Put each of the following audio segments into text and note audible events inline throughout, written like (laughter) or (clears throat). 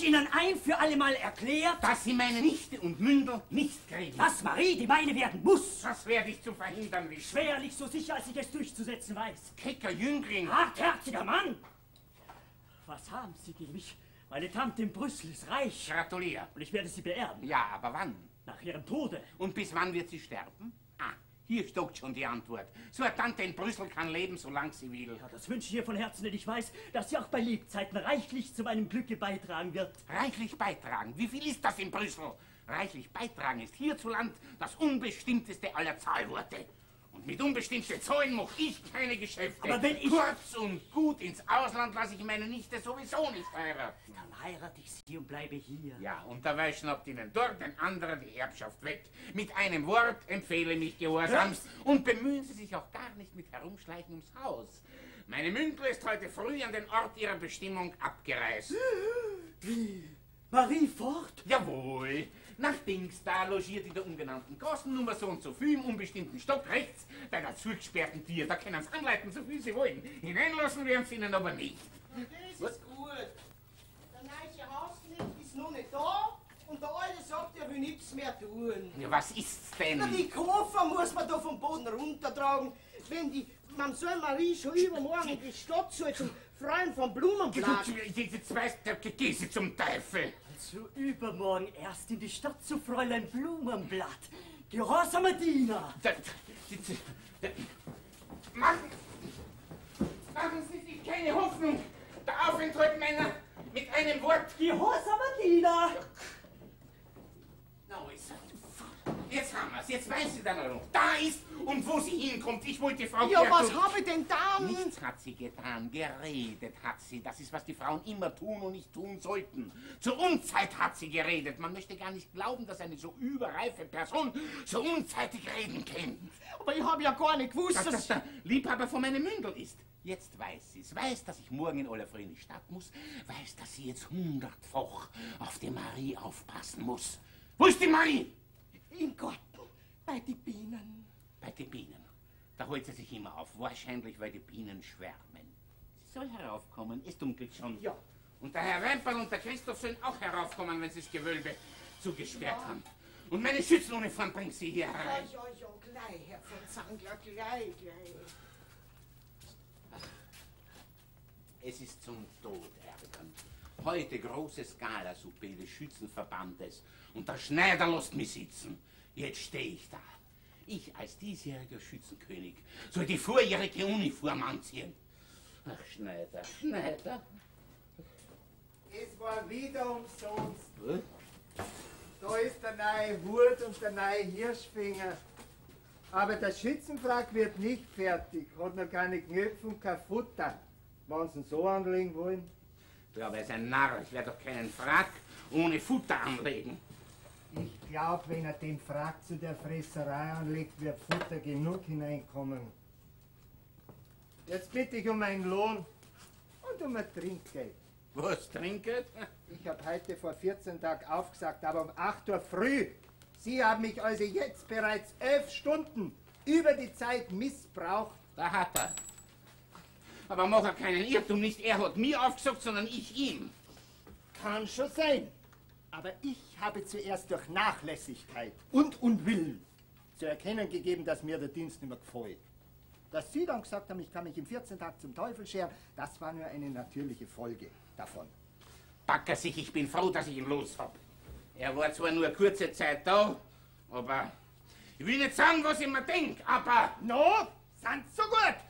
Ich Ihnen ein für allemal erklärt, dass Sie meine Nichte und Mündel nicht kriegen. dass Marie die meine werden muss. Das werde ich zu verhindern wissen. Schwerlich so sicher, als ich es durchzusetzen weiß. Kecker Jüngling. Hartherziger Mann! Was haben Sie gegen mich? Meine Tante in Brüssel ist reich. Gratuliere. Und ich werde sie beerben. Ja, aber wann? Nach ihrem Tode. Und bis wann wird sie sterben? Hier stockt schon die Antwort. So eine Tante in Brüssel kann leben, solange sie will. Ja, das wünsche ich ihr von Herzen, denn ich weiß, dass sie auch bei Lebzeiten reichlich zu meinem Glücke beitragen wird. Reichlich beitragen. Wie viel ist das in Brüssel? Reichlich beitragen ist hierzuland das unbestimmteste aller Zahlworte. Und mit unbestimmten Zahlen mache ich keine Geschäfte. Aber wenn ich- Kurz und gut ins Ausland lasse ich meine Nichte sowieso nicht heiraten. Dann heirate ich sie und bleibe hier. Ja, unterweil schnappt ihnen dort ein anderer die Erbschaft weg. Mit einem Wort empfehle mich gehorsamst und bemühen Sie sich auch gar nicht mit Herumschleichen ums Haus. Meine Mündel ist heute früh an den Ort ihrer Bestimmung abgereist. Marie fort? Jawohl. Nach Dings da logiert in der ungenannten Gassennummer so und so viel im unbestimmten Stock rechts bei der zugesperrten Tür. Da können Sie anleiten, so viel Sie wollen. Hineinlassen werden Sie ihnen aber nicht. Das ist gut. Der neue Hausknecht ist noch nicht da und der Alte sagt, er will nichts mehr tun. Ja, was ist's denn? Na, die Koffer muss man da vom Boden runtertragen. Wenn die Mamsell Marie schon übermorgen in die Stadt soll zum Freien vom Blumenblatt. Jetzt weißt du, geh sie zum Teufel. Also übermorgen erst in die Stadt zu Fräulein Blumenblatt. Gehorsamer Diener. Machen, machen Sie sich keine Hoffnung. Der Aufenthalt meiner mit einem Wort. Gehorsamer Diener. Na, also, jetzt haben wir's. Jetzt weiß sie dann auch noch. Da ist und wo sie hinkommt. Ich wollte Frau Ja, Gertrud- was habe denn da? Nichts hat sie getan, geredet hat sie. Das ist, was die Frauen immer tun und nicht tun sollten. Zur Unzeit hat sie geredet. Man möchte gar nicht glauben, dass eine so überreife Person so unzeitig reden kann. Aber ich habe ja gar nicht gewusst, Dass dass... das der Liebhaber von meinem Mündel ist. Jetzt weiß sie's. Weiß, dass ich morgen in aller Früh in die Stadt muss. Weiß, dass sie jetzt hundertfach auf die Marie aufpassen muss. Wo ist die Marie? Im Garten, bei den Bienen. Bei den Bienen. Da holt sie sich immer auf. Wahrscheinlich, weil die Bienen schwärmen. Sie soll heraufkommen. Es dunkelt schon. Ja. Und der Herr Wemperl und der Christoph sollen auch heraufkommen, wenn sie das Gewölbe zugesperrt haben. Und meine Schützenuniform bringt sie hier Ja, herein. ja, ja, gleich, Herr von Zangler, gleich, gleich. Es ist zum Tod ärgern. Heute große Skalasuppe des Schützenverbandes. Und der Schneider lässt mich sitzen. Jetzt stehe ich da. Ich als diesjähriger Schützenkönig soll die vorjährige Uniform anziehen. Ach, Schneider, Schneider. Es war wieder umsonst. Was? Da ist der neue Hut und der neue Hirschfinger. Aber der Schützenfrack wird nicht fertig. Hat noch keine Knöpfe und kein Futter. Wenn Sie ihn so anlegen wollen. Du aber ist ein Narr. Ich werde doch keinen Frack ohne Futter anlegen. Ich glaube, wenn er den Frack zu der Fresserei anlegt, wird Futter genug hineinkommen. Jetzt bitte ich um einen Lohn und um ein Trinkgeld. Was trinket? Ich habe heute vor 14 Tagen aufgesagt, aber um 8 Uhr früh. Sie haben mich also jetzt bereits elf Stunden über die Zeit missbraucht. Da hat er. Aber mach er keinen Irrtum, nicht er hat mir aufgesagt, sondern ich ihm. Kann schon sein. Aber ich habe zuerst durch Nachlässigkeit und Unwillen zu erkennen gegeben, dass mir der Dienst nicht mehr gefällt. Dass Sie dann gesagt haben, ich kann mich im 14 Tag zum Teufel scheren, das war nur eine natürliche Folge davon. Backer sich, ich bin froh, dass ich ihn los hab. Er war zwar nur kurze Zeit da, aber ich will nicht sagen, was ich mir denk, aber No, sind so gut.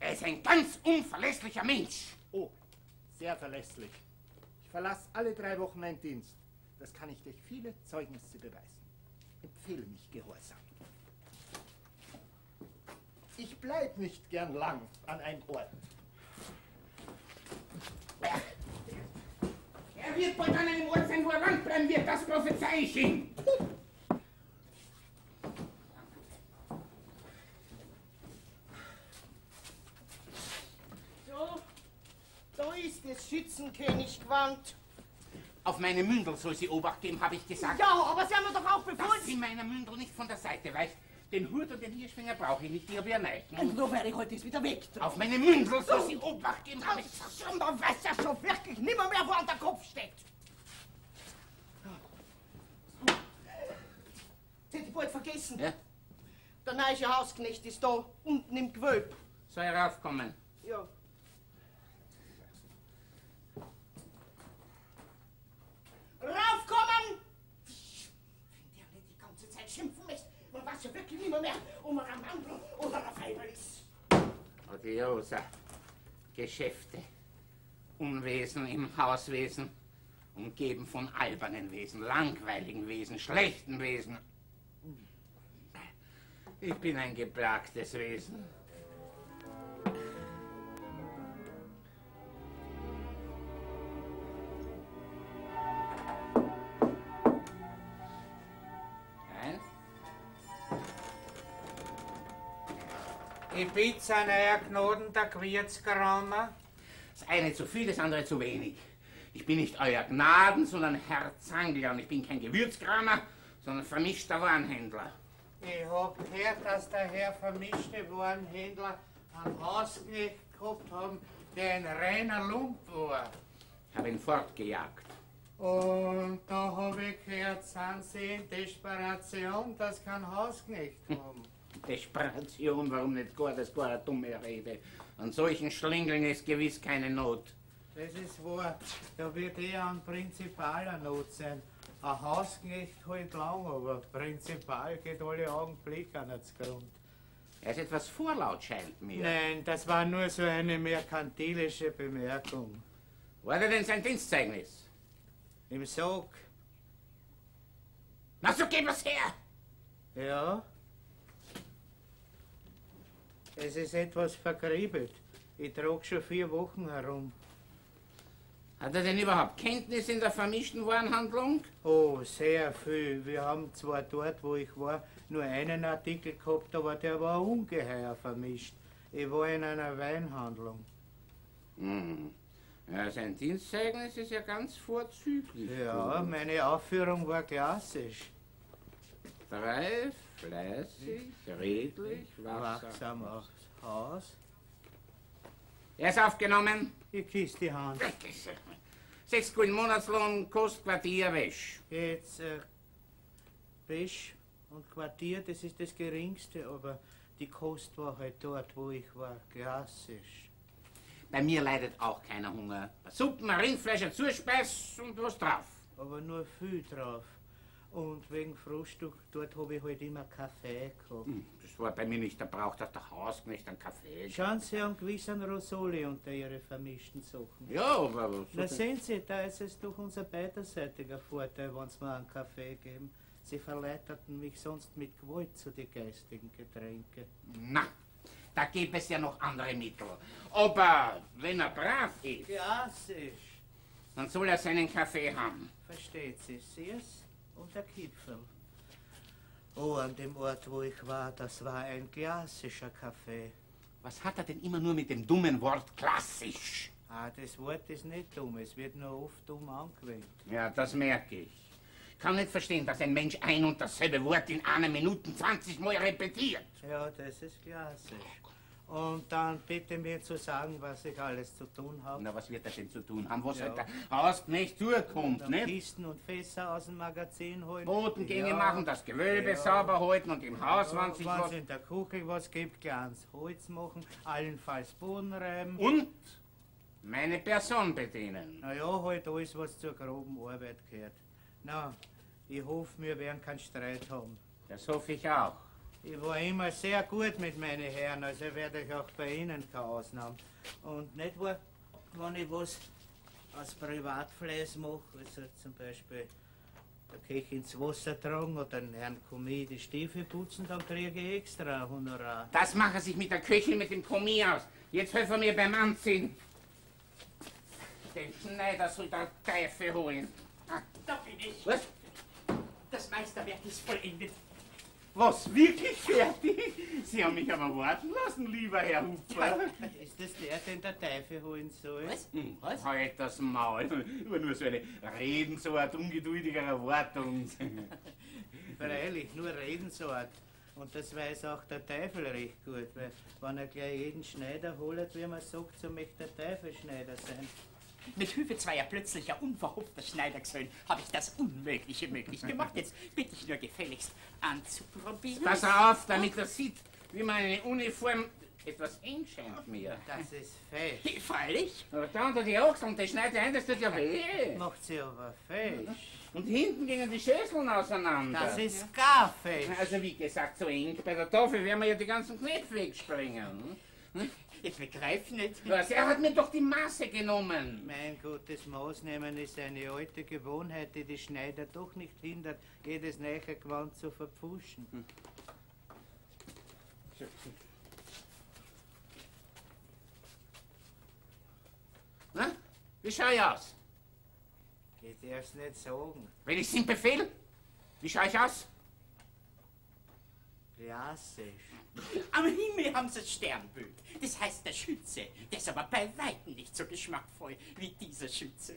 Er ist ein ganz unverlässlicher Mensch. Oh, sehr verlässlich. Ich verlasse alle drei Wochen meinen Dienst. Das kann ich durch viele Zeugnisse beweisen. Empfehle mich gehorsam. Ich bleib nicht gern lang an einem Ort. Er wird bald an einem Ort sein, wo er lang bleiben wird, das prophezei ich ihm. Ist das Schützenkönigquant. Auf meine Mündel soll sie Obacht geben, habe ich gesagt. Ja, aber Sie haben mir doch auch Dass befohlen... sie meiner Mündel nicht von der Seite weicht, Den Hut und den Hirschfinger brauche ich nicht, die habe ich ja nicht. Und so werde ich heute wieder weg. Auf meine Mündel soll sie Obacht geben, hab ich gesagt. Und man weiß ja schon wirklich nimmer mehr, wo an der Kopf. Das hätte ich bald vergessen. Ja? Der neue Hausknecht ist da unten im Gewölb. Soll ich raufkommen? Ja. Raufkommen! Wenn der nicht die ganze Zeit schimpfen lässt, ja wirklich nimmer mehr, ob man ein Mandel Feiber ist. Odiosa. Geschäfte. Unwesen im Hauswesen. Umgeben von albernen Wesen, langweiligen Wesen, schlechten Wesen. Ich bin ein geplagtes Wesen. Ich bitte seine Herr Gnaden der Gewürzkramer. Das eine zu viel, das andere zu wenig. Ich bin nicht euer Gnaden, sondern Herr Zangler. Und ich bin kein Gewürzkramer, sondern vermischter Warenhändler. Ich hab gehört, dass der Herr vermischte Warenhändler einen Hausknecht gehabt haben, der ein reiner Lump war. Ich habe ihn fortgejagt. Und da habe ich gehört, sind sie in Desperation, dass sie keinen Hausknecht haben. (laughs) Desperation, warum nicht gar das gar eine dumme Rede? An solchen Schlingeln ist gewiss keine Not. Das ist wahr, da wird eher ein Prinzipaler Not sein. Ein Hausknecht halt lang, aber Prinzipal geht alle Augenblicke an den Grund. Er ist etwas vorlaut, scheint mir. Nein, das war nur so eine merkantilische Bemerkung. Wo hat er denn sein Dienstzeugnis? Im Sog. Na, so gib es her! Ja. Es ist etwas verkriebelt. Ich trage schon vier Wochen herum. Hat er denn überhaupt Kenntnis in der vermischten Warenhandlung? Oh, sehr viel. Wir haben zwar dort, wo ich war, nur einen Artikel gehabt, aber der war ungeheuer vermischt. Ich war in einer Weinhandlung. Hm. Ja, sein Dienstzeugnis ist ja ganz vorzüglich. Ja, meine Aufführung war klassisch. Dreif, fleißig, redlich, wachsam. Wachsam aufs Haus. Er ist aufgenommen. Ich küsse die Hand. Sechs Gulden Monatslohn, Kost, Quartier, Wäsch. Jetzt, äh, Bisch und Quartier, das ist das Geringste, aber die Kost war halt dort, wo ich war, klassisch. Bei mir leidet auch keiner Hunger. Suppen, Rindfleisch, ein Zuspeis und was drauf. Aber nur viel drauf. Und wegen Frühstück, dort habe ich halt immer Kaffee gehabt. Hm, Das war bei mir nicht der Brauch, dass der Hausknecht einen Kaffee Schauen Sie einen gewissen Rosoli unter Ihre vermischten Sachen. Ja, aber... Na sehen Sie, da ist es doch unser beiderseitiger Vorteil, wenn Sie mir einen Kaffee geben. Sie verleiterten mich sonst mit Gewalt zu den geistigen Getränke. Na, da gibt es ja noch andere Mittel. Aber wenn er brav ist, Klassisch. dann soll er seinen Kaffee haben. Versteht sie, sie es und der Kipfel. Oh, an dem Ort, wo ich war, das war ein klassischer Kaffee. Was hat er denn immer nur mit dem dummen Wort klassisch? Ah, das Wort ist nicht dumm, es wird nur oft dumm angewendet. Ja, das merke ich. Kann nicht verstehen, dass ein Mensch ein und dasselbe Wort in einer Minute 20 Mal repetiert. Ja, das ist klassisch. Und dann bitte mir zu sagen, was ich alles zu tun habe. Na, was wird er denn zu tun haben? Was Ja. halt der Hausknecht zukommt, ne? Kisten und Fässer aus dem Magazin holen. Botengänge Ja. machen, das Gewölbe Ja. sauber halten und im Haus, Ja, wenn sich was... in der Küche was gibt, ganz Holz machen, allenfalls Boden reiben. Und meine Person bedienen. Na ja, halt alles, was zur groben Arbeit gehört. Na, ich hoffe, wir werden keinen Streit haben. Das hoffe ich auch. Ich war immer sehr gut mit meinen Herren, also werde ich auch bei Ihnen keine Ausnahme. Und nicht wahr, wenn ich was aus Privatfleiß mache, also zum Beispiel der Köch ins Wasser tragen oder den Herrn Kommi die Stiefel putzen, dann kriege ich extra ein Honorar. Das macht er sich mit der Köchin mit dem Kommi aus. Jetzt helfen mir beim Anziehen. Den Schneider soll der Teufel holen. Ah, Da bin ich. Was? Das Meisterwerk ist vollendet. Was? Wirklich fertig? Sie haben mich aber warten lassen, lieber Herr Hupfer. Ist das der, den der Teufel holen soll? Was? Hm, Was? Halt das Maul. Nur, nur so eine Redensart ungeduldiger Erwartung. (laughs) Freilich, nur Redensart. Und das weiß auch der Teufel recht gut, weil wenn er gleich jeden Schneider holt, wie man sagt, so möchte der Teufel Schneider sein. Mit Hilfe zweier plötzlicher, unverhoffter Schneidergesellen habe ich das Unmögliche möglich gemacht. Jetzt bitte ich nur gefälligst anzuprobieren. Pass auf, damit er sieht, wie meine Uniform etwas eng scheint mir. Das ist falsch. Freilich. Aber da unter die Achseln, der schneidet ein, das tut ja weh. Macht sie aber falsch. Und hinten gingen die Schäseln auseinander. Das ist gar falsch. Also wie gesagt, so eng. Bei der Tafel werden wir ja die ganzen Knöpfe wegspringen. Ich begreife nicht. Was, er hat mir doch die Maße genommen. Mein Gott, das Maßnehmen ist eine alte Gewohnheit, die die Schneider doch nicht hindert, jedes neue Gewand zu verpfuschen. Na? Wie schau ich aus? Ich darf's nicht sagen. Wenn ich ihm befehl? Wie schau ich aus? Klassisch. Am Himmel haben sie das Sternbild. Das heißt der Schütze. Der ist aber bei weitem nicht so geschmackvoll wie dieser Schütze.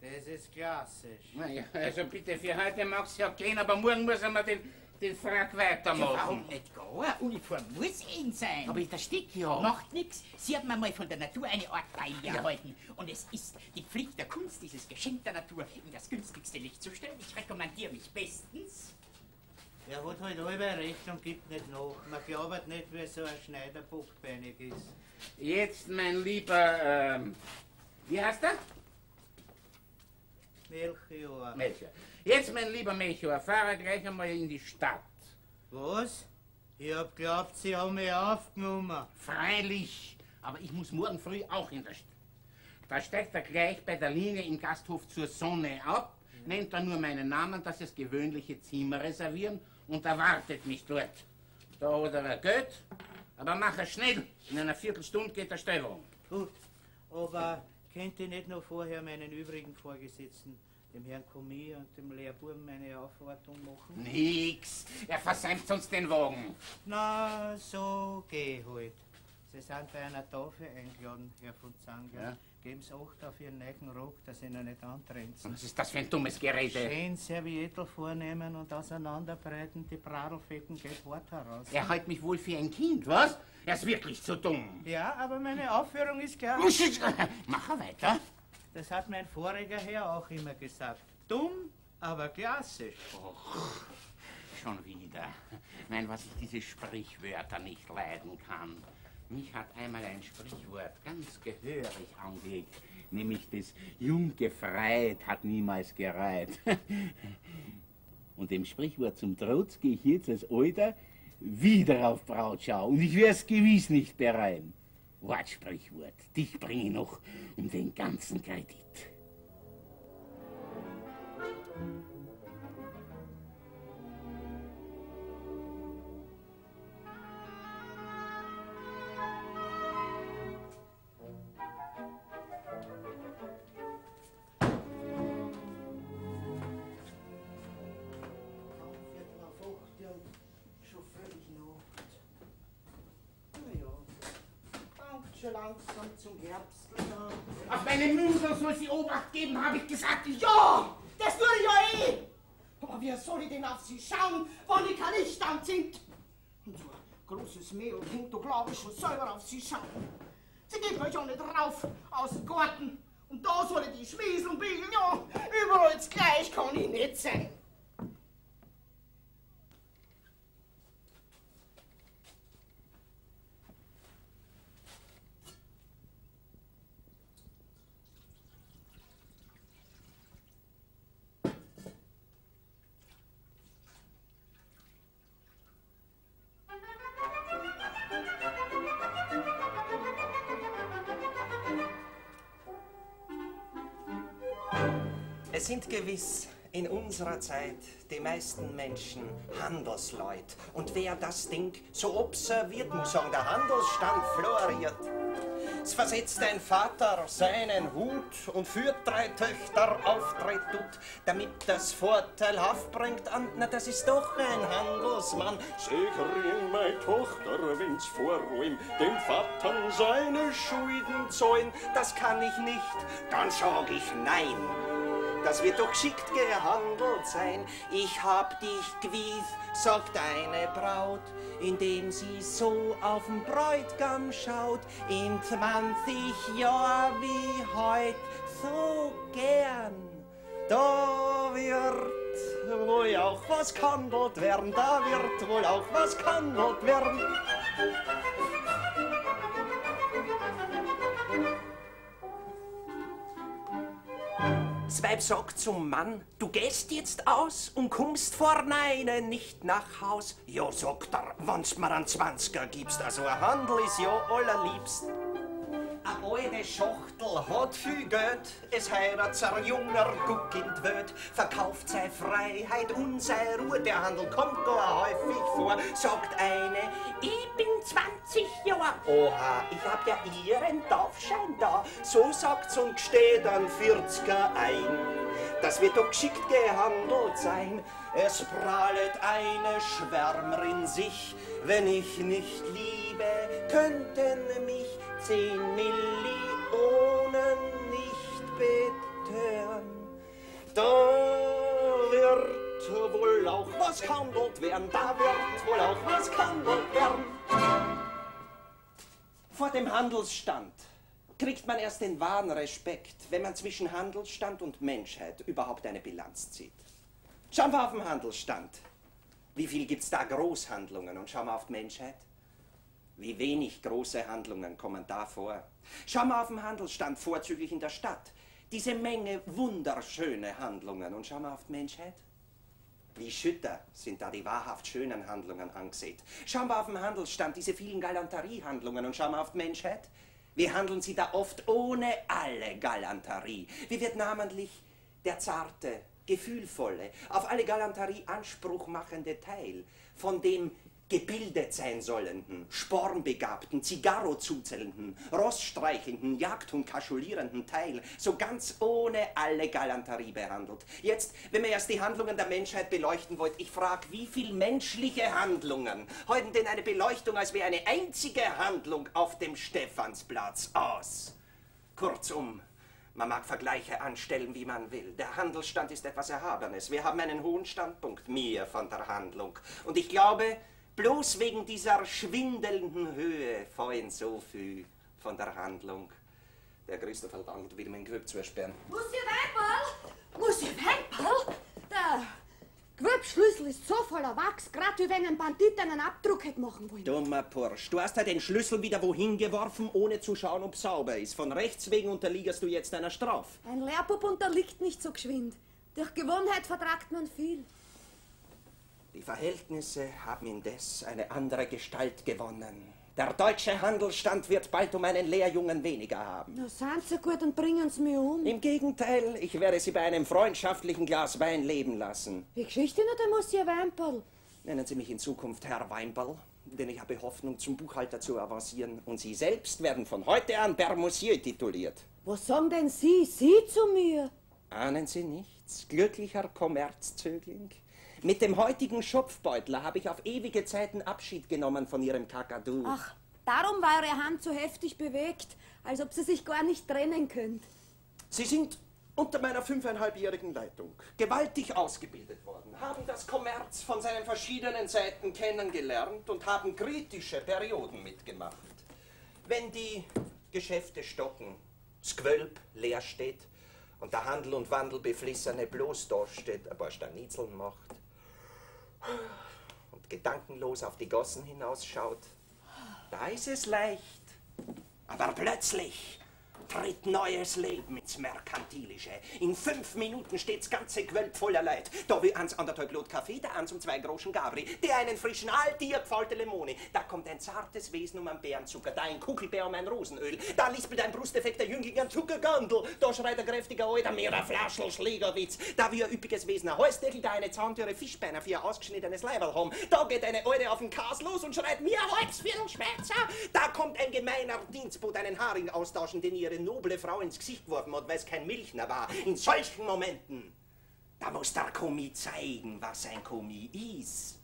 Das ist klassisch. Naja, also bitte, für heute mag's ja gehen, aber morgen muss er mir den, den Frack Ja, weitermachen. warum nicht gar? Eine Uniform muss ihn sein. Aber ich da steck ja. Macht nix. Sie haben einmal von der Natur eine Art beibehalten. Und es ist die Pflicht der Kunst, dieses Geschenk der Natur in das günstigste Licht zu stellen. Ich rekommandiere mich bestens. Er hat halt halber recht und gibt nicht nach. Man glaubt nicht, wie so ein Schneider bockbeinig ist. Jetzt, mein lieber, ähm, wie heißt er? Melchior. Melchior. Jetzt, mein lieber Melchior, fahre gleich einmal in die Stadt. Was? Ich hab glaubt, Sie haben mich aufgenommen. Freilich, aber ich muss morgen früh auch in der Stadt. Da steigt er gleich bei der Linie im Gasthof zur Sonne ab, nennt er nur meinen Namen, dass es gewöhnliche Zimmer reservieren und erwartet mich dort. Da hat er Geld, aber mach es schnell. In einer Viertelstunde geht der um. Gut, aber könnt ihr nicht noch vorher meinen übrigen Vorgesetzten, dem Herrn Kommis und dem Lehrbuben, meine Aufwartung machen? Nix, er versäumt sonst den Wagen. Na, so geh halt. Sie sind bei einer Tafel eingeladen, Herr von Zanger. Ja. Geben Sie Acht auf Ihren neuen Rock, dass Sie ihn nicht antrenzen. Was ist das für ein dummes Gerede? Schön Serviettel vornehmen und auseinanderbreiten, die Bradelfecken geht hart heraus. Er hält mich wohl für ein Kind, was? Er ist wirklich zu dumm. Ja, aber meine Aufführung ist klar. (laughs) Mach er weiter. Das hat mein voriger Herr auch immer gesagt. Dumm, aber klassisch. Schon wieder. Nein, was ich diese Sprichwörter nicht leiden kann. Mich hat einmal ein Sprichwort ganz gehörig angelegt, nämlich das Jung gefreit hat niemals gereiht. (laughs) Und dem Sprichwort zum Trotz gehe ich jetzt als Alter wieder auf Brautschau und ich es gewiss nicht bereuen. Wortsprichwort, dich bringe ich noch um den ganzen Kredit. Zum Herbst an. Auf meine Münder soll sie Obacht geben, habe ich gesagt. Ja, das tue ich ja eh. Aber wie soll ich denn auf sie schauen, wenn ich kein Licht anzieht? Und so ein großes Mädel hängt da, glaube ich, schon selber auf sie schauen. Sie geht euch ja nicht rauf aus dem Garten. Und da soll ich die Schwieseln bilden, ja. Überall jetzt gleich kann ich nicht sein. Gewiss in unserer Zeit die meisten Menschen Handelsleut. Und wer das Ding so observiert, muss sagen, der Handelsstand floriert. Es versetzt ein Vater seinen Hut und führt drei Töchter auf drei Dutt, damit das vorteilhaft bringt an. Na, das ist doch ein Handelsmann. Sicherin, meine Tochter, wenn's vorräum, dem Vater seine Schulden zahlen. Das kann ich nicht, dann sag ich nein. Das wird doch geschickt gehandelt sein. Ich hab dich gewies, sagt eine Braut, indem sie so auf den Bräutigam schaut, in 20 Jahren wie heut, so gern. Da wird wohl auch was gehandelt werden, da wird wohl auch was gehandelt werden. Das Weib sagt zum Mann, du gehst jetzt aus und kommst vor Neine nicht nach Haus. Ja, sagt er, wenn's mir an Zwanziger gibst, also ein Handel ist ja allerliebst. Eine alte Schachtel hat viel Geld, es heiratet ein junger Guck in die Welt, verkauft seine Freiheit und seine Ruhe, der Handel kommt gar häufig vor, sagt eine, ich bin 20 Jahre, oha, ich hab ja ihren Taufschein da, so sagt's und gesteht an 40er ein. Das wird doch geschickt gehandelt sein, es prahlet eine Schwärmerin sich, wenn ich nicht liebe, könnten mich zehn Millionen nicht betören. Da wird wohl auch was gehandelt werden, da wird wohl auch was gehandelt werden. Vor dem Handelsstand kriegt man erst den wahren Respekt, wenn man zwischen Handelsstand und Menschheit überhaupt eine Bilanz zieht. Schauen wir auf den Handelsstand. Wie viel gibt's da Großhandlungen und schauen wir auf die Menschheit? Wie wenig große Handlungen kommen da vor. Schau mal auf den Handelsstand, vorzüglich in der Stadt. Diese Menge wunderschöne Handlungen. Und schau mal auf die Menschheit. Wie schütter sind da die wahrhaft schönen Handlungen angesehen. Schau mal auf den Handelsstand, diese vielen Galanteriehandlungen. Und schau mal auf die Menschheit. Wie handeln sie da oft ohne alle Galanterie? Wie wird namentlich der zarte, gefühlvolle, auf alle Galanterie Anspruch machende Teil von dem gebildet sein sollenden, spornbegabten, Zigarro zuzählenden, Rossstreichenden, Jagdhund kaschulierenden Teil, so ganz ohne alle Galanterie behandelt. Jetzt, wenn wir erst die Handlungen der Menschheit beleuchten wollt, ich frage, wie viel menschliche Handlungen halten denn eine Beleuchtung als wäre eine einzige Handlung auf dem Stephansplatz aus? Kurzum, man mag Vergleiche anstellen, wie man will. Der Handelsstand ist etwas Erhabenes. Wir haben einen hohen Standpunkt, mir von der Handlung. Und ich glaube, Bloß wegen dieser schwindelnden Höhe fallen so viel von der Handlung. Der Christoph Wandel will mein Gewölb zusperren. Muss ihr Weiberl? Muss ihr Weiberl? Der Gewölbschlüssel ist so voller Wachs, gerade wie wenn ein Bandit einen Abdruck hätte machen wollen. Dummer Bursch, du hast ja den Schlüssel wieder wohin geworfen, ohne zu schauen, ob sauber ist. Von rechts wegen unterliegst du jetzt einer Strafe. Ein Lehrbub unterliegt nicht so geschwind. Durch Gewohnheit vertragt man viel. Die Verhältnisse haben indes eine andere Gestalt gewonnen. Der deutsche Handelsstand wird bald um einen Lehrjungen weniger haben. Na, seien Sie gut und bringen Sie mich um. Im Gegenteil, ich werde Sie bei einem freundschaftlichen Glas Wein leben lassen. Wie Geschichte noch, der Monsieur Weinperl. Nennen Sie mich in Zukunft Herr Weinberl, denn ich habe Hoffnung, zum Buchhalter zu avancieren. Und Sie selbst werden von heute an Bermusier tituliert. Was sagen denn Sie, Sie zu mir? Ahnen Sie nichts, glücklicher Kommerzzögling? Mit dem heutigen Schopfbeutler habe ich auf ewige Zeiten Abschied genommen von Ihrem Kakadu. Ach, darum war Ihre Hand so heftig bewegt, als ob Sie sich gar nicht trennen könnt. Sie sind unter meiner fünfeinhalbjährigen Leitung gewaltig ausgebildet worden, haben das Kommerz von seinen verschiedenen Seiten kennengelernt und haben kritische Perioden mitgemacht. Wenn die Geschäfte stocken, Gewölb leer steht und der Handel und Wandel beflissene bloß da steht, ein paar Stanitzeln macht und gedankenlos auf die Gossen hinausschaut, da ist es leicht. Aber plötzlich tritt neues Leben ins Merkantilische. In fünf Minuten steht's ganze Gewölb voller Leid. Da wie ans anderthalb Lot Kaffee, da ans um zwei groschen Gabri, der einen frischen All, dir gefällte Limone. Da kommt ein zartes Wesen um ein Bärenzucker, da ein Kuchelbär um ein Rosenöl, da lispelt ein brusteffekter Jüngling ein Zuckergandel, da schreit ein kräftiger Alter mehr ein Flaschel Schlägerwitz, da wie ein üppiges Wesen ein Holzdeckel, da eine Zahntüre Fischbeiner für ein ausgeschnittenes Leiberl haben, da geht eine Alte auf den Kas los und schreit mir Halbsviertel Schmerzer, da kommt ein gemeiner Dienstbote einen Haring austauschen, den ihre noble Frau ins Gesicht geworfen hat, weil es kein Milchner war. In solchen Momenten, da muss der Kommi zeigen, was ein Kommi ist.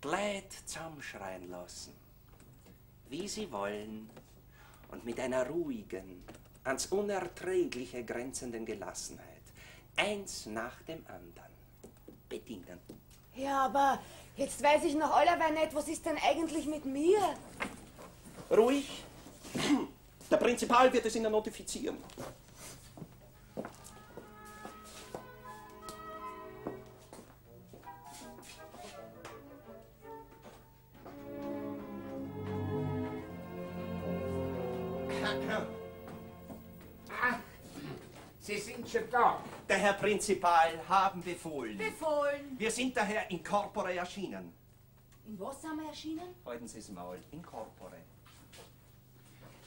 Glät zusammenschreien lassen, wie sie wollen, und mit einer ruhigen, ans Unerträgliche grenzenden Gelassenheit. Eins nach dem anderen. Bedienen. Ja, aber jetzt weiß ich noch allerweil nicht, was ist denn eigentlich mit mir? Ruhig. Der Prinzipal wird es Ihnen notifizieren. Sie sind schon da. Der Herr Prinzipal haben befohlen. Befohlen. Wir sind daher in corpore erschienen. In was sind wir erschienen? Halten Sie es Maul. In corpore.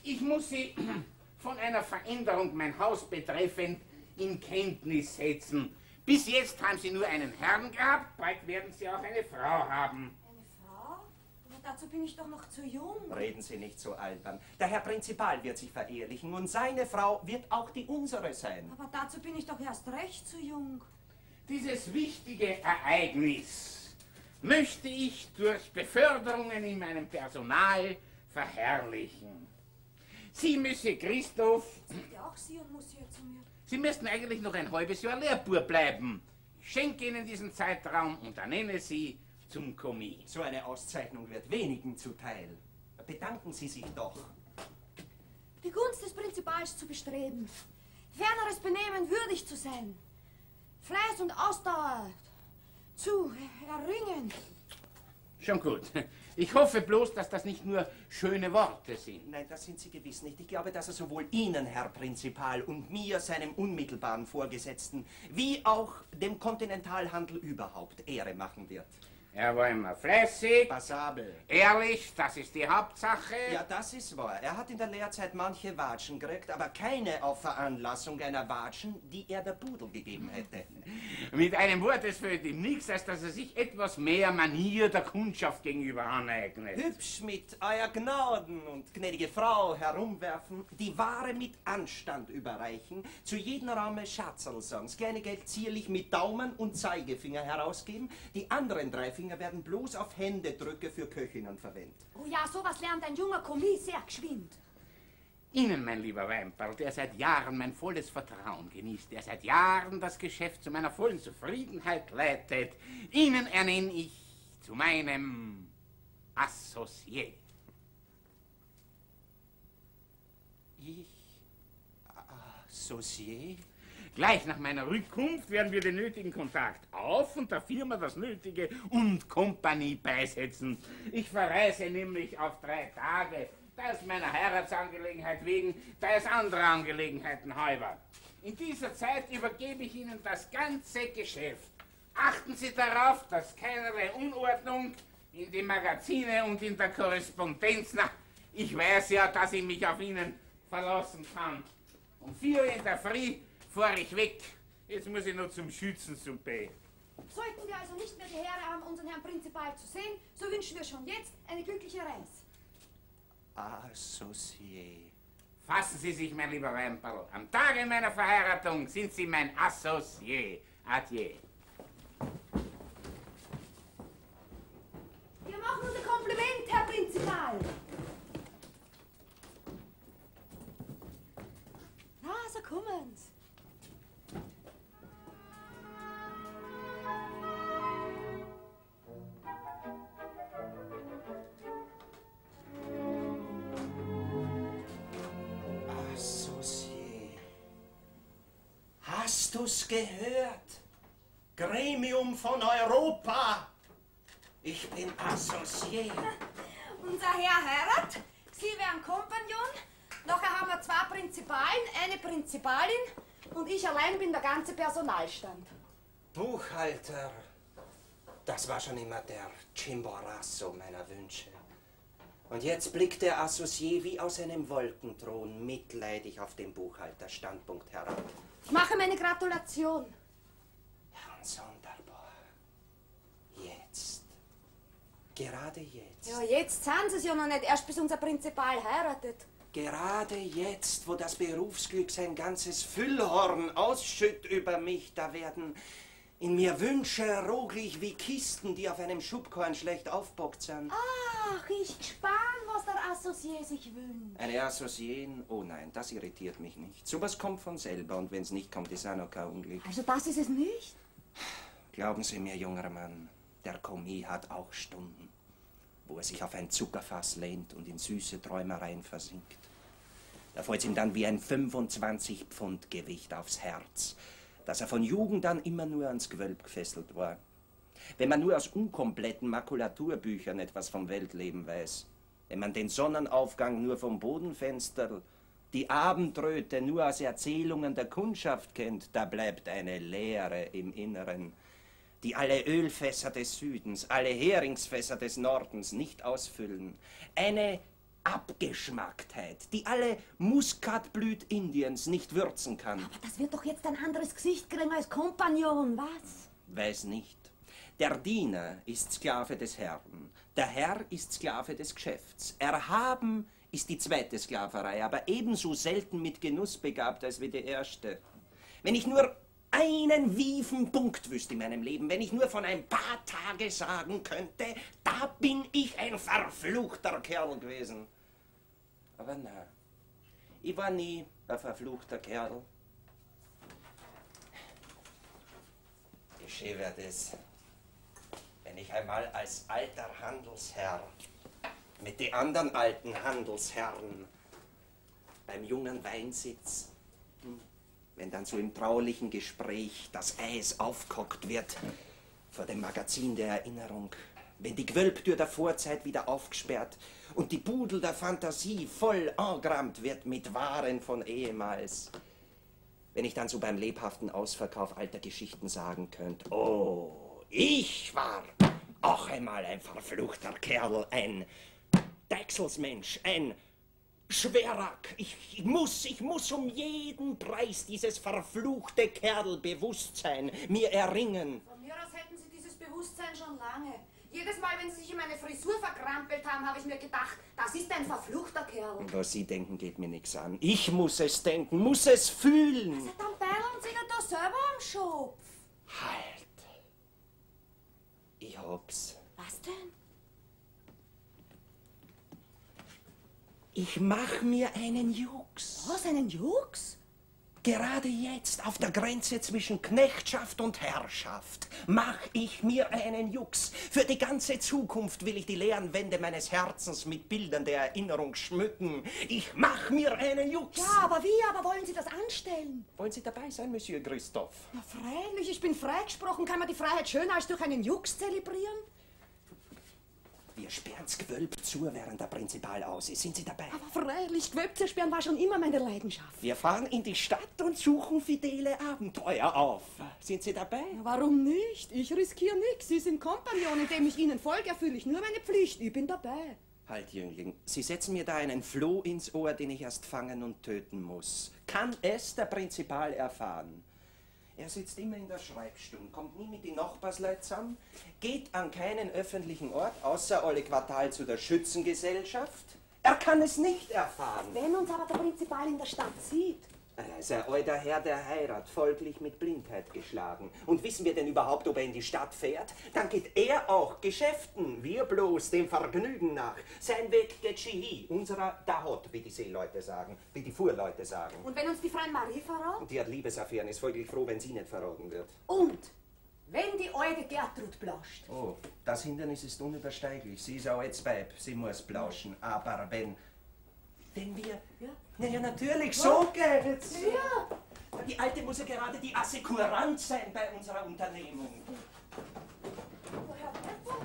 Ich muss Sie (clears throat) von einer Veränderung mein Haus betreffend in Kenntnis setzen. Bis jetzt haben Sie nur einen Herrn gehabt, bald werden Sie auch eine Frau haben. Eine Frau? Aber dazu bin ich doch noch zu jung. Reden Sie nicht so albern. Der Herr Prinzipal wird sich verehelichen und seine Frau wird auch die unsere sein. Aber dazu bin ich doch erst recht zu jung. Dieses wichtige Ereignis möchte ich durch Beförderungen in meinem Personal verherrlichen. Sie müsse Christoph, ja auch sie und muss zu mir. Sie müssten eigentlich noch ein halbes Jahr Lehrbur bleiben. Ich schenke Ihnen diesen Zeitraum und ernenne Sie zum Kommis. So eine Auszeichnung wird wenigen zuteil. Bedanken Sie sich doch. Die Gunst des Prinzipals zu bestreben. Ferneres Benehmen würdig zu sein. Fleiß und Ausdauer zu erringen. Schon gut. Ich hoffe bloß, dass das nicht nur schöne Worte sind. Nein, das sind Sie gewiss nicht. Ich glaube, dass er sowohl Ihnen, Herr Prinzipal, und mir, seinem unmittelbaren Vorgesetzten, wie auch dem Kontinentalhandel überhaupt Ehre machen wird. Er war immer fleißig, Passabel. ehrlich, das ist die Hauptsache. Ja, das ist wahr. Er hat in der Lehrzeit manche Watschen gekriegt, aber keine auf Veranlassung einer Watschen, die er der Pudel gegeben hätte. (laughs) Mit einem Wort, es fehlt ihm nichts, als dass er sich etwas mehr Manier der Kundschaft gegenüber aneignet. Hübsch mit Euer Gnaden und gnädige Frau herumwerfen, die Ware mit Anstand überreichen, zu jedem Raume Schatzerl kleine Geld zierlich mit Daumen und Zeigefinger herausgeben, die anderen drei Finger werden bloß auf Händedrücke für Köchinnen verwendet. Oh ja, sowas lernt ein junger Kommis sehr geschwind. Ihnen, mein lieber Weinperl, der seit Jahren mein volles Vertrauen genießt, der seit Jahren das Geschäft zu meiner vollen Zufriedenheit leitet, Ihnen ernenne ich zu meinem Associé. Ich? Associé? Gleich nach meiner Rückkunft werden wir den nötigen Kontakt auf und der Firma das Nötige und Kompanie beisetzen. Ich verreise nämlich auf drei Tage, da ist meiner Heiratsangelegenheit wegen, da ist andere Angelegenheiten halber. In dieser Zeit übergebe ich Ihnen das ganze Geschäft. Achten Sie darauf, dass keinerlei Unordnung in die Magazine und in der Korrespondenz, na, ich weiß ja, dass ich mich auf Ihnen verlassen kann. Um vier in der Früh fahre ich weg. Jetzt muss ich noch zum Schützensuppe. Sollten wir also nicht mehr die Ehre haben, unseren Herrn Prinzipal zu sehen, so wünschen wir schon jetzt eine glückliche Reise. Associé. Fassen Sie sich, mein lieber Wemperl. Am Tage meiner Verheiratung sind Sie mein Associé. Adieu. Wir machen unser Kompliment, Herr Prinzipal. Na, so kommen's. Hast du's gehört? Gremium von Europa. Ich bin Associé. (laughs) Unser Herr heiratet, Sie wären Kompagnon, nachher haben wir zwei Prinzipalen, eine Prinzipalin und ich allein bin der ganze Personalstand. Buchhalter. Das war schon immer der Chimborazo meiner Wünsche. Und jetzt blickt der Associé wie aus einem Wolkenthron mitleidig auf den Buchhalterstandpunkt herab. Ich mache meine Gratulation. Herrn Sonderbar. Jetzt. Gerade jetzt. Ja, jetzt sind Sie es ja noch nicht, erst bis unser Prinzipal heiratet. Gerade jetzt, wo das Berufsglück sein ganzes Füllhorn ausschütt über mich, da werden in mir Wünsche roglich wie Kisten, die auf einem Schubkorn schlecht aufbockt sind. Ach, ich gespann, Associé sich wünscht. Eine Associée? Oh nein, das irritiert mich nicht. Sowas kommt von selber und wenn es nicht kommt, ist auch noch kein Unglück. Also das ist es nicht? Glauben Sie mir, junger Mann, der Kommis hat auch Stunden, wo er sich auf ein Zuckerfass lehnt und in süße Träumereien versinkt. Da fällt ihm dann wie ein 25 Pfund Gewicht aufs Herz, dass er von Jugend an immer nur ans Gewölb gefesselt war. Wenn man nur aus unkompletten Makulaturbüchern etwas vom Weltleben weiß, wenn man den Sonnenaufgang nur vom Bodenfenster, die Abendröte nur aus Erzählungen der Kundschaft kennt, da bleibt eine Leere im Inneren, die alle Ölfässer des Südens, alle Heringsfässer des Nordens nicht ausfüllen. Eine Abgeschmacktheit, die alle Muskatblüt Indiens nicht würzen kann. Aber das wird doch jetzt ein anderes Gesicht kriegen als Kompagnon, was? Weiß nicht. Der Diener ist Sklave des Herrn, der Herr ist Sklave des Geschäfts. Erhaben ist die zweite Sklaverei, aber ebenso selten mit Genuss begabt als wie die erste. Wenn ich nur einen wiefen Punkt wüsste in meinem Leben, wenn ich nur von ein paar Tage sagen könnte, da bin ich ein verfluchter Kerl gewesen. Aber na, ich war nie ein verfluchter Kerl. Geschehen wird es, wenn ich einmal als alter Handelsherr mit den anderen alten Handelsherren beim jungen Wein sitz, hm, wenn dann so im traulichen Gespräch das Eis aufkockt wird vor dem Magazin der Erinnerung, wenn die Gewölbtür der Vorzeit wieder aufgesperrt und die Pudel der Fantasie voll engrammt wird mit Waren von ehemals, wenn ich dann so beim lebhaften Ausverkauf alter Geschichten sagen könnte, oh, ich war auch einmal ein verfluchter Kerl, ein Deichselsmensch, ein Schwerack. Ich, ich muss, ich muss um jeden Preis dieses verfluchte Kerlbewusstsein mir erringen. Von mir aus hätten Sie dieses Bewusstsein schon lange. Jedes Mal, wenn Sie sich in meine Frisur verkrampelt haben, habe ich mir gedacht, das ist ein verfluchter Kerl. Was Sie denken, geht mir nichts an. Ich muss es denken, muss es fühlen. Also dann beilen Sie doch da selber am Schopf. Halt. Ich hab's. Was denn? Ich mach mir einen Jux. Was, einen Jux? Gerade jetzt, auf der Grenze zwischen Knechtschaft und Herrschaft, mach ich mir einen Jux. Für die ganze Zukunft will ich die leeren Wände meines Herzens mit Bildern der Erinnerung schmücken. Ich mach mir einen Jux. Ja, aber wie? Aber wollen Sie das anstellen? Wollen Sie dabei sein, Monsieur Christoph? Na freilich, ich bin freigesprochen. Kann man die Freiheit schöner als durch einen Jux zelebrieren? Wir sperren's Gewölb zu, während der Prinzipal aus ist. Sind Sie dabei? Aber freilich, Gewölb zersperren war schon immer meine Leidenschaft. Wir fahren in die Stadt und suchen fidele Abenteuer auf. Sind Sie dabei? Na, warum nicht? Ich riskiere nichts. Sie sind Kompagnon, indem ich Ihnen folge, erfülle ich nur meine Pflicht. Ich bin dabei. Halt, Jüngling, Sie setzen mir da einen Floh ins Ohr, den ich erst fangen und töten muss. Kann es der Prinzipal erfahren? Er sitzt immer in der Schreibstube, kommt nie mit den Nachbarsleuten zusammen, geht an keinen öffentlichen Ort, außer alle Quartal zu der Schützengesellschaft. Er kann es nicht erfahren. Wenn uns aber der Prinzipal in der Stadt sieht. Er ist ein alter Herr der Heirat, folglich mit Blindheit geschlagen. Und wissen wir denn überhaupt, ob er in die Stadt fährt? Dann geht er auch Geschäften, wir bloß dem Vergnügen nach. Sein Weg geht Chihi, unserer Dahot, wie die Seeleute sagen, wie die Fuhrleute sagen. Und wenn uns die Freien Marie verrät? Und die hat Liebesaffären, ist folglich froh, wenn sie nicht verraten wird. Und wenn die alte Gertrud blascht? Oh, das Hindernis ist unübersteiglich. Sie ist ein altes Weib, sie muss plauschen. Aber wenn... Wenn wir... Ja? Na ja, natürlich, so geht's. Ja. Die Alte muss ja gerade die Assekurant sein bei unserer Unternehmung. Woher Bertha?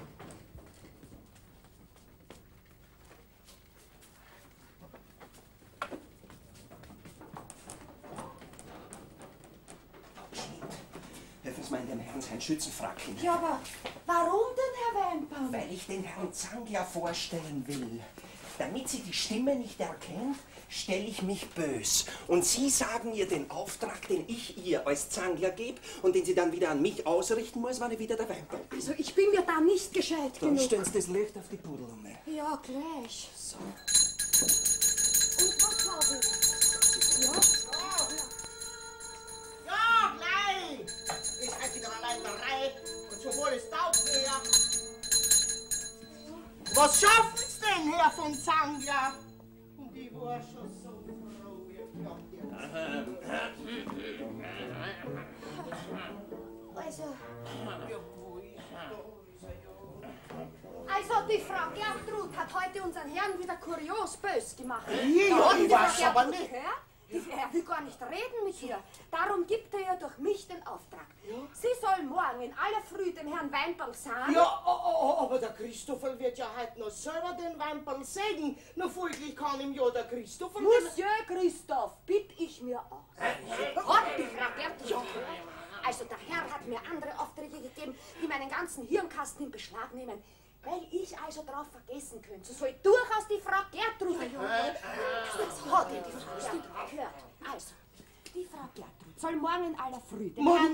Helfen Sie mal in dem Herrn sein Schützenfrack hin. Ja, aber warum denn, Herr Wempern? Weil ich den Herrn Zangler vorstellen will. Damit sie die Stimme nicht erkennt, stelle ich mich bös. Und Sie sagen ihr den Auftrag, den ich ihr als Zangler gebe und den sie dann wieder an mich ausrichten muss, wenn ich wieder der Wemper bin. Also ich bin mir da nicht gescheit Dann genug. stellen Sie das Licht auf die Pudel um. Ja, gleich. So. Und was habe ich? Ja? Ja, gleich! Ist halt wieder allein bereit und sowohl ist Taubwehr. Was schafft's denn, Herr von Zangler. Und ich war schon so froh, wie Also. Also, die Frau Gertrud hat heute unseren Herrn wieder kurios bös gemacht. Ja, ich weiß aber nicht. hör, die- Er will gar nicht reden mit ihr. Darum gibt er ihr durch mich den Auftrag. Sie soll morgen in aller Früh den Herrn Weinberg sagen. Ja, oh, oh, oh, aber der Christoffel wird ja heute noch selber den Weinberg sägen. Na, folglich kann ihm ja der Christoffel... Monsieur Christoph, bitt ich mir aus. Gott, die Frau Gertrud. Also, der Herr hat mir andere Aufträge gegeben, die meinen ganzen Hirnkasten in Beschlag nehmen. Weil ich also drauf vergessen könnte, so soll durchaus die Frau Gertrud. Das hat ihr die Frau Gertrud gehört. Also, die Frau Gertrud soll morgen in aller Früh den Morgen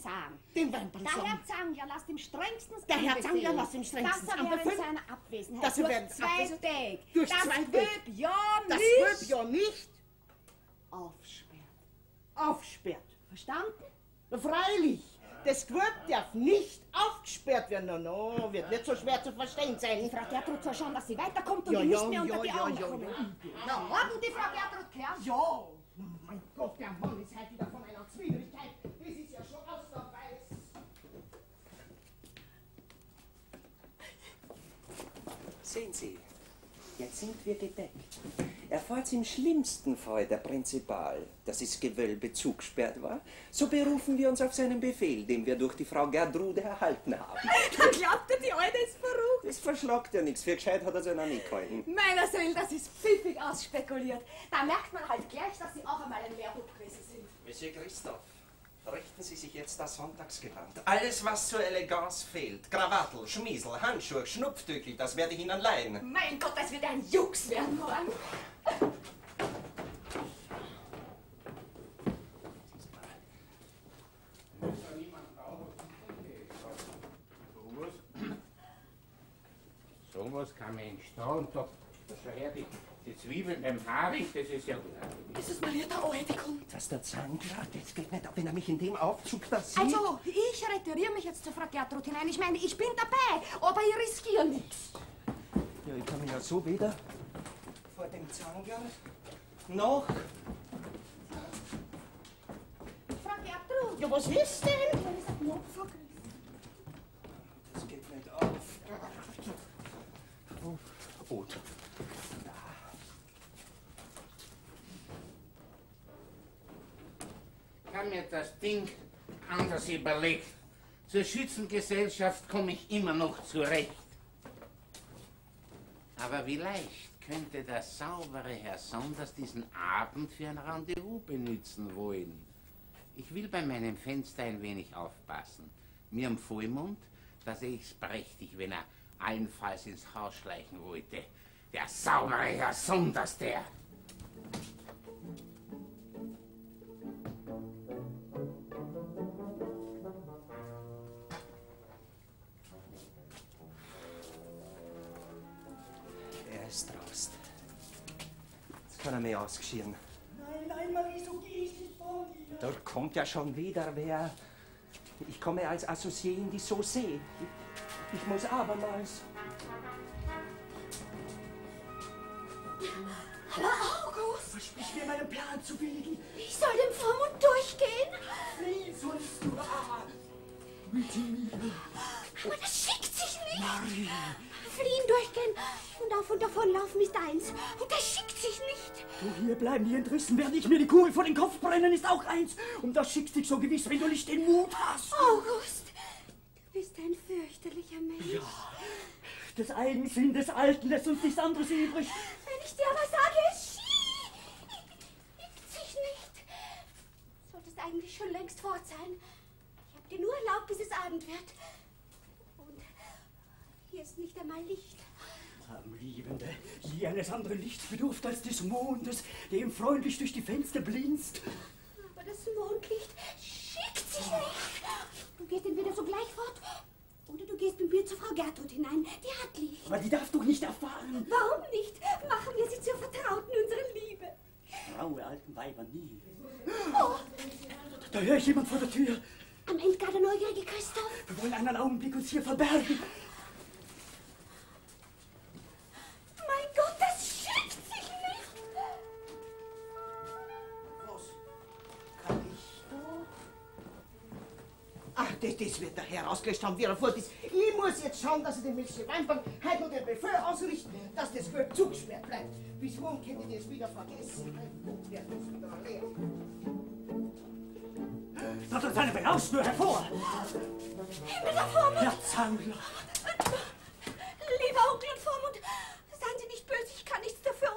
sagen. Den Weinberg Der sagen. Herr Zangler lasst ihm strengstens Der Herr Zangler lasst ihm strengstens dass er während seiner Abwesenheit dass durch zwei Abwesen- Tage durch das ja Das ja nicht aufsperrt. aufsperrt. Verstanden? Freilich, das Gewölb darf nicht aufgesperrt werden. No, no, wird nicht so schwer zu verstehen sein. Die Frau Gertrud soll schauen, dass sie weiterkommt und Ja, ja, nicht mehr unter ja, die ja, Augen ja, kommen. ja. Na, morgen die Frau Gertrud gehört. Ja, mein Gott, der Mann ist halt wieder von einer Zwiegerigkeit. Das ist ja schon aus der Weiß. Sehen Sie, jetzt sind wir gedeckt. Erfahrt's im schlimmsten Fall der Prinzipal, dass das Gewölbe zugesperrt war, so berufen wir uns auf seinen Befehl, den wir durch die Frau Gertrude erhalten haben. (laughs) Dann glaubt er, die Alte ist verrückt. Das verschlagt ja nichts, für gescheit hat er sich noch nicht gehalten. Meiner Seele, das ist pfiffig ausspekuliert. Da merkt man halt gleich, dass sie auch einmal ein Lehrbuch gewesen sind. Monsieur Christoph, richten Sie sich jetzt das Sonntagsgewand. Alles, was zur Eleganz fehlt, Krawattel, Schmiesel, Handschuhe, Schnupftüchel, das werde ich Ihnen leihen. Mein Gott, das wird ein Jux werden morgen. So was kann man entstehen. Und da, schau her, die, die Zwiebeln beim Harig, das ist ja gut. Jesus Maria, der Alte kommt. Dass der Zahngrad jetzt geht nicht ab, wenn er mich in dem Aufzug da sieht. Also, ich retiriere mich jetzt zur Frau Gertrud hinein. Ich meine, ich bin dabei, aber ich riskiere nichts. Ja, ich kann mich ja so weder vor dem Zanger noch. Frau Gertrud. Ja, was ist denn? Da ist ein Knopf vergessen. Das geht nicht auf. Oh, oh. Ich habe mir das Ding anders überlegt. Zur Schützengesellschaft komme ich immer noch zurecht. Aber vielleicht könnte der saubere Herr Sonders diesen Abend für ein Rendezvous benutzen wollen. Ich will bei meinem Fenster ein wenig aufpassen. Mir am Vollmond, da sehe ich's prächtig, wenn er allenfalls ins Haus schleichen wollte. Der saubere Herr Sonders, der. Jetzt kann er mich ausgeschieren. Nein, nein, Marie, so geh ich nicht vor dir. Da kommt ja schon wieder wer. Ich komme als Associé in die Saucée. Ich, ich muss abermals. Hallo, August. Versprich mir, meinen Plan zu billigen. Ich soll dem Vormund durchgehen. Wie sollst du mit mir? Aber das schickt sich nicht. Fliehen durchgehen und auf und davon laufen ist eins. Und das schickt sich nicht. Du hier bleiben, die entrissen, während ich mir die Kugel vor den Kopf brennen, ist auch eins. Und das schickst dich so gewiss, wenn du nicht den Mut hast. August, du bist ein fürchterlicher Mensch. Des einen Sinn des Alten lässt uns nichts anderes übrig. Wenn ich dir aber sage, es schickt sich nicht. Solltest eigentlich schon längst fort sein. Ich habe dir nur erlaubt, bis es Abend wird. Hier ist nicht einmal Licht. Am Liebende, je eines anderen Lichts bedurft als des Mondes, der ihm freundlich durch die Fenster blinzt. Aber das Mondlicht schickt sich nicht. Du gehst entweder sogleich fort oder du gehst mit mir zur Frau Gertrud hinein. Die hat Licht. Aber die darf doch nicht erfahren. Warum nicht? Machen wir sie zur Vertrauten unserer Liebe. Traue alten Weiber nie. Oh, Da höre ich jemand vor der Tür. am Ende gar der neugierige Christoph. Wir wollen einen Augenblick uns hier verbergen. mein Gott, das schickt sich nicht! Was kann ich da? Ach, das, das wird nachher rausgelöscht haben, wie er fort ist. Ich muss jetzt schauen, dass ich den Münchner Weinbank heute noch den Befehl ausrichten, dass das Geld zugesperrt bleibt. Bis morgen könnt ihr das wieder vergessen. Der muss wieder leer. Dort ist eine Belausschnur hervor! Himmel, der Vormund! Ja, Zangler! Lieber Onkel und Vormund, seien Sie nicht böse, ich kann nichts dafür.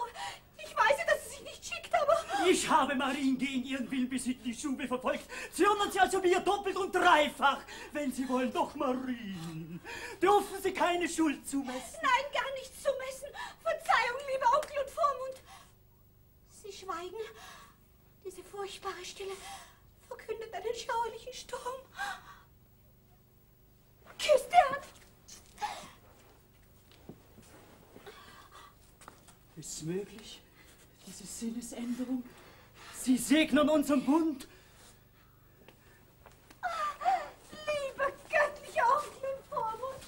Ich weiß ja, dass es sich nicht schickt, aber... Ich habe Marien gegen ihren Willen bis in die Schube verfolgt. Zürnen Sie also mir doppelt und dreifach, wenn Sie wollen. Doch, Marien, dürfen Sie keine Schuld zumessen. Nein, gar nichts zu messen. Verzeihung, lieber Onkel und Vormund. Sie schweigen. Diese furchtbare Stille verkündet einen schauerlichen Sturm. Küsst die Ist es möglich, diese Sinnesänderung? Sie segnen unseren Bund. Lieber göttlicher Onkel und Vormund.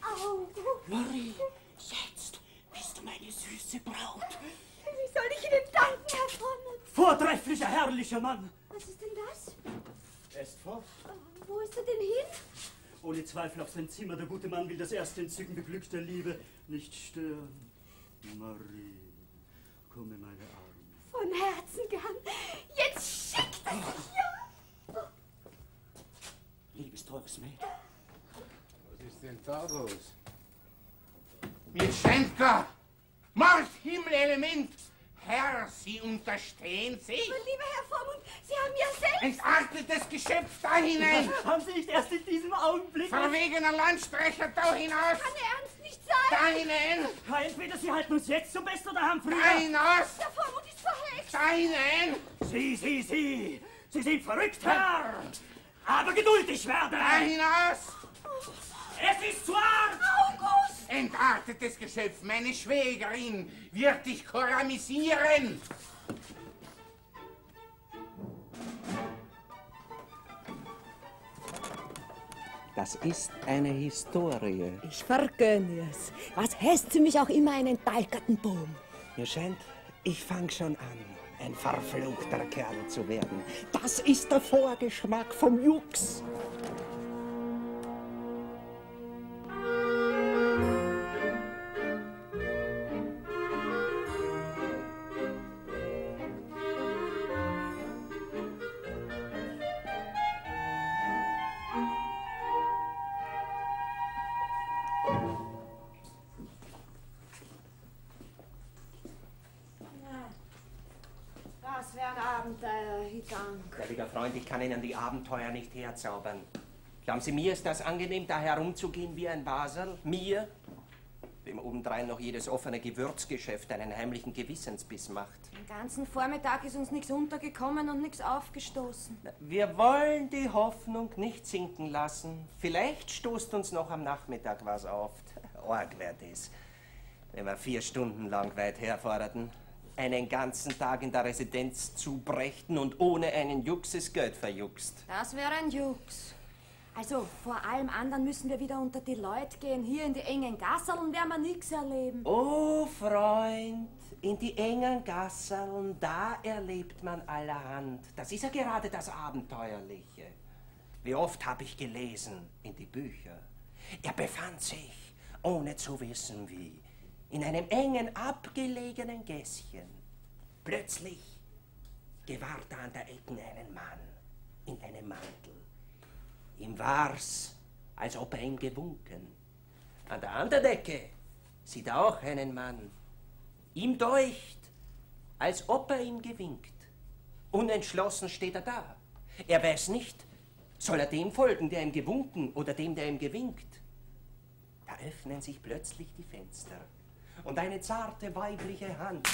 August. Marie, jetzt bist du meine süße Braut. Wie soll ich Ihnen danken, Herr Vormund? Vortrefflicher, herrlicher Mann. Was ist denn das? Er ist fort. Wo ist er denn hin? Ohne Zweifel auf sein Zimmer. Der gute Mann will das erste entzückende Glück der Liebe nicht stören. Marie, komm in meine Arme. Von Herzen gern. Jetzt schickt er sich ja. Liebes teures Mädchen. Was ist denn da los? Mitschenka! Mordhimmelelement! Herr, Sie unterstehen sich? Aber lieber Herr Vormund, Sie haben ja selbst... Entartetes Geschöpf da hinein! Haben Sie nicht erst in diesem Augenblick... Verwegener Landstreicher da hinaus! Kann er ernst nicht sein? Da hinein! Entweder Sie halten uns jetzt zum Besten oder haben früher... Da hinaus! Der Vormund ist verhext! Da hinein! Sie, Sie, Sie! Sie sind verrückt, Herr! Aber geduldig werden! Da hinaus! Es ist zu arg! August! Entartetes Geschöpf, meine Schwägerin wird dich koramisieren! Das ist eine Historie. Ich vergönne es. Was heißt für mich auch immer einen entbalkerten Baum? Mir scheint, ich fang schon an, ein verfluchter Kerl zu werden. Das ist der Vorgeschmack vom Jux. Kann Ihnen die Abenteuer nicht herzaubern. Glauben Sie, mir ist das angenehm, da herumzugehen wie ein Basel? Mir? Dem obendrein noch jedes offene Gewürzgeschäft einen heimlichen Gewissensbiss macht. Den ganzen Vormittag ist uns nichts untergekommen und nichts aufgestoßen. Wir wollen die Hoffnung nicht sinken lassen. Vielleicht stoßt uns noch am Nachmittag was auf. Org wär das, wenn wir vier Stunden lang weit herforderten, einen ganzen Tag in der Residenz zubrächten und ohne einen Juxes Geld verjuckst. Das wäre ein Jux. Also, vor allem anderen müssen wir wieder unter die Leute gehen. Hier in die engen Gasseln werden wir nichts erleben. Oh, Freund, in die engen Gasseln, da erlebt man allerhand. Das ist ja gerade das Abenteuerliche. Wie oft habe ich gelesen in die Bücher. Er befand sich, ohne zu wissen wie, in einem engen, abgelegenen Gässchen. Plötzlich gewahrt er an der Ecken einen Mann in einem Mantel. Ihm war's, als ob er ihm gewunken. An der anderen Ecke sieht er auch einen Mann. Ihm deucht, als ob er ihm gewinkt. Unentschlossen steht er da. Er weiß nicht, soll er dem folgen, der ihm gewunken, oder dem, der ihm gewinkt. Da öffnen sich plötzlich die Fenster und eine zarte weibliche Hand.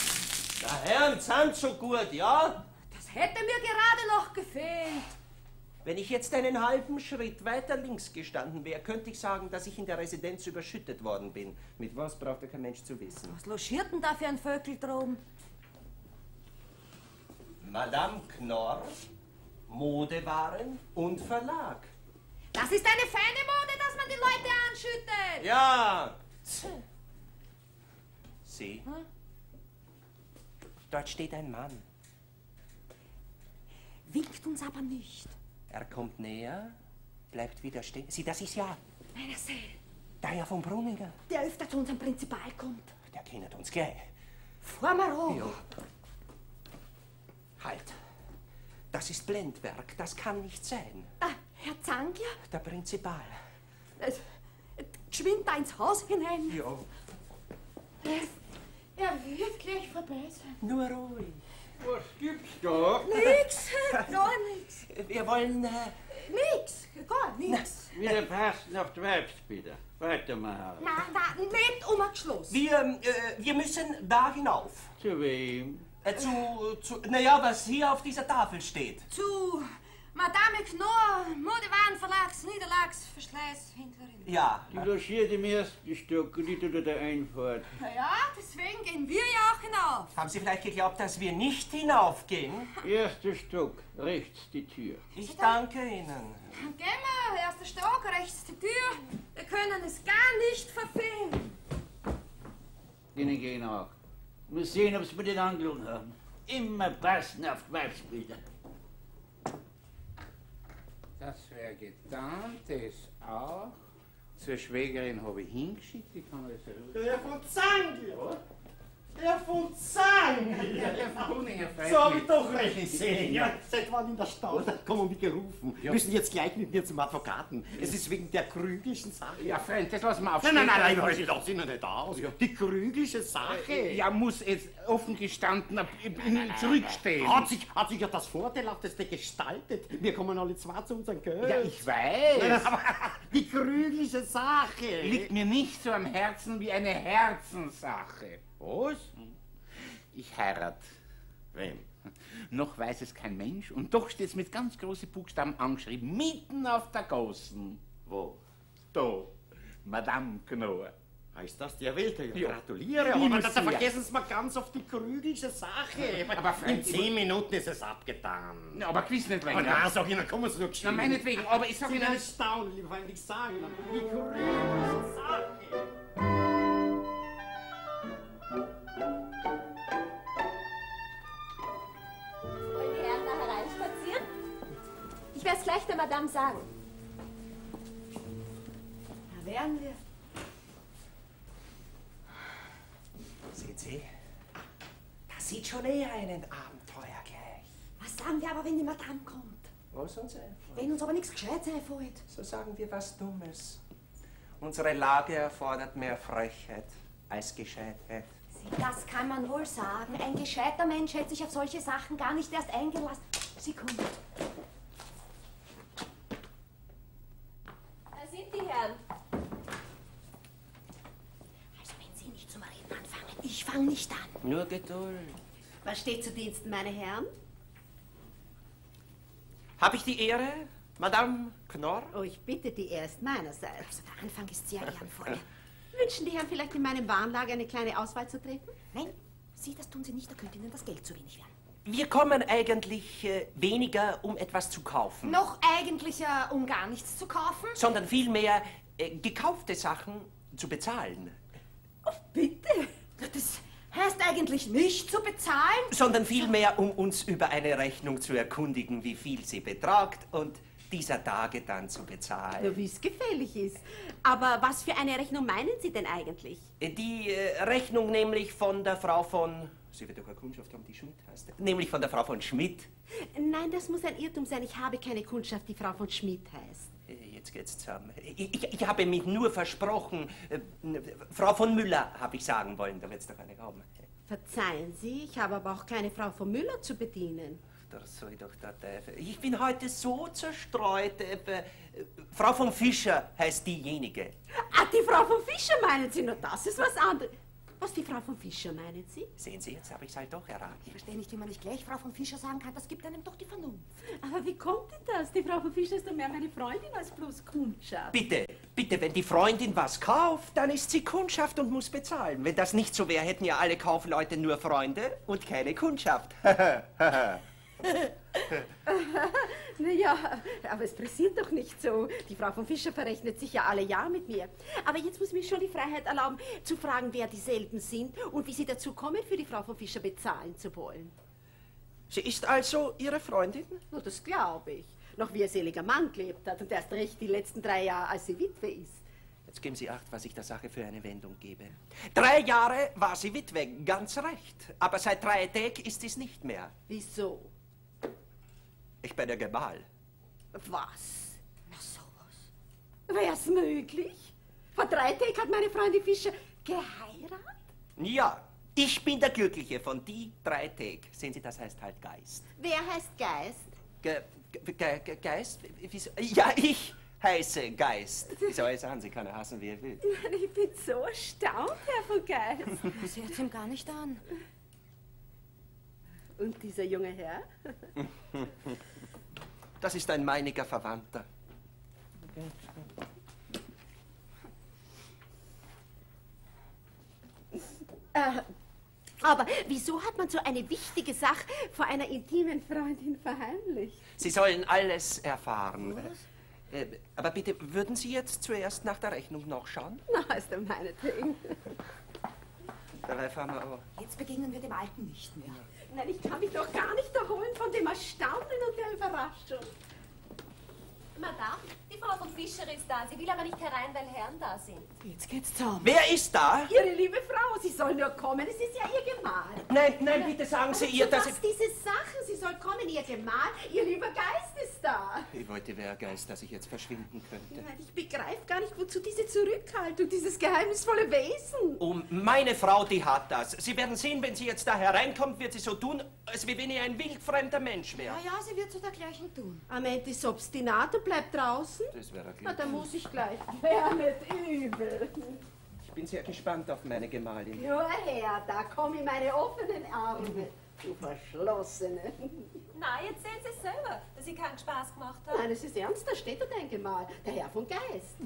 Der Herrn sind so gut, ja? Das hätte mir gerade noch gefehlt. Wenn ich jetzt einen halben Schritt weiter links gestanden wäre, könnte ich sagen, dass ich in der Residenz überschüttet worden bin. Mit was braucht ja kein Mensch zu wissen. Was logiert denn da für ein Vögel drum? Madame Knorr, Modewaren und Verlag. Das ist eine feine Mode, dass man die Leute anschüttet. Ja! Sieh, dort steht ein Mann. Winkt uns aber nicht. Er kommt näher bleibt wieder stehen. Sieh, das ist ja Meiner Seele. der Herr von Brunninger. Der öfter zu unserem Prinzipal kommt. Der kennt uns gleich. Fahr mal rum. Ja. Halt. Das ist Blendwerk. Das kann nicht sein. Ah, Herr Zangler, Der Prinzipal. äh, geschwind da ins Haus hinein. Ja. Er, er wird gleich vorbei sein. Nur ruhig. Was gibt's da? Nix, (laughs) gar nix. Wir wollen. Äh, Nix, gar nix. Wir passen auf die Weibsbilder. Weiter mal. Na, na, nicht umgeschlossen. wir, äh, wir müssen da hinauf. Zu wem? Äh, zu, zu. Naja, was hier auf dieser Tafel steht. Zu Madame Knorr, Modewaren Verlags, Niederlags, Verschleißhändlerin. Ja. Die logiert im ersten Stock und nicht unter der Einfahrt. Na ja, deswegen gehen wir ja auch hinauf. Haben Sie vielleicht geglaubt, dass wir nicht hinaufgehen? Erster Stock, rechts die Tür. Ich danke Ihnen. Dann gehen wir, erster Stock, rechts die Tür. Wir können es gar nicht verfehlen. Denen gehen auch. Muss sehen, ob sie mit den Angeln haben. Immer passen auf die Weibsbilder. Das wäre getan, das auch. Zur Schwägerin habe ich hingeschickt, die kann das ja Der von Zangl! Der von Zangl! Der von Brunninger, So hab ich doch recht gesehen. Ja, seit wann in der Stadt kommen wir gerufen. Müssen jetzt gleich mit mir zum Advokaten. Es ist wegen der krügelischen Sache. Ja, Freund, das lassen wir auf. Nein, nein, nein, nein, ich lasse ihn nicht aus. Die krügelische Sache. Ja, muss jetzt offen gestanden zurückstehen. Hat sich, hat sich ja das Vorteilhafteste gestaltet. Wir kommen alle zwei zu unseren Geld. Ja, ich weiß. Aber die krügelische Sache. Liegt mir nicht so am Herzen wie eine Herzenssache. Was? Ich heirat. Wem? Noch weiß es kein Mensch und doch steht es mit ganz großen Buchstaben angeschrieben, mitten auf der Gossen. Wo? Da, Madame Knorr. Heißt das, der Wilde? Ja. Gratuliere. Aber da sehr. vergessen Sie mal ganz auf die krügelische Sache. Aber in zehn Minuten ist es abgetan. Ja, aber gewiss nicht Aber länger. na, sag Ihnen, kommen Sie nur Na, geschwind. meinetwegen, aber ich sag Sie Ihnen... werden staunen, lieber Freund, ich sage Ihnen, die krügelische Sache. Wollen die Herren da hereinspazieren? Ich werde es gleich der Madame sagen. Da wären wir. Sehen Sie? Das sieht schon eher einen Abenteuer gleich. Was sagen wir aber, wenn die Madame kommt? Was uns einfällt? Wenn uns aber nichts Gescheites einfällt. So sagen wir was Dummes. Unsere Lage erfordert mehr Frechheit als Gescheitheit. Das kann man wohl sagen. Ein gescheiter Mensch hätte sich auf solche Sachen gar nicht erst eingelassen. Sekunde. Da sind die Herren. Also, wenn Sie nicht zum Reden anfangen, ich fange nicht an. Nur Geduld. Was steht zu Diensten, meine Herren? Habe ich die Ehre, Madame Knorr? Oh, ich bitte die erst meinerseits. Also, der Anfang ist sehr ehrenvoll. (laughs) Wünschen die Herren vielleicht in meinem Warenlager eine kleine Auswahl zu treten? Nein, Sie, das tun Sie nicht, da könnte Ihnen das Geld zu wenig werden. Wir kommen eigentlich äh, weniger, um etwas zu kaufen, Noch eigentlich, äh, um gar nichts zu kaufen? sondern vielmehr äh, gekaufte Sachen zu bezahlen. Bitte? Das heißt eigentlich nicht zu bezahlen? Sondern vielmehr, um uns über eine Rechnung zu erkundigen, wie viel sie betragt und dieser Tage dann zu bezahlen. Nur wie es gefällig ist. Aber was für eine Rechnung meinen Sie denn eigentlich? Die äh, Rechnung nämlich von der Frau von... Sie wird doch eine Kundschaft haben, die Schmidt heißt. Nämlich von der Frau von Schmidt. Nein, das muss ein Irrtum sein. Ich habe keine Kundschaft, die Frau von Schmidt heißt. Äh, Jetzt geht's zusammen. Ich, ich, ich habe mich nur versprochen. Äh, Frau von Müller habe ich sagen wollen, da wird's doch eine haben. Verzeihen Sie, ich habe aber auch keine Frau von Müller zu bedienen. Da soll doch der Teufel. Ich bin heute so zerstreut. Äh, Frau von Fischer heißt diejenige. Ah, die Frau von Fischer meinen Sie? Nur das ist was anderes. Was die Frau von Fischer meinen Sie? Sehen Sie, jetzt habe ich es halt doch erraten. Ich verstehe nicht, wie man nicht gleich Frau von Fischer sagen kann. Das gibt einem doch die Vernunft. Aber wie kommt denn das? Die Frau von Fischer ist doch mehr meine Freundin als bloß Kundschaft. Bitte, bitte, wenn die Freundin was kauft, dann ist sie Kundschaft und muss bezahlen. Wenn das nicht so wäre, hätten ja alle Kaufleute nur Freunde und keine Kundschaft. (laughs) (laughs) Naja, aber es pressiert doch nicht so. Die Frau von Fischer verrechnet sich ja alle Jahr mit mir. Aber jetzt muss mir schon die Freiheit erlauben, zu fragen, wer dieselben sind und wie sie dazu kommen, für die Frau von Fischer bezahlen zu wollen. sie ist also Ihre Freundin? Na, das glaube ich. noch wie ihr seliger Mann gelebt hat und erst recht die letzten drei Jahre, als sie Witwe ist. Jetzt geben Sie acht, was ich der Sache für eine Wendung gebe. Drei Jahre war sie Witwe, ganz recht. Aber seit drei Tagen ist sie es nicht mehr. Wieso? Ich bin der Gemahl. Was? Na sowas. Wär's möglich? Vor drei Tagen hat meine Freundin Fischer geheiratet? Ja, ich bin der Glückliche von die drei Tagen. Sehen Sie, das heißt halt Geist. Wer heißt Geist? Ge Ge Ge Ge Geist? Wieso? Ja, ich heiße Geist. Wie soll ich sagen? Sie kann er hassen, wie er will. Ich bin so erstaunt, Herr von Geist. Sie hört ihm gar nicht an. Und dieser junge Herr? (laughs) Das ist ein meiniger Verwandter. Äh, aber wieso hat man so eine wichtige Sache vor einer intimen Freundin verheimlicht? Sie sollen alles erfahren. Äh, aber bitte, würden Sie jetzt zuerst nach der Rechnung noch schauen? Na, ist ja meinetwegen. Dabei fahren wir auch. Jetzt begegnen wir dem Alten nicht mehr. Nein, ich kann mich doch gar nicht erholen von dem Erstaunen und der Überraschung. Madame, die Frau von Fischer ist da. Sie will aber nicht herein, weil Herren da sind. Jetzt geht's zusammen. Wer ist da? Ihre liebe Frau, sie soll nur kommen. Es ist ja ihr Gemahl. Nein, nein, bitte sagen Sie ihr, dass Was ich... diese Sachen? Sie soll kommen, ihr Gemahl. Ihr lieber Geist ist da. Ich wollte, wer Geist, dass ich jetzt verschwinden könnte. Nein, ich begreife gar nicht, wozu diese Zurückhaltung, dieses geheimnisvolle Wesen. Oh, meine Frau, die hat das. Sie werden sehen, wenn sie jetzt da hereinkommt, wird sie so tun, als wenn ich ein wildfremder Mensch wäre. Ja, ja, sie wird zu dergleichen tun. Am Ende ist obstinat und bleibt draußen. Das wäre Na, dann muss ich gleich. Wäre nicht übel. Ich bin sehr gespannt auf meine Gemahlin. Ja, her, da komm in meine offenen Arme. Du Verschlossene. Na, jetzt sehen Sie selber, dass ich keinen Spaß gemacht habe. Nein, es ist ernst, da steht da dein Gemahl, der Herr von Geist.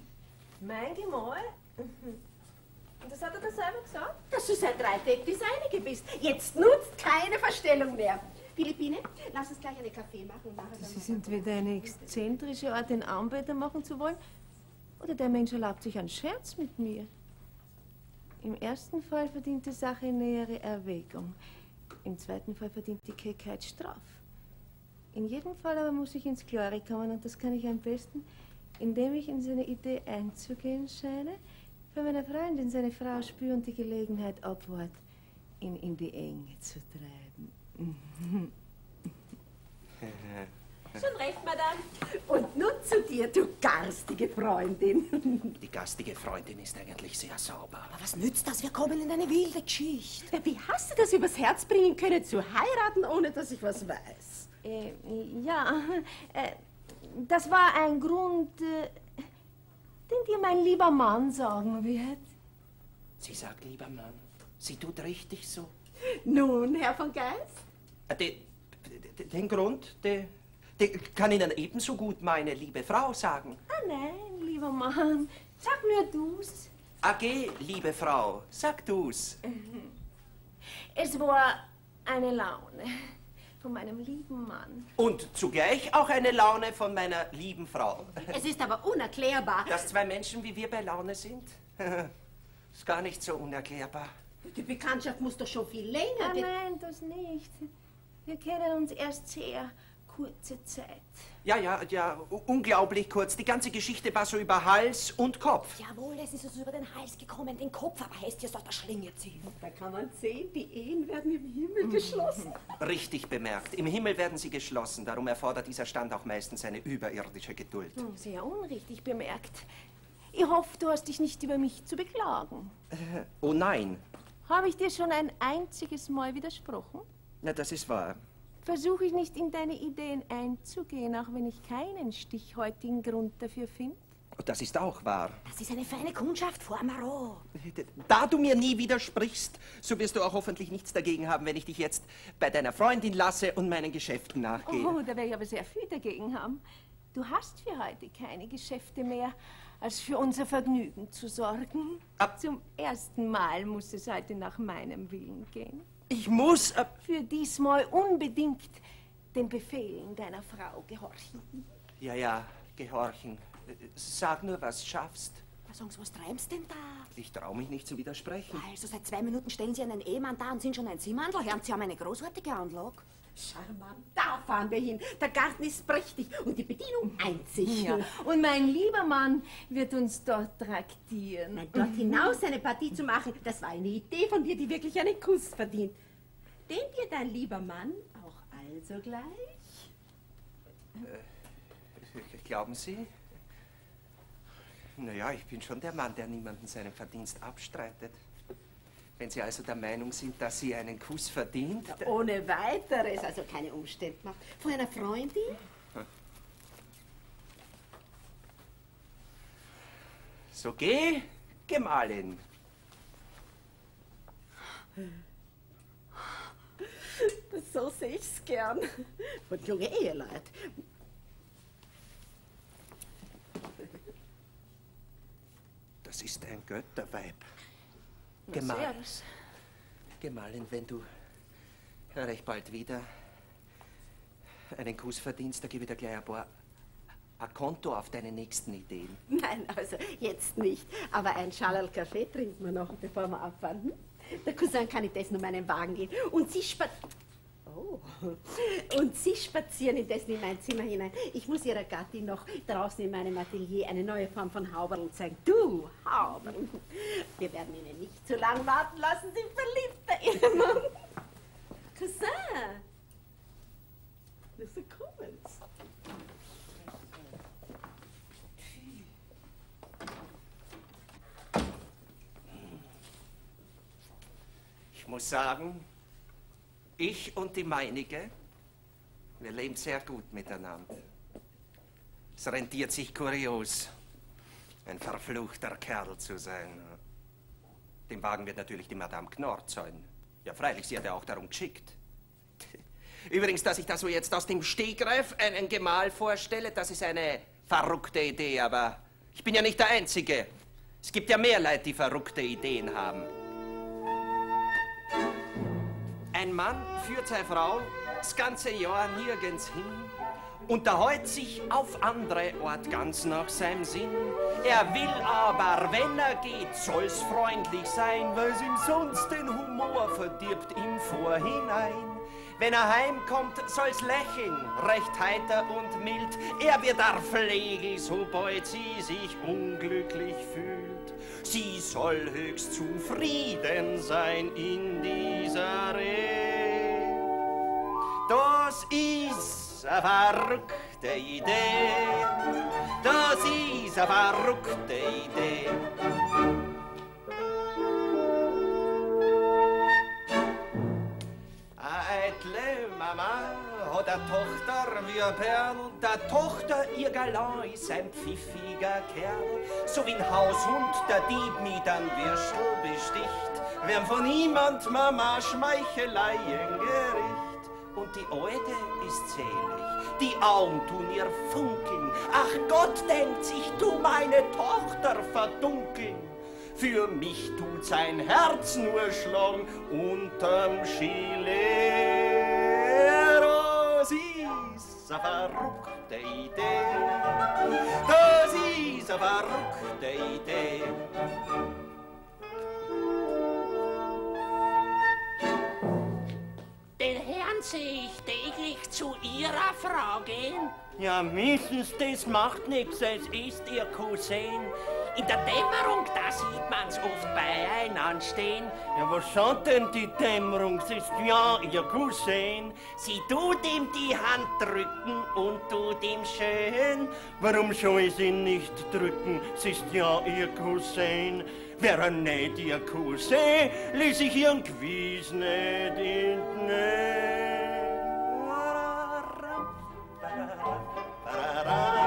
Mein Gemahl? Und das hat er da selber gesagt? Dass du seit drei Tagen die Seinige bist. Jetzt nutzt keine Verstellung mehr. Philippine, lass uns gleich einen Kaffee machen. Sie sind wieder eine exzentrische Art, den Armbreiter machen zu wollen? Oder der Mensch erlaubt sich einen Scherz mit mir? Im ersten Fall verdient die Sache nähere Erwägung. Im zweiten Fall verdient die Keckheit Straf. In jedem Fall aber muss ich ins Klare kommen und das kann ich am besten, indem ich in seine Idee einzugehen scheine, für meine Freundin, seine Frau spüre und die Gelegenheit abwart, ihn in die Enge zu treiben. (laughs) Schon recht, Madame. Und nun zu dir, du garstige Freundin. (laughs) Die gastige Freundin ist eigentlich sehr sauber. Aber was nützt das? Wir kommen in eine wilde Geschichte. Wie hast du das übers Herz bringen können, zu heiraten, ohne dass ich was weiß? Äh, ja, äh, das war ein Grund, äh, den dir mein lieber Mann sagen wird. Sie sagt, lieber Mann, sie tut richtig so. Nun, Herr von Geist? Äh, Den, den- Grund, den kann Ihnen ebenso gut meine liebe Frau sagen. Ah nein, lieber Mann, sag mir du's. AG, liebe Frau, sag du's. (laughs) Es war eine Laune von meinem lieben Mann. Und zugleich auch eine Laune von meiner lieben Frau. (laughs) Es ist aber unerklärbar. Dass zwei Menschen wie wir bei Laune sind, (laughs) ist gar nicht so unerklärbar. Die Bekanntschaft muss doch schon viel länger. Ah, nein, das nicht. Wir kennen uns erst sehr kurze Zeit. Ja, ja, ja, unglaublich kurz. Die ganze Geschichte war so über Hals und Kopf. Jawohl, es ist uns über den Hals gekommen, den Kopf, aber heißt jetzt aus der Schlinge ziehen. Da kann man sehen, die Ehen werden im Himmel geschlossen. (laughs) Richtig bemerkt. Im Himmel werden sie geschlossen. Darum erfordert dieser Stand auch meistens eine überirdische Geduld. Hm, Sehr unrichtig bemerkt. Ich hoffe, du hast dich nicht über mich zu beklagen. Äh, oh nein. Habe ich dir schon ein einziges Mal widersprochen? Na, das ist wahr. Versuche ich nicht in deine Ideen einzugehen, auch wenn ich keinen stichhäutigen Grund dafür finde? Das ist auch wahr. Das ist eine feine Kundschaft vor Marot. Da du mir nie widersprichst, so wirst du auch hoffentlich nichts dagegen haben, wenn ich dich jetzt bei deiner Freundin lasse und meinen Geschäften nachgehe. Oh, da werde ich aber sehr viel dagegen haben. Du hast für heute keine Geschäfte mehr, als für unser Vergnügen zu sorgen. Zum ersten Mal muss es heute nach meinem Willen gehen. Ich muss. Äh, Für diesmal unbedingt den Befehlen deiner Frau gehorchen. ja, ja, gehorchen. Sag nur, was schaffst. Sie, was treibst denn da? Ich traue mich nicht zu widersprechen. Also seit zwei Minuten stellen Sie einen Ehemann da und sind schon ein Simmandl. Hören Sie haben eine großartige Anlage. Charmant, da fahren wir hin. Der Garten ist prächtig und die Bedienung einzig. Ja. Und mein lieber Mann wird uns dort traktieren. Nein, dort hinaus eine Partie zu machen, das war eine Idee von dir, die wirklich einen Kuss verdient. Den dir dein lieber Mann auch also gleich? Äh, glauben Sie? Naja, ich bin schon der Mann, der niemanden seinen Verdienst abstreitet. Wenn Sie also der Meinung sind, dass sie einen Kuss verdient. Ja, ohne weiteres, also keine Umstände macht. Von einer Freundin? So geh, Gemahlin. So sehe ich's gern. Und junge Eheleut. Das ist ein Götterweib. Gemahl. Gemahlin, wenn du recht bald wieder einen Kuss verdienst, da gebe ich dir gleich ein paar ein Konto auf deine nächsten Ideen. Nein, also jetzt nicht. Aber ein Schalal Kaffee trinken wir noch, bevor wir abfahren. Hm? Der Cousin kann ich dessen um meinen Wagen gehen. Und Sie spa Oh. Und Sie spazieren indessen in mein Zimmer hinein. Ich muss Ihrer Gattin noch draußen in meinem Atelier eine neue Form von Hauberl zeigen. Du, Hauberl. Wir werden Ihnen nicht zu lang warten lassen. Sie verliebter Ehemann. (laughs) Cousin. Na, so kommen's. Ich muss sagen, ich und die meinige, wir leben sehr gut miteinander. Es rentiert sich kurios, ein verfluchter Kerl zu sein. Den Wagen wird natürlich die Madame Knorr zäunen. Ja, freilich, sie hat ja auch darum geschickt. Übrigens, dass ich da so jetzt aus dem Stegreif einen Gemahl vorstelle, das ist eine verrückte Idee, aber ich bin ja nicht der Einzige. Es gibt ja mehr Leute, die verrückte Ideen haben. Ein Mann führt seine Frau das ganze Jahr nirgends hin, unterhält sich auf andere Ort ganz nach seinem Sinn. Er will aber, wenn er geht, soll's freundlich sein, weil's ihm sonst den Humor verdirbt im Vorhinein. Wenn er heimkommt, soll's lächeln, recht heiter und mild. Er wird der Pflege, sobald sie sich unglücklich fühlt. Sie soll höchst zufrieden sein in dieser Welt. Das ist eine verrückte Idee. Das ist eine verrückte Idee. Eitle Mama hat eine Tochter wie ein Perl und der Tochter ihr Galant ist ein pfiffiger Kerl. So wie ein Haushund der Dieb mit einem Würstel besticht, werden von niemand Mama Schmeicheleien gericht. Und die Alte ist selig, die Augen tun ihr funkeln. Ach Gott denkt sich, du meine Tochter verdunkeln. Für mich tut sein Herz nur schlagen unterm Schilero. Das ist eine verrückte Idee. Das ist eine verrückte Idee. Den Herrn sehe ich täglich zu Ihrer Frau gehen. Ja, mindestens das macht nichts, es ist ihr Cousin. In der Dämmerung, da sieht man's oft beieinander stehen. Ja, was sagt denn die Dämmerung? Es ist ja ihr Cousin. Sie tut ihm die Hand drücken und tut ihm schön. Warum soll ich sie nicht drücken? Es ist ja ihr Cousin. Wäre er nicht ihr Cousin, ließ ich ihren Quiz nicht entnehmen. Also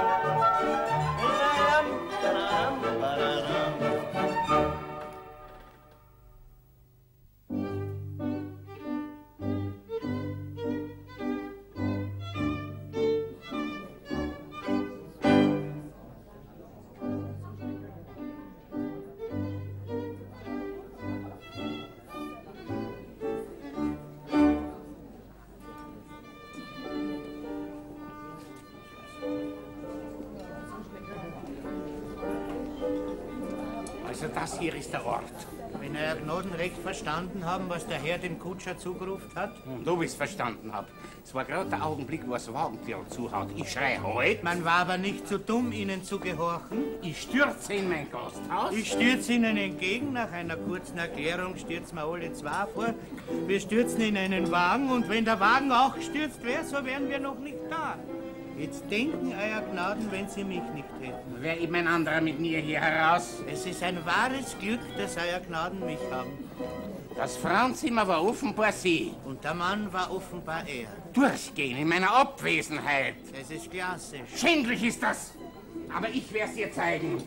das hier ist der Ort. Wenn Euer Gnaden recht verstanden haben, was der Herr dem Kutscher zugerufen hat? Und ob ich's verstanden hab. Es war gerade der Augenblick, wo das Wagentier zuhaut. Ich schrei halt. Man war aber nicht so dumm, Ihnen zu gehorchen. Ich stürze in mein Gasthaus. Ich stürze Ihnen entgegen. Nach einer kurzen Erklärung stürzen wir alle zwei vor. Wir stürzen in einen Wagen und wenn der Wagen auch gestürzt wäre, so wären wir noch nicht da. Jetzt denken, Euer Gnaden, wenn Sie mich nicht hätten. Wer eben ein anderer mit mir hier heraus? Es ist ein wahres Glück, dass Euer Gnaden mich haben. Das Frauenzimmer war offenbar Sie. Und der Mann war offenbar er. Durchgehen in meiner Abwesenheit. Es ist klassisch. Schändlich ist das. Aber ich werd's dir zeigen.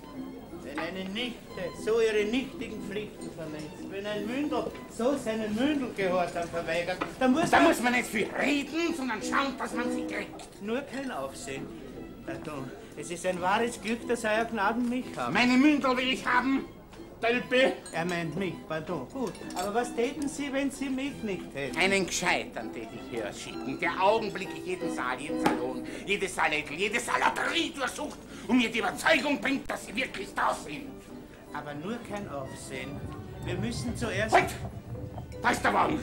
Wenn eine Nichte so ihre nichtigen Pflichten verletzt, wenn ein Mündel so seinen Mündelgehorsam verweigert, dann muss Da man... muss man nicht viel reden, sondern schauen, dass man sie kriegt. Nur kein Aufsehen. Es ist ein wahres Glück, dass Euer Gnaden mich haben. Meine Mündel will ich haben. Tölpe. Er meint mich, pardon. Gut, aber was täten Sie, wenn Sie mich nicht hätten? Einen Gescheitern tät ich hier schicken, der augenblicklich jeden Saal, jeden Salon, jede Salettel, jede Salaterie durchsucht und mir die Überzeugung bringt, dass sie wirklich da sind. Aber nur kein Aufsehen. Wir müssen zuerst... Halt! Da ist der Wagen.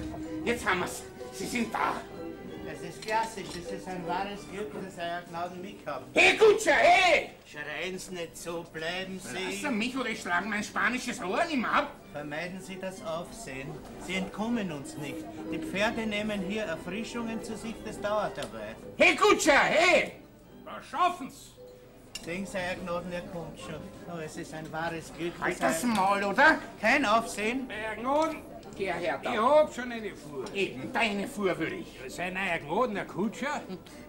Jetzt haben wir's. Sie sind da. Es ist klassisch, es ist ein wahres Glück, dass Euer Gnaden haben. Hey, Kutscher, hey! Schreien Sie nicht so, bleiben Sie. Lass mich oder ich schlage mein spanisches Rohr nicht mehr ab. Vermeiden Sie das Aufsehen. Sie entkommen uns nicht. Die Pferde nehmen hier Erfrischungen zu sich, das dauert dabei. Hey, Kutscher, hey! Was schaffen's? Sehen Sie, Herr Gnaden, er kommt schon. Oh, es ist ein wahres Glück. Halt das Maul, oder? Kein Aufsehen. Herr Gnaden, Geh her, ich da. hab schon eine Fuhr. Eben, deine Fuhr will ich. Sein neuer Gnaden, der Kutscher?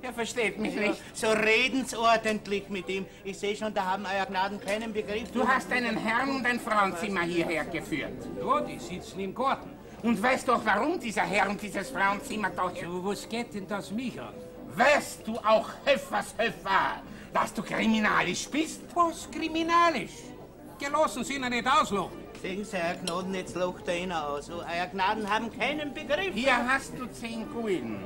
Er versteht mich Ja, nicht. so reden Sie ordentlich mit ihm. Ich sehe schon, da haben Euer Gnaden keinen Begriff. Du hast einen Herrn und ein Frauenzimmer hierher geführt. Ja, die sitzen im Garten. Und weißt doch, warum dieser Herr und dieses Frauenzimmer da Aber was geht denn das mich an? Weißt du auch, Höffers Höffer, dass du kriminalisch bist? Was kriminalisch? Gelassen Sie ihn nicht auslachen. Sehen Sie, Herr Gnaden, jetzt lacht er ihn aus. Euer Gnaden haben keinen Begriff. Hier hast du zehn Gulden.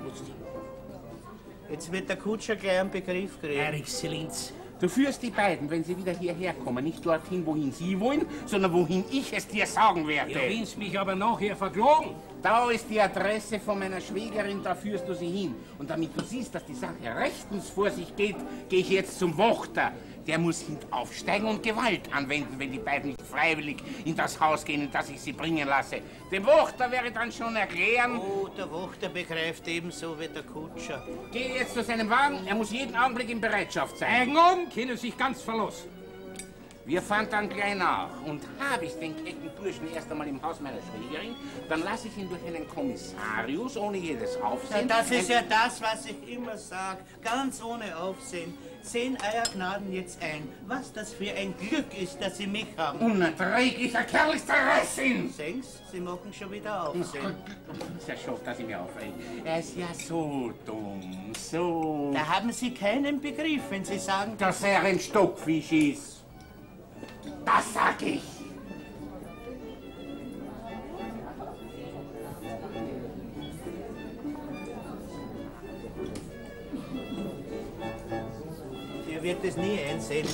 Jetzt wird der Kutscher gleich einen Begriff kriegen. Herr Exzellenz. Du führst die beiden, wenn sie wieder hierher kommen, nicht dorthin, wohin sie wollen, sondern wohin ich es dir sagen werde. Ja, wenn Sie mich aber nachher verklagen. Da ist die Adresse von meiner Schwägerin, da führst du sie hin. Und damit du siehst, dass die Sache rechtens vor sich geht, gehe ich jetzt zum Wächter. Der muss aufsteigen und Gewalt anwenden, wenn die beiden nicht freiwillig in das Haus gehen, in das ich sie bringen lasse. Dem Wächter ich dann schon erklären. Oh, der Wächter begreift ebenso wie der Kutscher. Geh jetzt zu seinem Wagen, er muss jeden Augenblick in Bereitschaft sein. Herr Gnaden können sich ganz verlassen. Wir fahren dann gleich nach. Und habe ich den kecken Burschen erst einmal im Haus meiner Schwägerin, dann lasse ich ihn durch einen Kommissarius ohne jedes Ja, Aufsehen. das ist ja das, was ich immer sage. Ganz ohne Aufsehen. Sehen Euer Gnaden jetzt ein, was das für ein Glück ist, dass Sie mich haben. Unerträglicher Kerl ist der Rassin! Sehen Sie, machen schon wieder Aufsehen. Ist ja schade, dass ich mich aufrege. Er ist ja so dumm, so... Da haben Sie keinen Begriff, wenn Sie sagen, Dass er ein Stockfisch ist. Das sag ich. er wird es nie einsehen.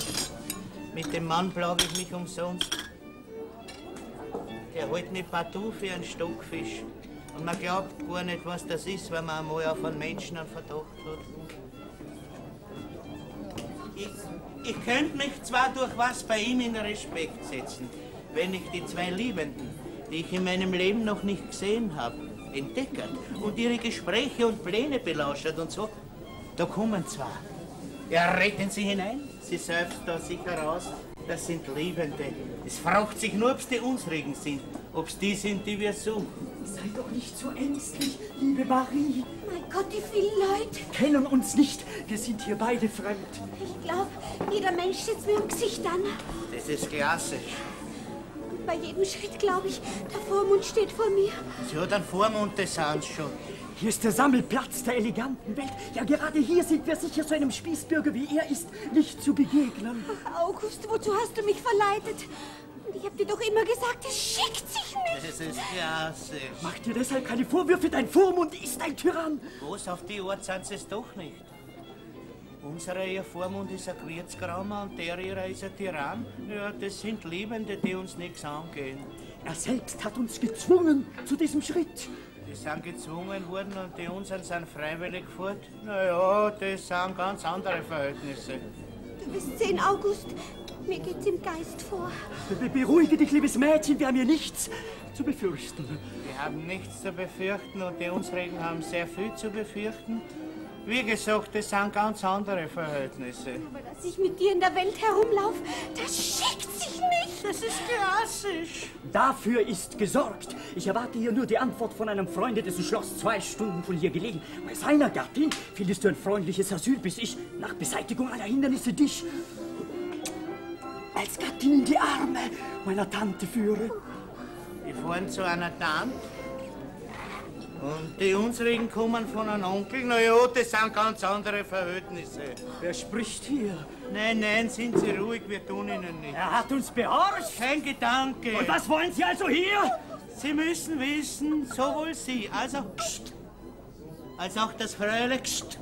Mit dem Mann plage ich mich umsonst. Der hält mich partout für einen Stockfisch. Und man glaubt gar nicht, was das ist, wenn man einmal auf einen Menschen einen Verdacht hat. Ich, ich könnte mich zwar durch was bei ihm in Respekt setzen, wenn ich die zwei Liebenden, die ich in meinem Leben noch nicht gesehen habe, entdeckert und ihre Gespräche und Pläne belauschert und so. Da kommen zwei. Ja, retten Sie hinein. Sie selbst da sicher raus. Das sind Liebende. Es fragt sich nur, ob es die unsrigen sind. Ob es die sind, die wir suchen. Sei doch nicht so ängstlich, liebe Marie. Mein Gott, die vielen Leute. Kennen uns nicht. Wir sind hier beide fremd. Ich glaube, jeder Mensch sitzt mir im Gesicht an. Das ist klassisch. Und bei jedem Schritt glaube ich, der Vormund steht vor mir. Sie hat einen Vormund, das sind sie schon. Hier ist der Sammelplatz der eleganten Welt. Ja, gerade hier sind wir sicher so einem Spießbürger wie er ist, nicht zu begegnen. Ach, August, wozu hast du mich verleitet? Ich habe dir doch immer gesagt, es schickt sich nicht. Das ist klassisch. Mach dir deshalb keine Vorwürfe, dein Vormund ist ein Tyrann. Was auf die Art sind sie es doch nicht. Unserer ihr Vormund ist ein Gewürzgrammer und der ihrer ist ein Tyrann. Ja, das sind Liebende, die uns nichts angehen. Er selbst hat uns gezwungen zu diesem Schritt. Die sind gezwungen worden und die unseren sind freiwillig fort. Naja, das sind ganz andere Verhältnisse. Du bist sehen, August. Mir geht's im Geist vor. Be beruhige dich, liebes Mädchen, wir haben hier nichts zu befürchten. Wir haben nichts zu befürchten und die unsrigen haben sehr viel zu befürchten. Wie gesagt, das sind ganz andere Verhältnisse. Aber dass ich mit dir in der Welt herumlaufe, das schickt sich nicht. Das ist klassisch. Dafür ist gesorgt. Ich erwarte hier nur die Antwort von einem Freunde, dessen Schloss zwei Stunden von hier gelegen. Bei seiner Gattin findest du ein freundliches Asyl, bis ich nach Beseitigung aller Hindernisse dich als Gattin in die Arme meiner Tante führe. Wir fahren zu einer Tante. Und die unsrigen kommen von einem Onkel. Na ja, das sind ganz andere Verhältnisse. Wer spricht hier? Nein, nein, sind Sie ruhig, wir tun Ihnen nichts. Er hat uns behorcht. Kein Gedanke. Und was wollen Sie also hier? Sie müssen wissen, sowohl Sie als auch Psst, als auch das Fräulein Psst,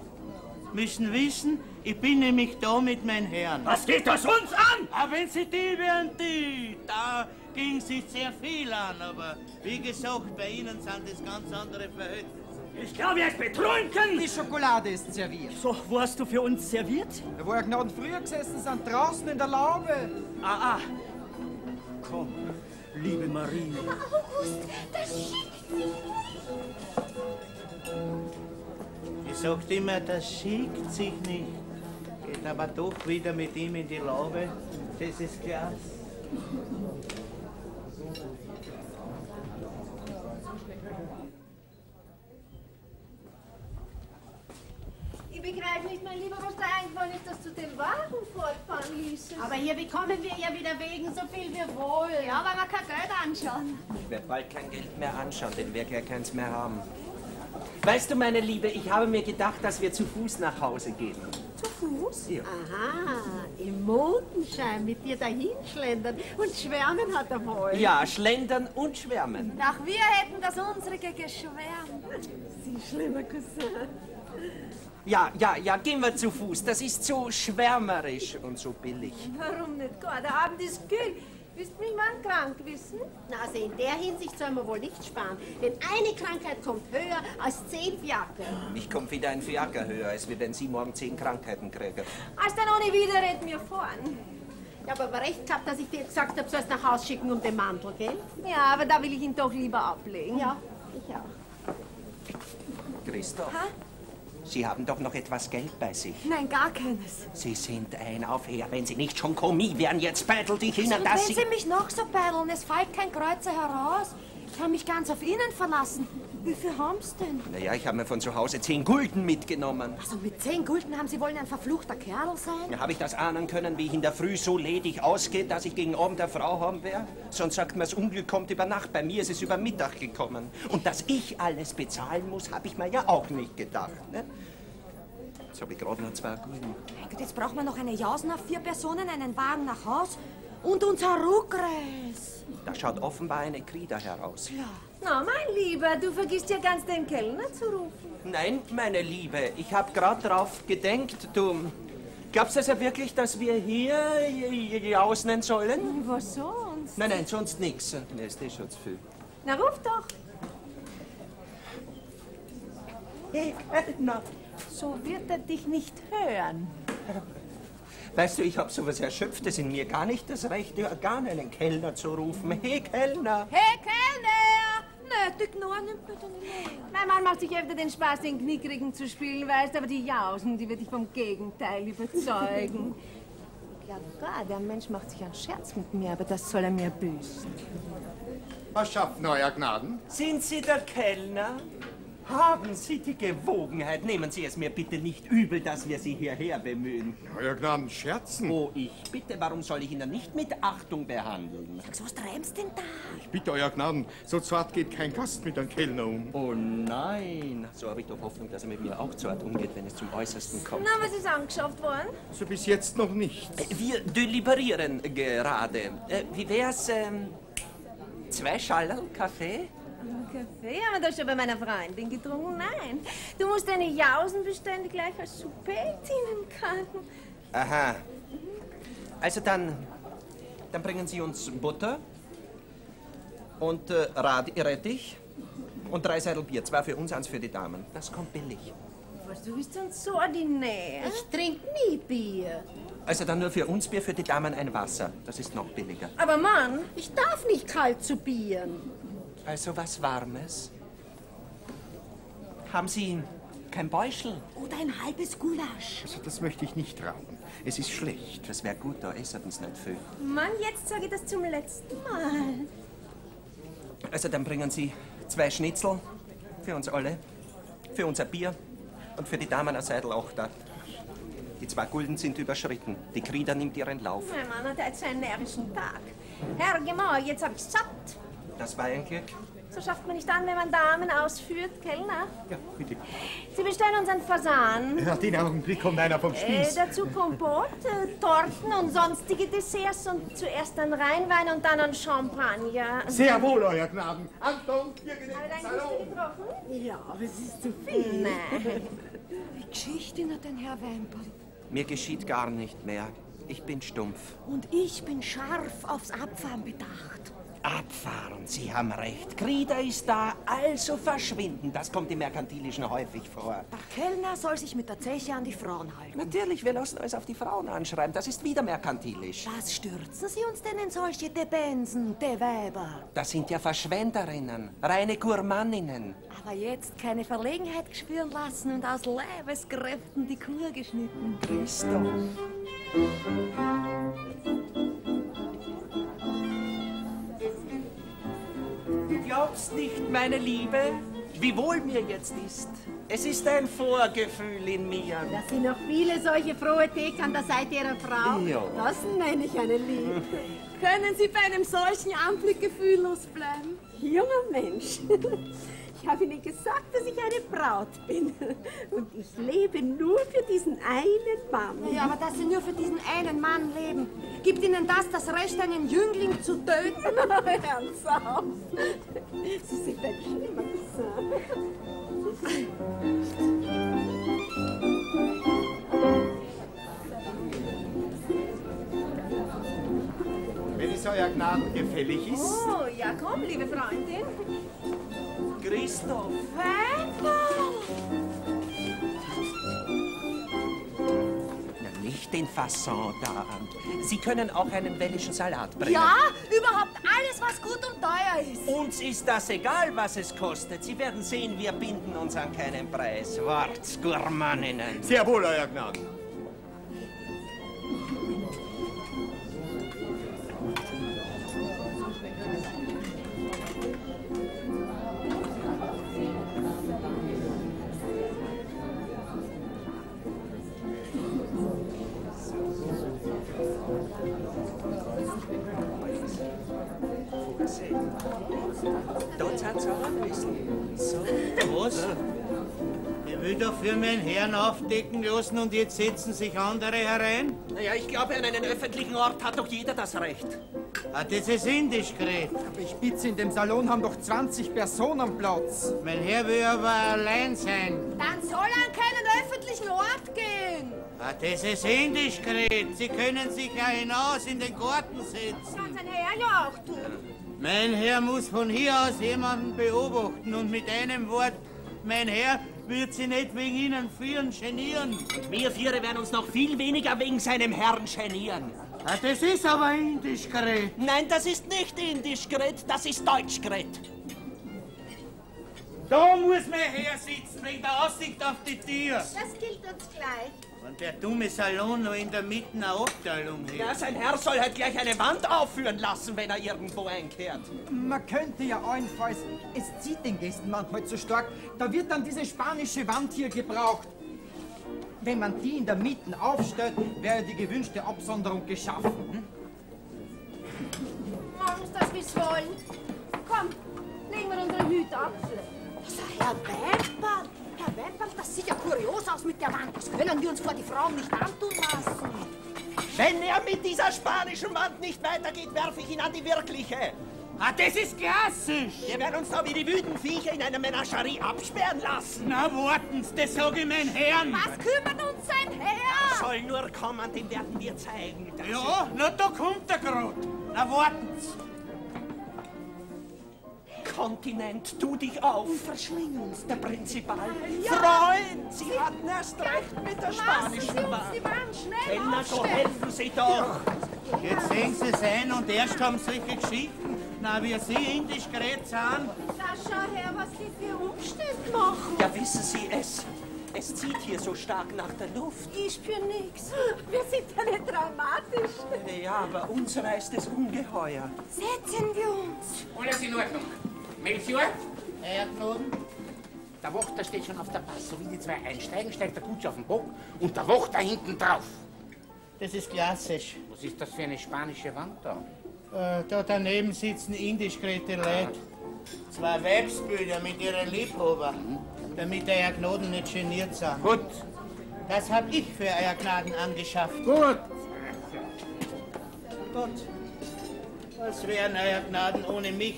müssen wissen, ich bin nämlich da mit meinen Herren. Was geht das uns an? Aber wenn Sie die wären, die, da ging sich sehr viel an, aber wie gesagt, bei Ihnen sind das ganz andere Verhältnisse. Ich glaube, er ist betrunken. Die Schokolade ist serviert. So, wo hast du für uns serviert? Wo ihr Gnaden früher gesessen sind, draußen in der Laube. Ah, ah. Komm, liebe Marie. August, das schickt sich Ich sagt immer, das schickt sich nicht. Geht aber doch wieder mit ihm in die Laube. Das ist klar. Ich begreife nicht, mein Lieber, was da eingefallen ist, dass du den Wagen fortfahren ließest. Aber hier bekommen wir ja wieder wegen so viel wir wollen. Ja, weil wir kein Geld anschauen. Ich werde bald kein Geld mehr anschauen, denn wir ja keins mehr haben. Weißt du, meine Liebe, ich habe mir gedacht, dass wir zu Fuß nach Hause gehen. Zu Fuß? Ja. Aha, im Mondenschein mit dir dahinschlendern und schwärmen hat er wohl. Ja, schlendern und schwärmen. Ach, wir hätten das unsrige geschwärmt. Sie schlimmer Cousin. Ja, ja, ja, gehen wir zu Fuß. Das ist so schwärmerisch und so billig. Warum nicht gar? Der Abend ist kühl. Willst du mich mal krank wissen? Na, also in der Hinsicht sollen wir wohl nicht sparen. Denn eine Krankheit kommt höher als zehn Fiaker. Mich kommt wieder ein Fiaker höher, als wie wenn Sie morgen zehn Krankheiten kriegen. Als dann ohne Widerreden mir vorn. Ja, aber recht gehabt, dass ich dir gesagt habe, sollst nach Haus schicken um den Mantel, gell? Ja, aber da will ich ihn doch lieber ablegen. Ja, ich auch. Christoph, Sie haben doch noch etwas Geld bei sich. Nein, gar keines. Sie sind ein Aufher. Wenn Sie nicht schon Kommis wären, jetzt bettelt ich Ihnen, Und dass wenn Sie... Sie mich noch so paddeln, es fällt kein Kreuzer heraus. Ich habe mich ganz auf Ihnen verlassen. Wie viel haben's denn? Naja, ich habe mir von zu Hause zehn Gulden mitgenommen. Also mit zehn Gulden haben Sie wollen ein verfluchter Kerl sein? Ja, habe ich das ahnen können, wie ich in der Früh so ledig ausgehe, dass ich gegen Abend der Frau haben werde? Sonst sagt man, das Unglück kommt über Nacht. Bei mir ist es über Mittag gekommen. Und dass ich alles bezahlen muss, habe ich mir ja auch nicht gedacht. Ne? Jetzt habe ich gerade noch zwei Gulden. Mein Gott, jetzt braucht man noch eine Jausen auf vier Personen, einen Wagen nach Haus und unser Ruckreis. Da schaut offenbar eine Krieder heraus. Ja. Na, mein Lieber, du vergisst ja ganz den Kellner zu rufen. Nein, meine Liebe, ich habe gerade drauf gedenkt, du. Glaubst du also wirklich, dass wir hier ausnehmen sollen? Was sonst? Nein, nein, sonst nichts. Nee, ist eh schon zu viel. Na, ruf doch. Hey, Kellner. So wird er dich nicht hören. Weißt du, ich habe sowas Erschöpftes in mir. Gar nicht das rechte Organ, einen Kellner zu rufen. Hey, Kellner. Hey, Kellner! Nötig, nur nimmt bitte nicht mehr. Mein Mann macht sich öfter den Spaß, den Knickrigen zu spielen, weißt aber die Jausen, die wird dich vom Gegenteil überzeugen. (laughs) Ja, klar, der Mensch macht sich einen Scherz mit mir, aber das soll er mir büßen. Was schaffen euer Gnaden? Sind Sie der Kellner? Haben Sie die Gewogenheit? Nehmen Sie es mir bitte nicht übel, dass wir Sie hierher bemühen. Euer Gnaden scherzen. Oh, ich bitte, warum soll ich ihn dann nicht mit Achtung behandeln? Was treibst denn da? Ich bitte euer Gnaden, so zart geht kein Gast mit einem Kellner um. Oh nein. So habe ich doch Hoffnung, dass er mit mir auch zart umgeht, wenn es zum Äußersten kommt. Na, was ist angeschafft worden? So bis jetzt noch nicht. Äh, Wir deliberieren gerade. Äh, Wie wär's, ähm, zwei Schallerl Kaffee? Kaffee haben wir doch schon bei meiner Freundin getrunken. Nein, du musst deine Jausen bestellen, die gleich als Soupe dienen kann. Aha. Also dann, dann bringen Sie uns Butter Und äh, Rad Rettich und drei Seidel Bier. Zwei für uns, eins für die Damen. Das kommt billig. Was, du bist dann so ordinär. Ich trinke nie Bier. Also dann nur für uns Bier, für die Damen ein Wasser. Das ist noch billiger. Aber Mann, ich darf nicht kalt zu bieren. Also was Warmes? Haben Sie kein Beuschel? Oder ein halbes Gulasch. Also das möchte ich nicht rauchen. Es ist schlecht. Das wäre gut, da essen uns nicht viel. Mann, jetzt sage ich das zum letzten Mal. Also dann bringen Sie zwei Schnitzel für uns alle, für unser Bier und für die Damen ein Seidel Achter. Die zwei Gulden sind überschritten. Die Krieder nimmt ihren Lauf. Mein Mann hat jetzt einen närrischen Tag. Herr Gemahl, jetzt hab ich satt. Das war ein Glück. So schafft man nicht an, wenn man Damen ausführt, Kellner. Ja, bitte. Sie bestellen uns einen Fasan. Ja, den Augenblick kommt einer vom Äh, Spieß. dazu Kompott, äh, Torten und sonstige Desserts und zuerst ein Rheinwein und dann ein Champagner. Sehr wohl, Euer Gnaden. Achtung, hier geht Hat es. getroffen? Ja, aber es ist zu viel. Nein. Wie geschieht Ihnen denn, Herr Wemperl? Mir geschieht gar nicht mehr. Ich bin stumpf. Und ich bin scharf aufs Abfahren bedacht. Abfahren, Sie haben recht. Krieder ist da, also verschwinden. Das kommt im Merkantilischen häufig vor. Der Kellner soll sich mit der Zeche an die Frauen halten. Natürlich, wir lassen alles auf die Frauen anschreiben. Das ist wieder merkantilisch. Was stürzen Sie uns denn in solche Debensen, de Weiber? Das sind ja Verschwenderinnen, reine Gourmandinnen. Aber jetzt keine Verlegenheit gespüren lassen und aus Leibeskräften die Kur geschnitten. Christoph. Du glaubst nicht, meine Liebe, wie wohl mir jetzt ist. Es ist ein Vorgefühl in mir. Das sind noch viele solche frohe Theke an der Seite Ihrer Frau. Ja. Das nenne ich eine Liebe. Können Sie bei einem solchen Anblick gefühllos bleiben? Junger Mensch, ich habe Ihnen gesagt, dass ich eine Braut bin. Und ich lebe nur für diesen einen Mann. Ja, aber dass Sie nur für diesen einen Mann leben, gibt Ihnen das das Recht, einen Jüngling zu töten? (laughs) Ernsthaft? Sie sind ein Schlimmer. Wenn es Euer Gnaden gefällig ist. Oh, ja, komm, liebe Freundin. Christoph. Na, nicht den Fasson da. Sie können auch einen wellischen Salat bringen. Ja, überhaupt alles, was gut und teuer ist. Uns ist das egal, was es kostet. Sie werden sehen, wir binden uns an keinen Preis. Wortsgurmaninnen. Sehr wohl, Euer Gnaden. Was? Ich will doch für meinen Herrn aufdecken lassen und jetzt setzen sich andere herein? Naja, ich glaube, an einem öffentlichen Ort hat doch jeder das Recht. Ah, das ist indiskret. Aber ich bitte, in dem Salon haben doch 20 Personen Platz. Mein Herr will aber allein sein. Dann soll er an keinen öffentlichen Ort gehen. Ah, das ist indiskret. Sie können sich ja hinaus in den Garten setzen. Kann sein Herr ja auch tun. Mein Herr muss von hier aus jemanden beobachten und mit einem Wort, mein Herr wird sie nicht wegen Ihnen vieren genieren. Wir Viere werden uns noch viel weniger wegen seinem Herrn genieren. Ah, das ist aber indiskret. Nein, das ist nicht indiskret, das ist deutschkret. Da muss mein Herr sitzen, wegen der Aussicht auf die Tür. Das gilt uns gleich. Und der dumme Salon noch in der Mitte eine Abteilung Ja, hat. sein Herr soll halt gleich eine Wand aufführen lassen, wenn er irgendwo einkehrt. Man könnte ja allenfalls, es zieht den Gästen manchmal zu stark, da wird dann diese spanische Wand hier gebraucht. Wenn man die in der Mitte aufstellt, wäre die gewünschte Absonderung geschaffen. Hm? Machen Sie das, wie Sie wollen. Komm, legen wir unsere Hüte ab. Also, Herr Wemperl, Herr Wemperl, das sieht ja kurios aus mit der Wand. Das können wir uns vor die Frauen nicht antun lassen. Wenn er mit dieser spanischen Wand nicht weitergeht, werfe ich ihn an die wirkliche. Ah, das ist klassisch. Wir werden uns da wie die wüden Viecher in einer Menagerie absperren lassen. Na, warten Sie, das sag ich mein Herrn. Was kümmert uns sein Herr? Soll nur kommen, dem werden wir zeigen. Ja, na, da kommt er grad. Na, warten Sie. Kontinent, tu dich auf. Verschwinden's. Der Prinzipal. Ja. Freund, Sie hatten erst recht mit der spanischen Sie uns die schnell Kellner, so helfen Sie doch. Jetzt sehen Sie es ein und erst haben solche Geschichten. Na, wie Sie indiskret sind. Da schau her, was die für Umstände machen. Ja, wissen Sie es? Es zieht hier so stark nach der Luft. Ich spür nix. Wir sind ja nicht dramatisch. Ja, aber unserer ist es ungeheuer. Setzen wir uns. Alles in Ordnung. Melchior? Herr Knoten? Der Wächter steht schon auf der Pass. So wie die zwei einsteigen, steigt der Kutscher auf den Bock und der Wächter hinten drauf. Das ist klassisch. Was ist das für eine spanische Wand da? Äh, da daneben sitzen indiskrete Leute. Zwei Weibsbilder mit ihren Liebhaber, damit euer Gnaden nicht geniert sind. Gut. Das hab ich für euer Gnaden angeschafft. Gut. Gut. Was wären euer Gnaden ohne mich?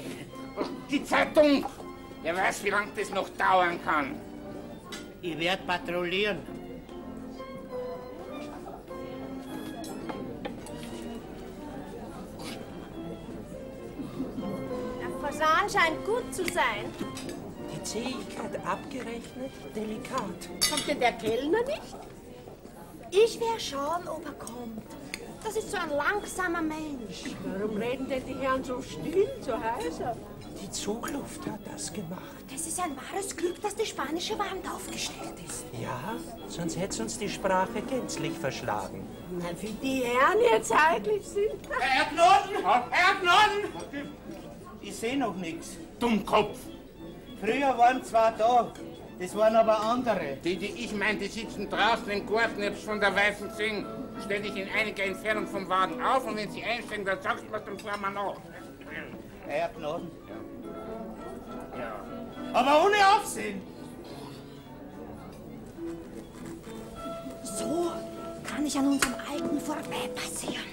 Die Zeitung! Wer weiß, wie lange das noch dauern kann. Ich werd patrouillieren. Der Fasan scheint gut zu sein. Die Zähigkeit abgerechnet, delikat. Kommt denn der Kellner nicht? Ich werde schauen, ob er kommt. Das ist so ein langsamer Mensch. Warum reden denn die Herren so still, so heiser? Die Zugluft hat das gemacht. Es ist ein wahres Glück, dass die spanische Wand aufgestellt ist. Ja, sonst hätte uns die Sprache gänzlich verschlagen. Na, wie die Herren jetzt eigentlich sind. Herr Knoten! Herr Knoten! Ich sehe noch nichts. Dummkopf! Früher waren zwei da. Das waren aber andere. Die, die ich meine, die sitzen draußen im Garten, ich von der Weißen gesehen. Stell dich in einiger Entfernung vom Wagen auf und wenn sie einsteigen, dann sagst du was, dann fahren wir nach. Herr Knoten. Ja. Aber ohne Aufsehen. So kann ich an unserem Alten vorbei passieren.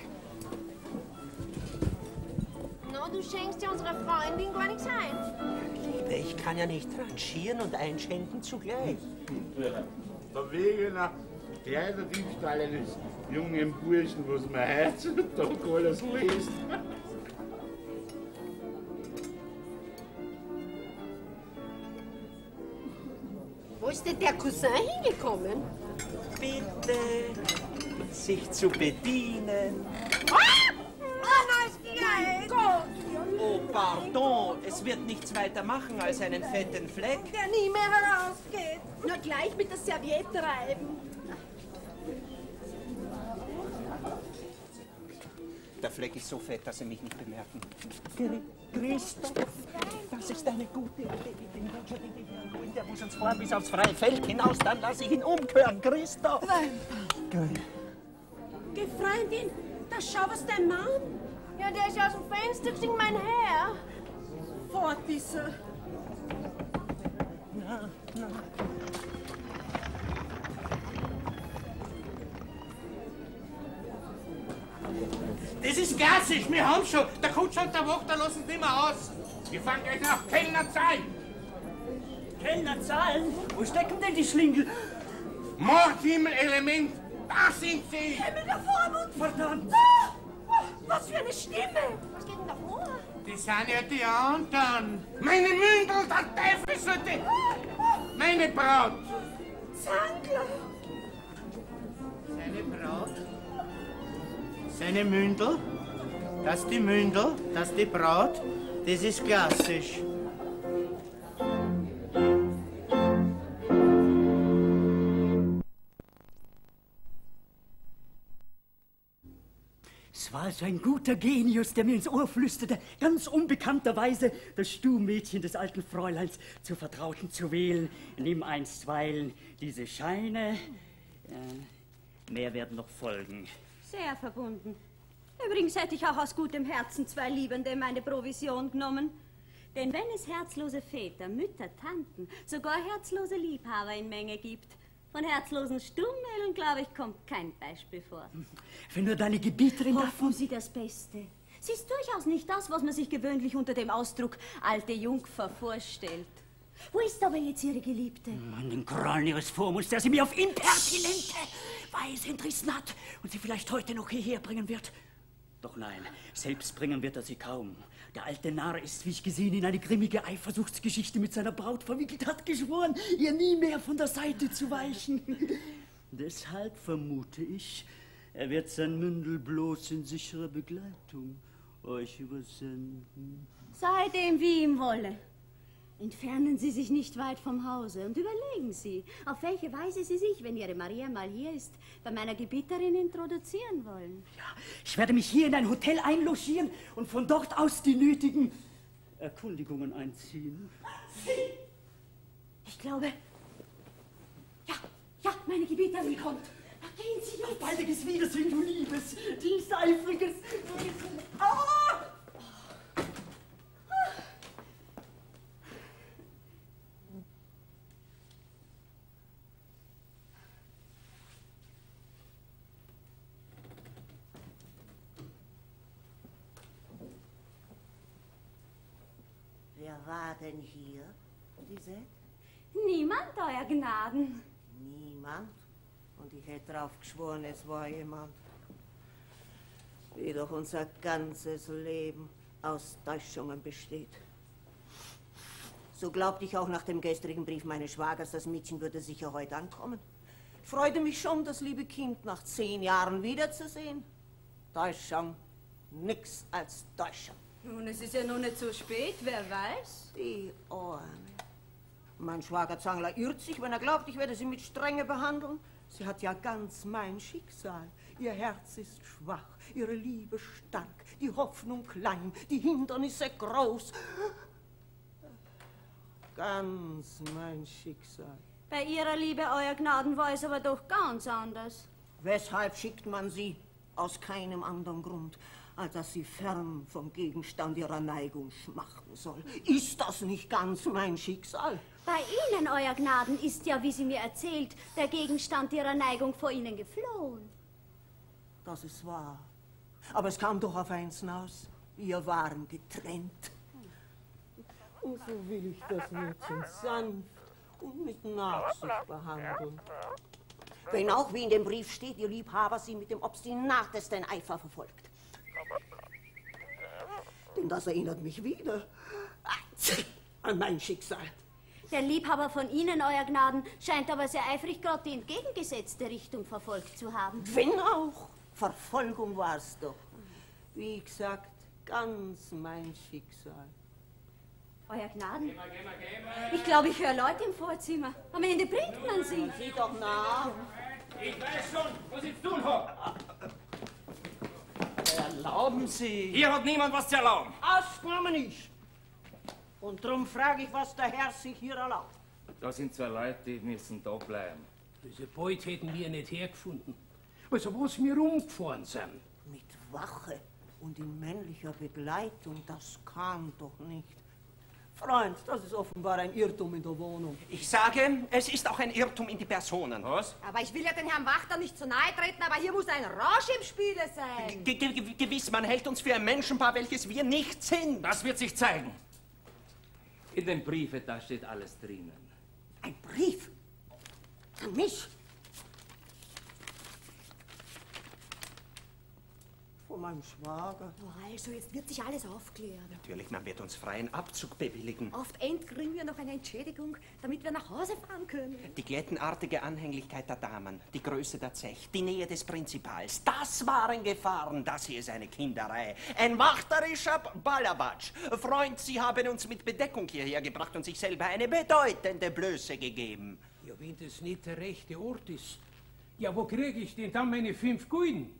No, du schenkst ja unserer Freundin gar nichts ein. Liebe, ich kann ja nicht rangieren und einschenken zugleich. (laughs) Der Wege nach Kleiderdiebstahl eines jungen Burschen, was man heutzutage (laughs) alles liest. Wo ist denn der Cousin hingekommen? Bitte, sich zu bedienen. Ah! Kleid! Oh, pardon, es wird nichts weiter machen als einen fetten Fleck. Der nie mehr herausgeht. Nur gleich mit der Serviette reiben. Der Fleck ist so fett, dass Sie mich nicht bemerken. Christoph, das ist eine gute Idee. Den Wunsch den anholen. Der muss uns fahren bis aufs freie Feld hinaus, dann lasse ich ihn umkehren. Christoph! Geil. Geh, Freundin, da schau, was dein Mann. Ja, der ist aus dem Fenster gesehen, mein Herr. Fort ist er. Na, na. Das ist gassig, wir haben schon. Der Kutscher und der Wächter lassen es nicht mehr aus. Wir fangen gleich nach Kellner zahlen. Kellner zahlen? Wo stecken denn die Schlingel? Mordhimmel-Element, da sind sie! Himmel der Vormund! Verdammt! Ah, was für eine Stimme! Was geht denn da vor? Die sind ja die anderen. Meine Mündel, der Teufel sollte... Meine Braut! Zangler! Seine Mündel? Das die Mündel, das die Braut, das ist klassisch. Es war also ein guter Genius, der mir ins Ohr flüsterte, ganz unbekannterweise das Stuhmädchen des alten Fräuleins zur Vertrauten zu wählen. Nimm einstweilen diese Scheine. Äh, mehr werden noch folgen. Sehr verbunden. Übrigens hätte ich auch aus gutem Herzen zwei Liebende in meine Provision genommen. Denn wenn es herzlose Väter, Mütter, Tanten, sogar herzlose Liebhaber in Menge gibt, von herzlosen Stummeln, glaube ich, kommt kein Beispiel vor. Wenn nur deine Gebieterin Hoffen Sie das Beste. Sie ist durchaus nicht das, was man sich gewöhnlich unter dem Ausdruck alte Jungfer vorstellt. Wo ist aber jetzt Ihre Geliebte? Mann, den Kranius Formus, der sie mir auf impertinente Weise entrissen hat und sie vielleicht heute noch hierher bringen wird. Doch nein, selbst bringen wird er sie kaum. Der alte Narr ist, wie ich gesehen, in eine grimmige Eifersuchtsgeschichte mit seiner Braut verwickelt, hat geschworen, ihr nie mehr von der Seite zu weichen. (laughs) Deshalb vermute ich, er wird sein Mündel bloß in sicherer Begleitung euch übersenden. Sei dem, wie ihm wolle. Entfernen Sie sich nicht weit vom Hause und überlegen Sie, auf welche Weise Sie sich, wenn Ihre Maria mal hier ist, bei meiner Gebieterin introduzieren wollen. Ich werde mich hier in ein Hotel einlogieren und von dort aus die nötigen Erkundigungen einziehen. Ich glaube, ja, ja, meine Gebieterin kommt. Gehen Sie jetzt. Baldiges Wiedersehen, du liebes, diensteifriges Wesen. Ah! Wer war denn hier, Lisette? Niemand, Euer Gnaden. Niemand? Und ich hätte drauf geschworen, es war jemand. Wie doch unser ganzes Leben aus Täuschungen besteht. So glaubte ich auch nach dem gestrigen Brief meines Schwagers, das Mädchen würde sicher heute ankommen. Ich freute mich schon, das liebe Kind nach zehn Jahren wiederzusehen. Täuschung, nix als Täuschung. Nun, es ist ja noch nicht so spät, wer weiß. Die Ohren. Mein Schwager Zangler irrt sich, wenn er glaubt, ich werde sie mit Strenge behandeln. Sie hat ja ganz mein Schicksal. Ihr Herz ist schwach, ihre Liebe stark, die Hoffnung klein, die Hindernisse groß. Ganz mein Schicksal. Bei Ihrer Liebe, Euer Gnaden, war es aber doch ganz anders. Weshalb schickt man sie? Aus keinem anderen Grund, als dass sie fern vom Gegenstand ihrer Neigung schmachten soll. Ist das nicht ganz mein Schicksal? Bei Ihnen, Euer Gnaden, ist ja, wie sie mir erzählt, der Gegenstand Ihrer Neigung vor Ihnen geflohen. Das ist wahr. Aber es kam doch auf eins hinaus. Wir waren getrennt. Und so will ich das Mädchen sanft und mit Nachsicht behandeln. Wenn auch, wie in dem Brief steht, ihr Liebhaber sie mit dem obstinatesten Eifer verfolgt. Denn das erinnert mich wieder an mein Schicksal. Der Liebhaber von Ihnen, Euer Gnaden, scheint aber sehr eifrig gerade die entgegengesetzte Richtung verfolgt zu haben. Wenn auch. Verfolgung war es doch. Wie gesagt, ganz mein Schicksal. Euer Gnaden? Ich glaube, ich höre Leute im Vorzimmer. Am Ende bringt man sie. Sieh doch nach. Ich weiß schon, was ich tun habe. Erlauben Sie. Hier hat niemand was zu erlauben. Ausgenommen ich. Und darum frage ich, was der Herr sich hier erlaubt. Da sind zwei Leute, die müssen da bleiben. Diese Beut hätten wir nicht hergefunden. Also, was wir umgefahren sind. Mit Wache und in männlicher Begleitung, das kann doch nicht. Freund, das ist offenbar ein Irrtum in der Wohnung. Ich sage, es ist auch ein Irrtum in die Personen. Was? Aber ich will ja den Herrn Wachter nicht zu nahe treten, aber hier muss ein Rausch im Spiele sein. Ge ge gewiss, man hält uns für ein Menschenpaar, welches wir nicht sind. Das wird sich zeigen. In dem Briefe, da steht alles drinnen. Ein Brief? An mich? Von meinem Schwager. Also, jetzt wird sich alles aufklären. Natürlich, man wird uns freien Abzug bewilligen. Oft end kriegen wir noch eine Entschädigung, damit wir nach Hause fahren können. Die glättenartige Anhänglichkeit der Damen, die Größe der Zech, die Nähe des Prinzipals, das waren Gefahren. Das hier ist eine Kinderei. Ein wachterischer Ballerbatsch. Freund, Sie haben uns mit Bedeckung hierher gebracht und sich selber eine bedeutende Blöße gegeben. Ja, wenn das nicht der rechte Ort ist. Ja, wo kriege ich denn dann meine fünf Gulden?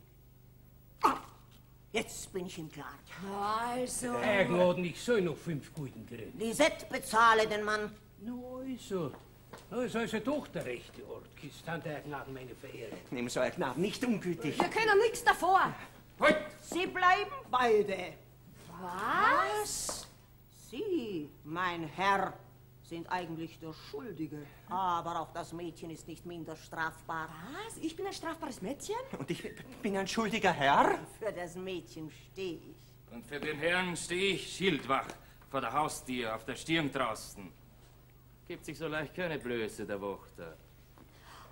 Jetzt bin ich im Klaren. Also. Herr Gnaden, ich soll noch fünf Gulden kriegen. Lisette, bezahle den Mann. No, also. No, ist also doch der rechte Ort. Ist dann der Gnaden meine Verehrung. Nimm so ein Knaben, nicht ungütig. Wir können nichts davor. Halt! Sie bleiben beide. Was? Sie, mein Herr, sind eigentlich der Schuldige. Aber auch das Mädchen ist nicht minder strafbar. Was? Ich bin ein strafbares Mädchen? Und ich bin ein schuldiger Herr? Für das Mädchen stehe ich. Und für den Herrn stehe ich Schildwach vor der Haustür auf der Stirn draußen. Gibt sich so leicht keine Blöße, der Wächter.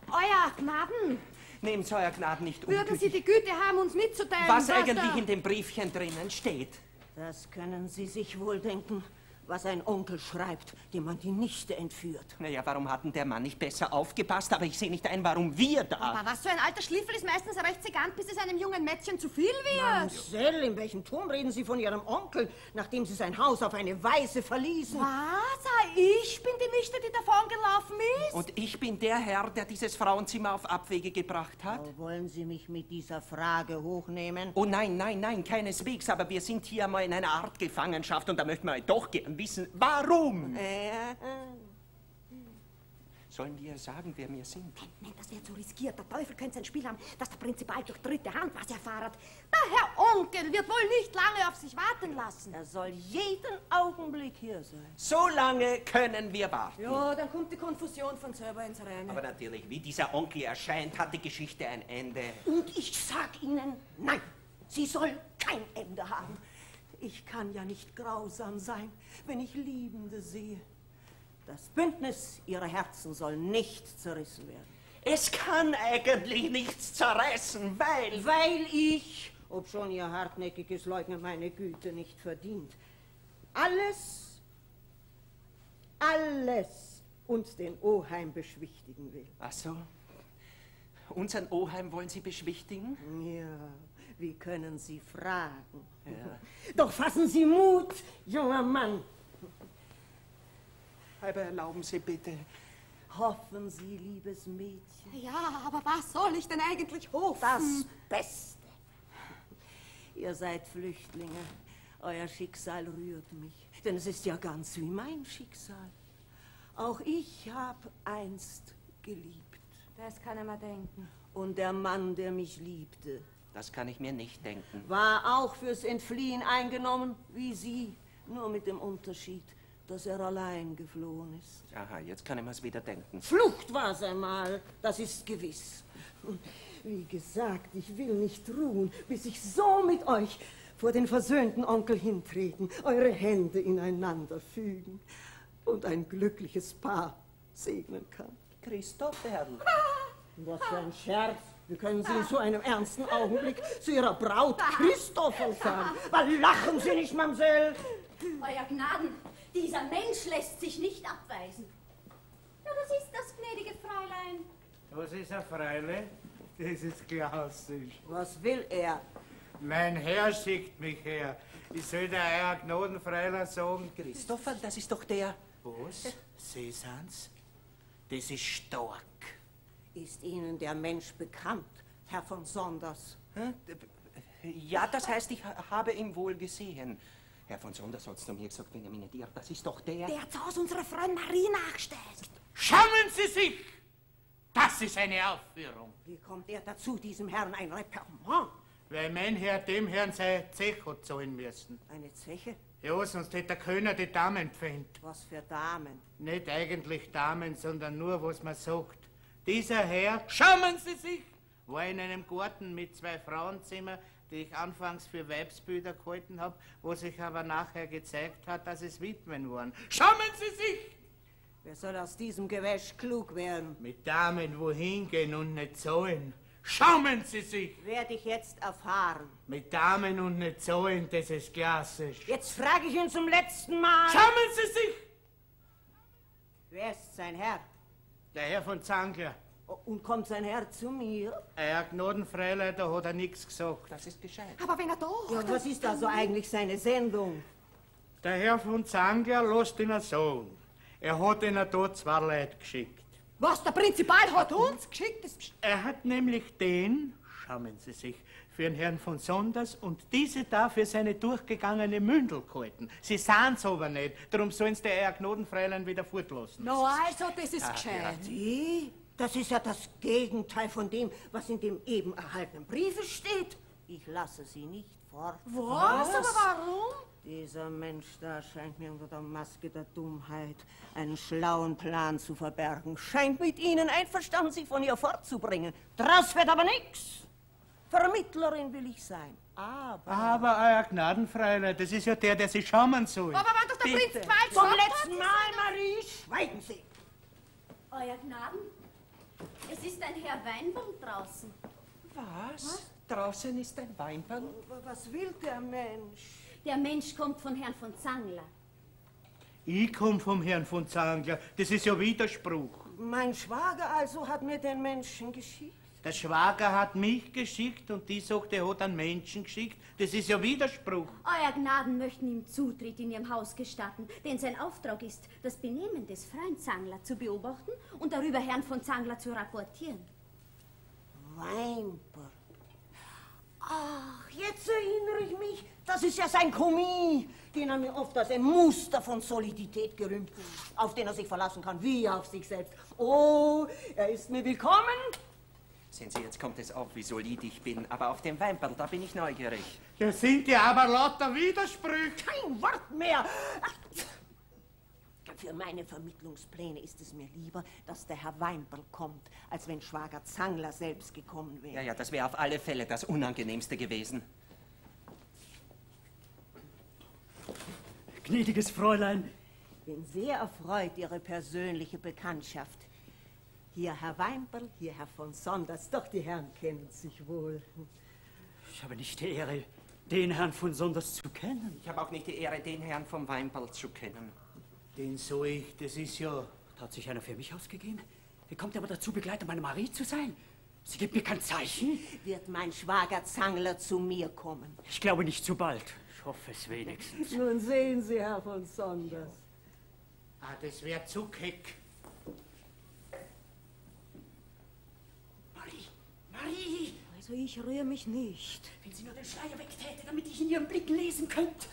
Euer Gnaden, Nehmt euer Gnaden nicht würden ungütig. Sie die Güte haben, uns mitzuteilen, Was da- eigentlich in dem Briefchen drinnen steht? Das können Sie sich wohl denken, was ein Onkel schreibt, dem man die Nichte entführt. Naja, warum hat denn der Mann nicht besser aufgepasst? Aber ich sehe nicht ein, warum wir da... Aber was, so ein alter Schliffel ist meistens recht segant, bis es einem jungen Mädchen zu viel wird. Mamsell, in welchem Ton reden Sie von Ihrem Onkel, nachdem Sie sein Haus auf eine Weise verließen? Was? Ah, Ich bin die Nichte, die davongelaufen ist? Und ich bin der Herr, der dieses Frauenzimmer auf Abwege gebracht hat. Oh, wollen Sie mich mit dieser Frage hochnehmen? Oh nein, nein, nein, keineswegs. Aber wir sind hier mal in einer Art Gefangenschaft und da möchten wir doch gern wissen, warum. Äh, Sollen wir sagen, wer wir sind? Nein, das wäre zu riskiert. Der Teufel könnte sein Spiel haben, dass der Prinzipal durch dritte Hand was erfahrt. Der Herr Onkel wird wohl nicht lange auf sich warten lassen. Er soll jeden Augenblick hier sein. So lange können wir warten. Ja, dann kommt die Konfusion von selber ins Reine. Aber natürlich, wie dieser Onkel erscheint, hat die Geschichte ein Ende. Und ich sag Ihnen, nein, sie soll kein Ende haben. Ich kann ja nicht grausam sein, wenn ich Liebende sehe. Das Bündnis ihrer Herzen soll nicht zerrissen werden. Es kann eigentlich nichts zerreißen, weil... Weil ich, obschon ihr hartnäckiges Leugnen meine Güte nicht verdient, alles, alles uns den Oheim beschwichtigen will. Ach so. Unseren Oheim wollen Sie beschwichtigen? Ja, wie können Sie fragen? Ja. (laughs) Doch fassen Sie Mut, junger Mann. Aber erlauben Sie bitte. Hoffen Sie, liebes Mädchen. Ja, aber was soll ich denn eigentlich hoffen? Das Beste. Ihr seid Flüchtlinge. Euer Schicksal rührt mich, denn es ist ja ganz wie mein Schicksal. Auch ich habe einst geliebt. Das kann er mal denken. Und der Mann, der mich liebte, Das kann ich mir nicht denken. war auch fürs Entfliehen eingenommen, wie Sie, nur mit dem Unterschied, dass er allein geflohen ist. Aha, jetzt kann ich mir's wieder denken. Flucht war's einmal, das ist gewiss. Wie gesagt, ich will nicht ruhen, bis ich so mit euch vor den versöhnten Onkel hintreten, eure Hände ineinander fügen und ein glückliches Paar segnen kann. Christopher. Was für ein Scherz. Wie können Sie in so einem ernsten Augenblick zu Ihrer Braut Christopher sagen? Was lachen Sie nicht, Mamsell? Euer Gnaden, dieser Mensch lässt sich nicht abweisen. Ja, das ist das gnädige Fräulein. Was ist ein Freile? Das ist klassisch. Was will er? Mein Herr schickt mich her. Ich soll der Eier Gnadenfreiler sagen. Christopher, das ist doch der... Was? Sie sind's? Das ist stark. Ist Ihnen der Mensch bekannt, Herr von Sonders? Ja, das heißt, ich ha- habe ihn wohl gesehen. Herr von Sonders hat's zu mir gesagt, er nicht irrt, das ist doch der... Der zu Hause unserer Freundin Marie nachsteigt. Schämen Sie sich! Das ist eine Aufführung. Wie kommt er dazu, diesem Herrn ein Reperment? Weil mein Herr dem Herrn sein Zech hat zahlen müssen. Eine Zeche? Ja, sonst hätte der Kölner die Damen gefällt. Was für Damen? Nicht eigentlich Damen, sondern nur, was man sagt. Dieser Herr, schämen Sie sich, war in einem Garten mit zwei Frauenzimmer, die ich anfangs für Weibsbilder gehalten habe, wo sich aber nachher gezeigt hat, dass es Witwen waren. Schämen Sie sich! Wer soll aus diesem Gewäsch klug werden? Mit Damen wohin gehen und nicht zahlen. Schämen Sie sich! Werde ich jetzt erfahren. Mit Damen und nicht zahlen, das ist klassisch. Jetzt frage ich ihn zum letzten Mal. Schämen Sie sich! Wer ist sein Herr? Der Herr von Zangler. Und kommt sein Herr zu mir? Er Gnadenfreiler, da hat er nichts gesagt. Das ist gescheit. Aber wenn er doch... Ja, was ist also eigentlich seine Sendung? Der Herr von Zangler lässt ihn sagen. Er hat ihn dort zwei Leute geschickt. Was, der Prinzipal hat uns geschickt? Er hat nämlich den, schauen Sie sich, für den Herrn von Sonders und diese da für seine durchgegangene Mündel gehalten. Sie sahen's aber nicht, darum sollen sie der Herr Gnadenfräulein wieder fortlassen. No, also, das ist Ah, gescheit. Wie? Das ist ja das Gegenteil von dem, was in dem eben erhaltenen Briefe steht. Ich lasse sie nicht fort. Was? Aber warum? Dieser Mensch da scheint mir unter der Maske der Dummheit einen schlauen Plan zu verbergen. Scheint mit Ihnen einverstanden, sich von ihr fortzubringen. Draus wird aber nichts. Vermittlerin will ich sein. Aber... Aber euer Gnadenfräulein, das ist ja der, der sich schämen soll. Aber war doch der Bitte. Prinzipal Zum gesagt letzten Mal, Marie, schweigen Sie. Euer Gnaden, es ist ein Herr Weinbund draußen. Was? Draußen ist ein Weinband? Was will der Mensch? Der Mensch kommt von Herrn von Zangler. Ich komm vom Herrn von Zangler. Das ist ja Widerspruch. Mein Schwager also hat mir den Menschen geschickt. Der Schwager hat mich geschickt und die sagt, er hat einen Menschen geschickt. Das ist ja Widerspruch. Euer Gnaden möchten ihm Zutritt in ihrem Haus gestatten, denn sein Auftrag ist, das Benehmen des Freund Zangler zu beobachten und darüber Herrn von Zangler zu rapportieren. Weinberg. Ach, jetzt erinnere ich mich, das ist ja sein Kommis, den er mir oft als ein Muster von Solidität gerühmt, auf den er sich verlassen kann, wie auf sich selbst. Oh, er ist mir willkommen. Sehen Sie, jetzt kommt es auf, wie solid ich bin. Aber auf dem Weinberg, da bin ich neugierig. Da sind ja aber lauter Widersprüche. Kein Wort mehr. Für meine Vermittlungspläne ist es mir lieber, dass der Herr Weinberg kommt, als wenn Schwager Zangler selbst gekommen wäre. Ja, ja, das wäre auf alle Fälle das Unangenehmste gewesen. Gnädiges Fräulein. Bin sehr erfreut, Ihre persönliche Bekanntschaft. Hier Herr Weinberg, hier Herr von Sonders. Doch die Herren kennen sich wohl. Ich habe nicht die Ehre, den Herrn von Sonders zu kennen. Ich habe auch nicht die Ehre, den Herrn vom Weinberg zu kennen. Den so ich, das ist ja... Hat sich einer für mich ausgegeben? Wie kommt er aber dazu, Begleiter meiner Marie zu sein? Sie gibt mir kein Zeichen. Wird mein Schwager Zangler zu mir kommen? Ich glaube nicht zu bald. Ich hoffe es wenigstens. Nun sehen Sie, Herr von Sonders. Ah, das wäre zu keck. Marie! Also ich rühre mich nicht. Wenn sie nur den Schleier wegtäte, damit ich in ihren Blicken lesen könnte.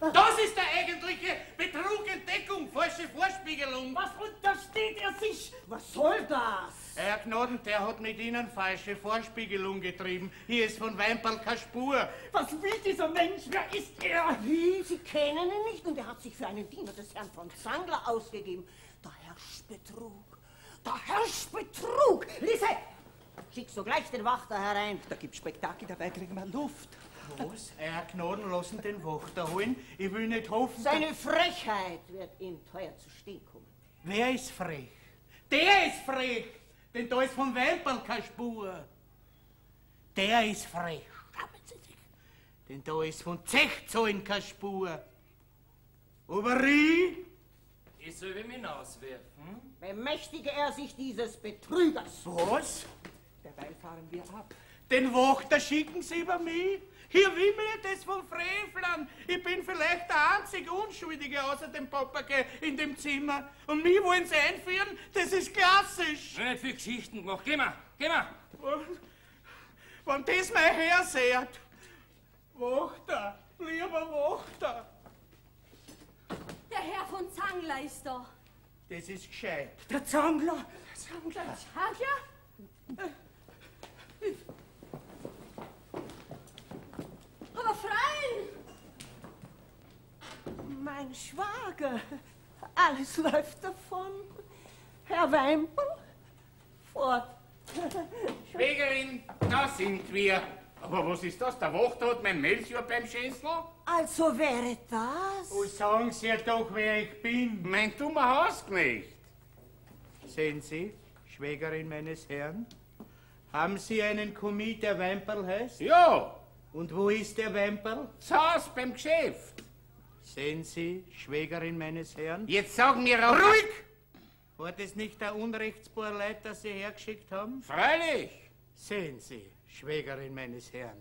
Das ist der eigentliche Betrug, Entdeckung, falsche Vorspiegelung. Was untersteht er sich? Was soll das? Herr Gnaden, der hat mit Ihnen falsche Vorspiegelung getrieben. Hier ist von Weinperl keine Spur. Was will dieser Mensch? Wer ist er? Wie? Sie kennen ihn nicht und er hat sich für einen Diener des Herrn von Zangler ausgegeben. Da herrscht Betrug. Da herrscht Betrug. Lise, schick sogleich den Wachter herein. Da gibt's Spektakel, dabei kriegen wir Luft. Was? Herr Gnaden, lassen den Wachter holen. Ich will nicht hoffen... Seine Frechheit wird ihm teuer zu stehen kommen. Wer ist frech? Der ist frech! Denn da ist von Weinperl keine Spur. Der ist frech. Schauen Sie sich. Denn da ist von Zechzahlen keine Spur. Aber ich... Ich soll mich hinauswerfen. Bemächtige er sich dieses Betrügers. Was? Dabei fahren wir ab. Den Wächter schicken Sie über mich? Hier wimmelt es von Frevlern. Ich bin vielleicht der einzige Unschuldige außer dem Papagei in dem Zimmer. Und mich wollen Sie einführen? Das ist klassisch. Nicht viel Geschichten gemacht. Geh mal, geh mal. Wenn das mein Herr sieht. Wächter, lieber Wächter. Der Herr von Zangler ist da. Das ist gescheit. Der Zangler. Der Zangler. Zangler? Aber Freien! Mein Schwager, alles läuft davon. Herr Weinberg, fort. Schwägerin, da sind wir. Aber was ist das? Der Wächter hat mein Melchior beim Schäsel? Also wäre das? Oh, sagen Sie doch, wer ich bin. Mein dummer Hausknecht. Sehen Sie, Schwägerin meines Herrn, haben Sie einen Kommis, der Weinperl heißt? Ja. Und wo ist der Weinperl? Zu Haus beim Geschäft. Sehen Sie, Schwägerin meines Herrn? Jetzt sag mir auch... Ruhig! War das nicht der Unrechtsbohrleit, das Sie hergeschickt haben? Freilich. Sehen Sie, Schwägerin meines Herrn.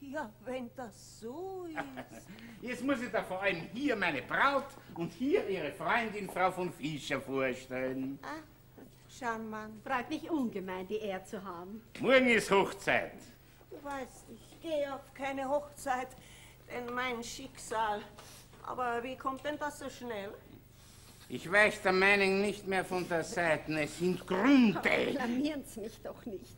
Ja, wenn das so ist. (laughs) Jetzt muss ich da vor allem hier meine Braut und hier ihre Freundin Frau von Fischer vorstellen. Ah, charmant. Freut mich ungemein, die Ehre zu haben. Morgen ist Hochzeit. Du weißt, ich gehe auf keine Hochzeit, denn mein Schicksal. Aber wie kommt denn das so schnell? Ich weich der Meinung nicht mehr von der Seite. Es sind Gründe. Blamieren Sie mich doch nicht.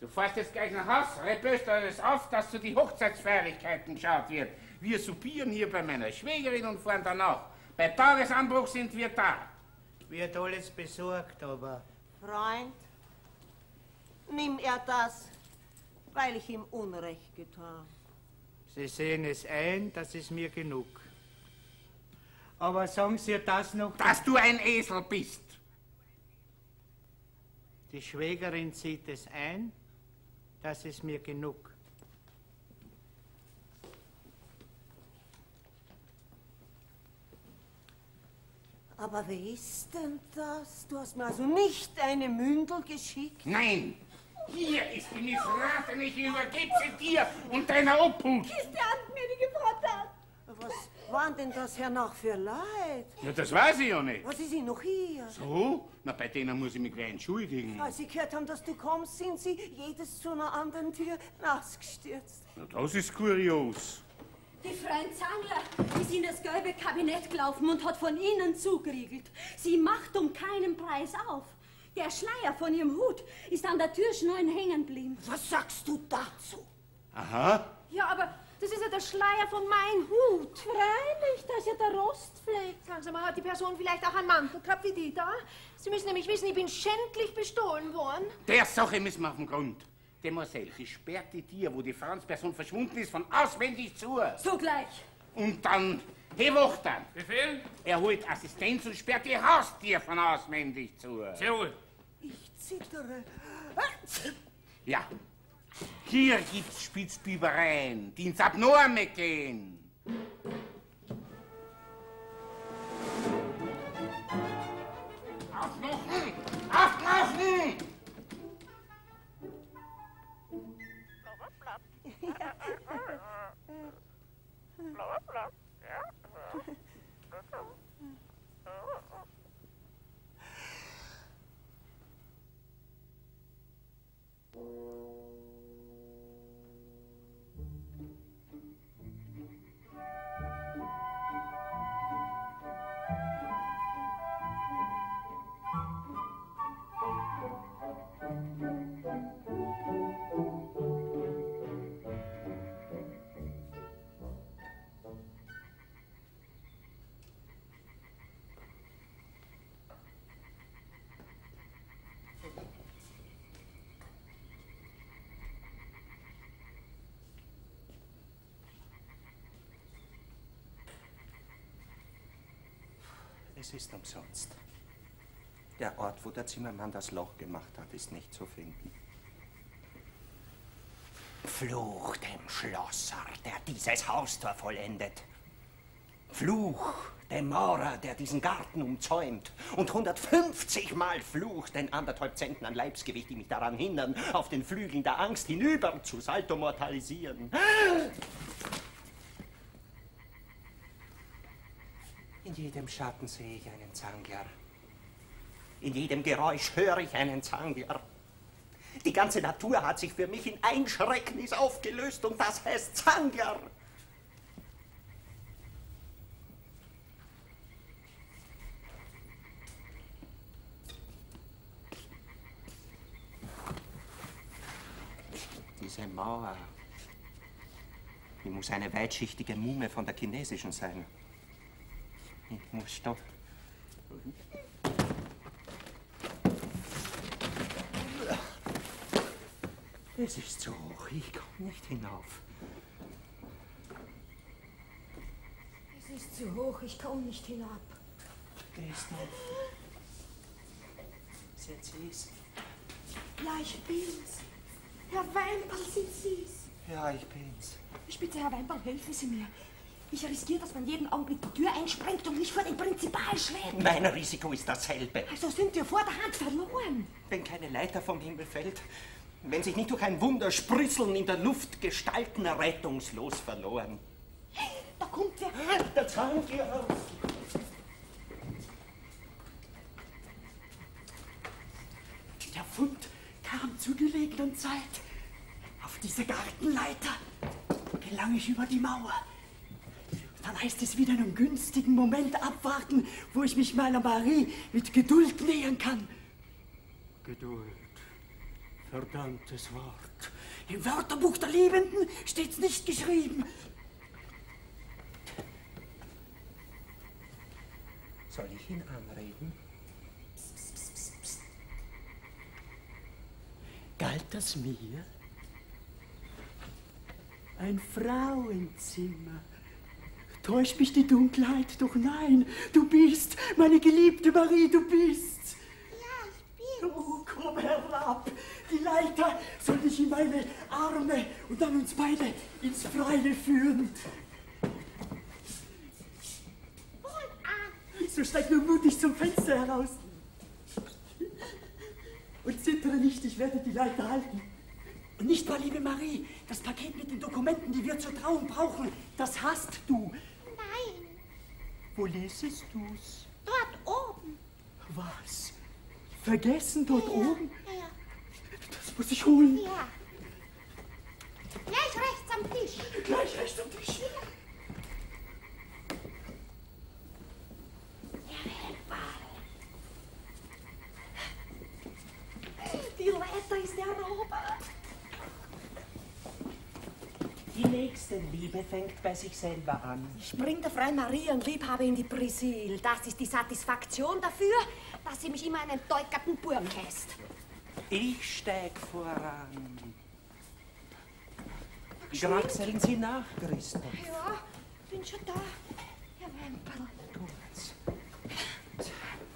Du fährst jetzt gleich nach Haus, repöst alles auf, dass zu die Hochzeitsfeierlichkeiten geschaut wird. Wir supieren hier bei meiner Schwägerin und fahren dann auch. Bei Tagesanbruch sind wir da. Wird alles besorgt, aber... Freund, nimm er das, weil ich ihm Unrecht getan. Sie sehen es ein, das ist mir genug. Aber sagen Sie das noch... Dass du ein Esel bist. Die Schwägerin sieht es ein, das ist mir genug. Aber wer ist denn das? Du hast mir also nicht eine Mündel geschickt? Nein! Hier ist die Missraten, ich übergebe sie dir und deiner Obhut. Ist der angnädige Frau da? Was waren denn das hernach für Leid? Ja, das weiß ich ja nicht. Was ist Sie noch hier? So? Na, bei denen muss ich mich gleich entschuldigen. Als Sie gehört haben, dass du kommst, sind Sie jedes zu einer anderen Tür nassgestürzt. Na, das ist kurios. Die Freund Zangler ist in das gelbe Kabinett gelaufen und hat von innen zugeriegelt. Sie macht um keinen Preis auf. Der Schleier von ihrem Hut ist an der Türschneuen hängen geblieben. Was sagst du dazu? Aha. Ja, aber das ist ja der Schleier von meinem Hut. Freilich, da ist ja der Rostfleck. Langsam hat die Person vielleicht auch einen Mantel gehabt wie die da. Sie müssen nämlich wissen, ich bin schändlich bestohlen worden. Der Sache müssen wir auf den Grund. Marcel sperrt die Tür, wo die Franzperson verschwunden ist, von auswendig zu. Sogleich. Und dann, hey Wachter. Befehl? Er holt Assistenz und sperrt die Haustier von auswendig zu. Sehr wohl. Ich zittere. Ja. Hier gibt's Spitzbübereien, die ins Abnorme gehen. Aufmachen! Aufmachen! yeah. (laughs) Es ist umsonst. Der Ort, wo der Zimmermann das Loch gemacht hat, ist nicht zu finden. Fluch dem Schlosser, der dieses Haustor vollendet. Fluch dem Maurer, der diesen Garten umzäumt. Und 150 Mal Fluch den anderthalb Zentner an Leibsgewicht, die mich daran hindern, auf den Flügeln der Angst hinüber zu saltomortalisieren. In jedem Schatten sehe ich einen Zangler. In jedem Geräusch höre ich einen Zangler. Die ganze Natur hat sich für mich in ein Schrecknis aufgelöst und das heißt Zangler. Diese Mauer, die muss eine weitschichtige Mume von der chinesischen sein. Ich muss doch. Es ist zu hoch, ich komme nicht hinauf. Es ist zu hoch, ich komme nicht hinab. Christoph. Sind Sie's? Ja, ich bin's. Herr Weinball, sind Sie's? Ja, ich bin's. Ich bitte, Herr Weinball, helfen Sie mir. Ich riskiere, dass man jeden Augenblick die Tür einsprengt und mich vor den Prinzipal schlägt. Mein Risiko ist dasselbe. Also sind wir vor der Hand verloren. Wenn keine Leiter vom Himmel fällt, wenn sich nicht durch ein Wunder Sprüsseln in der Luft gestalten, rettungslos verloren. Da kommt wer. Der Zahntier. Der Fund kam zu gelegenen Zeit. Auf diese Gartenleiter gelang ich über die Mauer. Dann heißt es wieder einen günstigen Moment abwarten, wo ich mich meiner Marie mit Geduld nähern kann. Geduld. Verdammtes Wort. Im Wörterbuch der Liebenden steht's nicht geschrieben. Soll ich ihn anreden? Galt das mir? Ein Frauenzimmer. Täuscht mich die Dunkelheit, doch nein, du bist, meine geliebte Marie, du bist. Ja, ich bin. Oh, komm herab. Die Leiter soll dich in meine Arme und dann uns beide ins Freie führen. So steig nur mutig zum Fenster heraus. Und zittere nicht, ich werde die Leiter halten. Und nicht wahr, liebe Marie, das Paket mit den Dokumenten, die wir zur Trauung brauchen, das hast du. Nein, Wo lesest du's? dort oben. Was? Vergessen dort oben? Ja, Das muss ich holen. ja. Gleich rechts am Tisch. Gleich rechts am Tisch. Die Leiter ist der Robert. Die Nächstenliebe fängt bei sich selber an. Ich bring der Frau Marie und Liebhaber in die Brisel. Das ist die Satisfaktion dafür, dass sie mich immer einen teugerten Burm heißt. Ich steig voran. Graxeln Sie nach, Christoph. Ja, bin schon da. Herr Wemperl.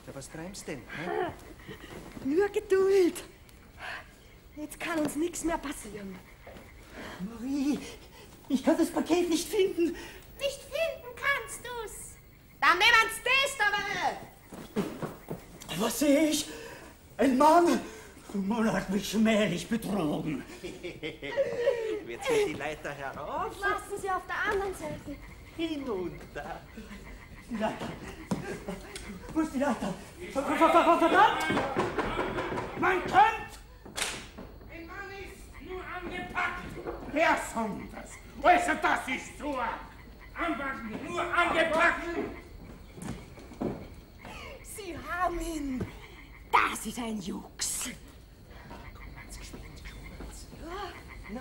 Ja, was treibst denn? hä? Nur Geduld. Jetzt kann uns nichts mehr passieren. Marie, ich kann das Paket nicht finden. Nicht finden kannst du's. Dann nehmen's das da Was sehe ich? Ein Mann. Man hat mich schmählich betrogen. Jetzt geht die Leiter herauf. Lassen Sie auf der anderen Seite. Hinunter. Die Leiter. Wo ist die Leiter? Ver- ver- ver- ver- Verdammt! Man kommt! Ein Mann ist nur angepackt. Wer sonders? Also das ist so. Anpacken, nur angepackt. Sie haben ihn. Das ist ein Jux. Ja. Ah,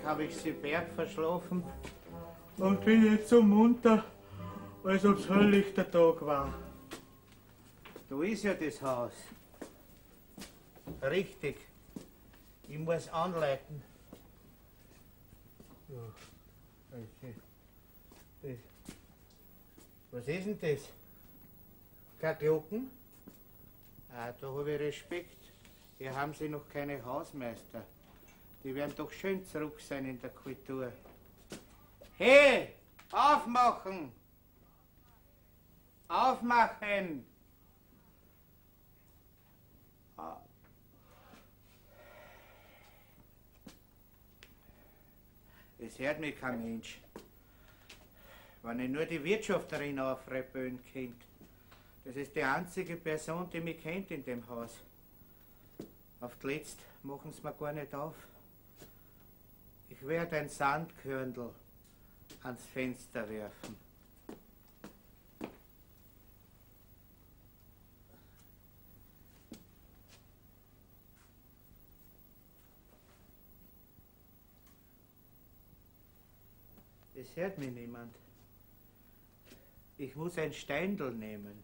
Weg habe ich sie Berg verschlafen und bin jetzt so munter, als ob's helllichter Tag war. Da ist ja das Haus. Richtig. Ich muss anleiten. Ja. Das. Was ist denn das? Keine Glocken? Ah, da habe ich Respekt. Hier haben sie noch keine Hausmeister. Die werden doch schön zurück sein in der Kultur. Hey, aufmachen! Aufmachen! Ah. Es hört mich kein Mensch. Wenn ich nur die Wirtschafterin aufrebeln kennt. Das ist die einzige Person, die mich kennt in dem Haus. Auf die Letzt machen sie mir gar nicht auf. Ich werde ein Sandkörnel ans Fenster werfen. Es hört mir niemand. Ich muss ein Steindl nehmen.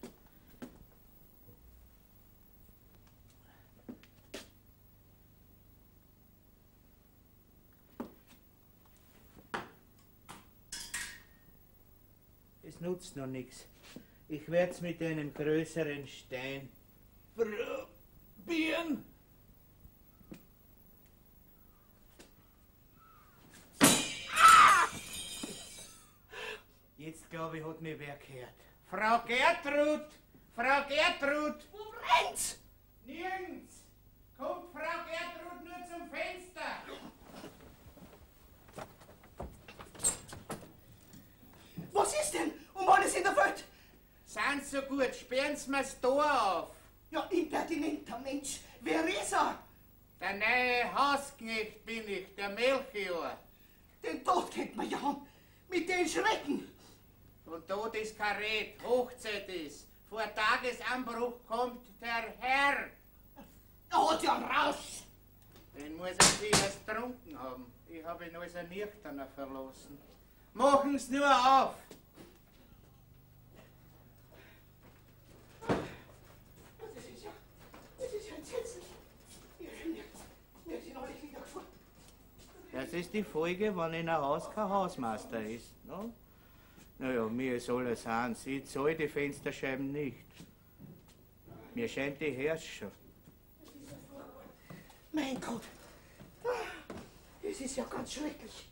Es nutzt noch nichts. Ich werde es mit einem größeren Stein probieren. Jetzt glaube ich, hat mich wer gehört. Frau Gertrud! Frau Gertrud! Wo brennt's? Nirgends! Kommt Frau Gertrud nur zum Fenster! Was ist denn? Um alles in der Welt? Sind so gut, sperren Sie mir das Tor auf. Ja, impertinenter Mensch. Wer ist er? Der neue Hausknecht bin ich, der Melchior. Den Tod kennt man ja. Mit den Schrecken. Und Tod ist Karet, Hochzeit ist. Vor Tagesanbruch kommt der Herr. Haut ja raus! Den muss er sich erst trunken haben. Ich habe ihn als ein Nüchterner verlassen. Machen's nur auf! Das ist ja, das ist ja entsetzlich. Wir sind, wir sind alle Glieder gefahren. Das ist die Folge, wenn in ein Haus kein Hausmeister ist. No? Naja, mir soll es sein. Sie zahlt die Fensterscheiben nicht. Mir scheint die Herrscher. Mein Gott. Es ist ja ganz schrecklich.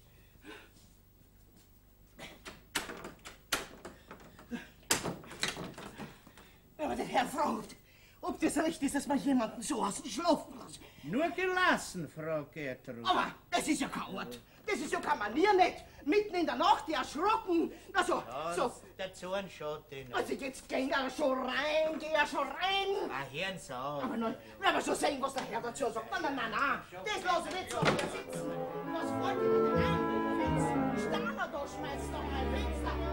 Aber der Herr fragt, ob das recht ist, dass man jemanden so aus dem Schlafen lässt. Nur gelassen, Frau Gertrud. Aber das ist ja kein Ort. Das ist ja keine Manier nicht. Mitten in der Nacht, die erschrocken. Also, Ja, so. Der Zorn schaut Ihnen. Also jetzt geh er schon rein, geh er schon rein. Ah, hören's auf. Aber nein, wir aber schon sehen, was der Herr dazu sagt. Nein, nein, nein, nein. Das lasse ich nicht so mir sitzen. Was wollt ihr denn rein? Fenster, Steiner da schmeißt doch mal Fenster.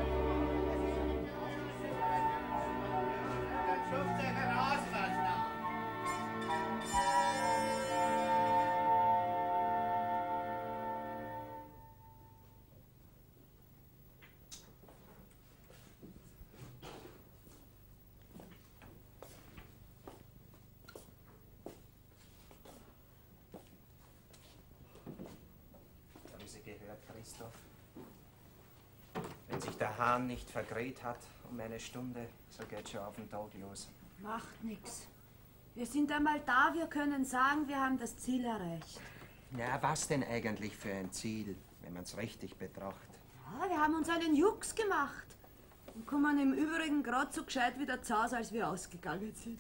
Hahn nicht vergräht hat um eine Stunde, so geht schon auf den Tag los. Macht nix. Wir sind einmal da, wir können sagen, wir haben das Ziel erreicht. Ja, was denn eigentlich für ein Ziel, wenn man es richtig betrachtet? Ja, wir haben uns einen Jux gemacht. Und kommen im Übrigen gerade so gescheit wieder zu Hause, als wir ausgegangen sind.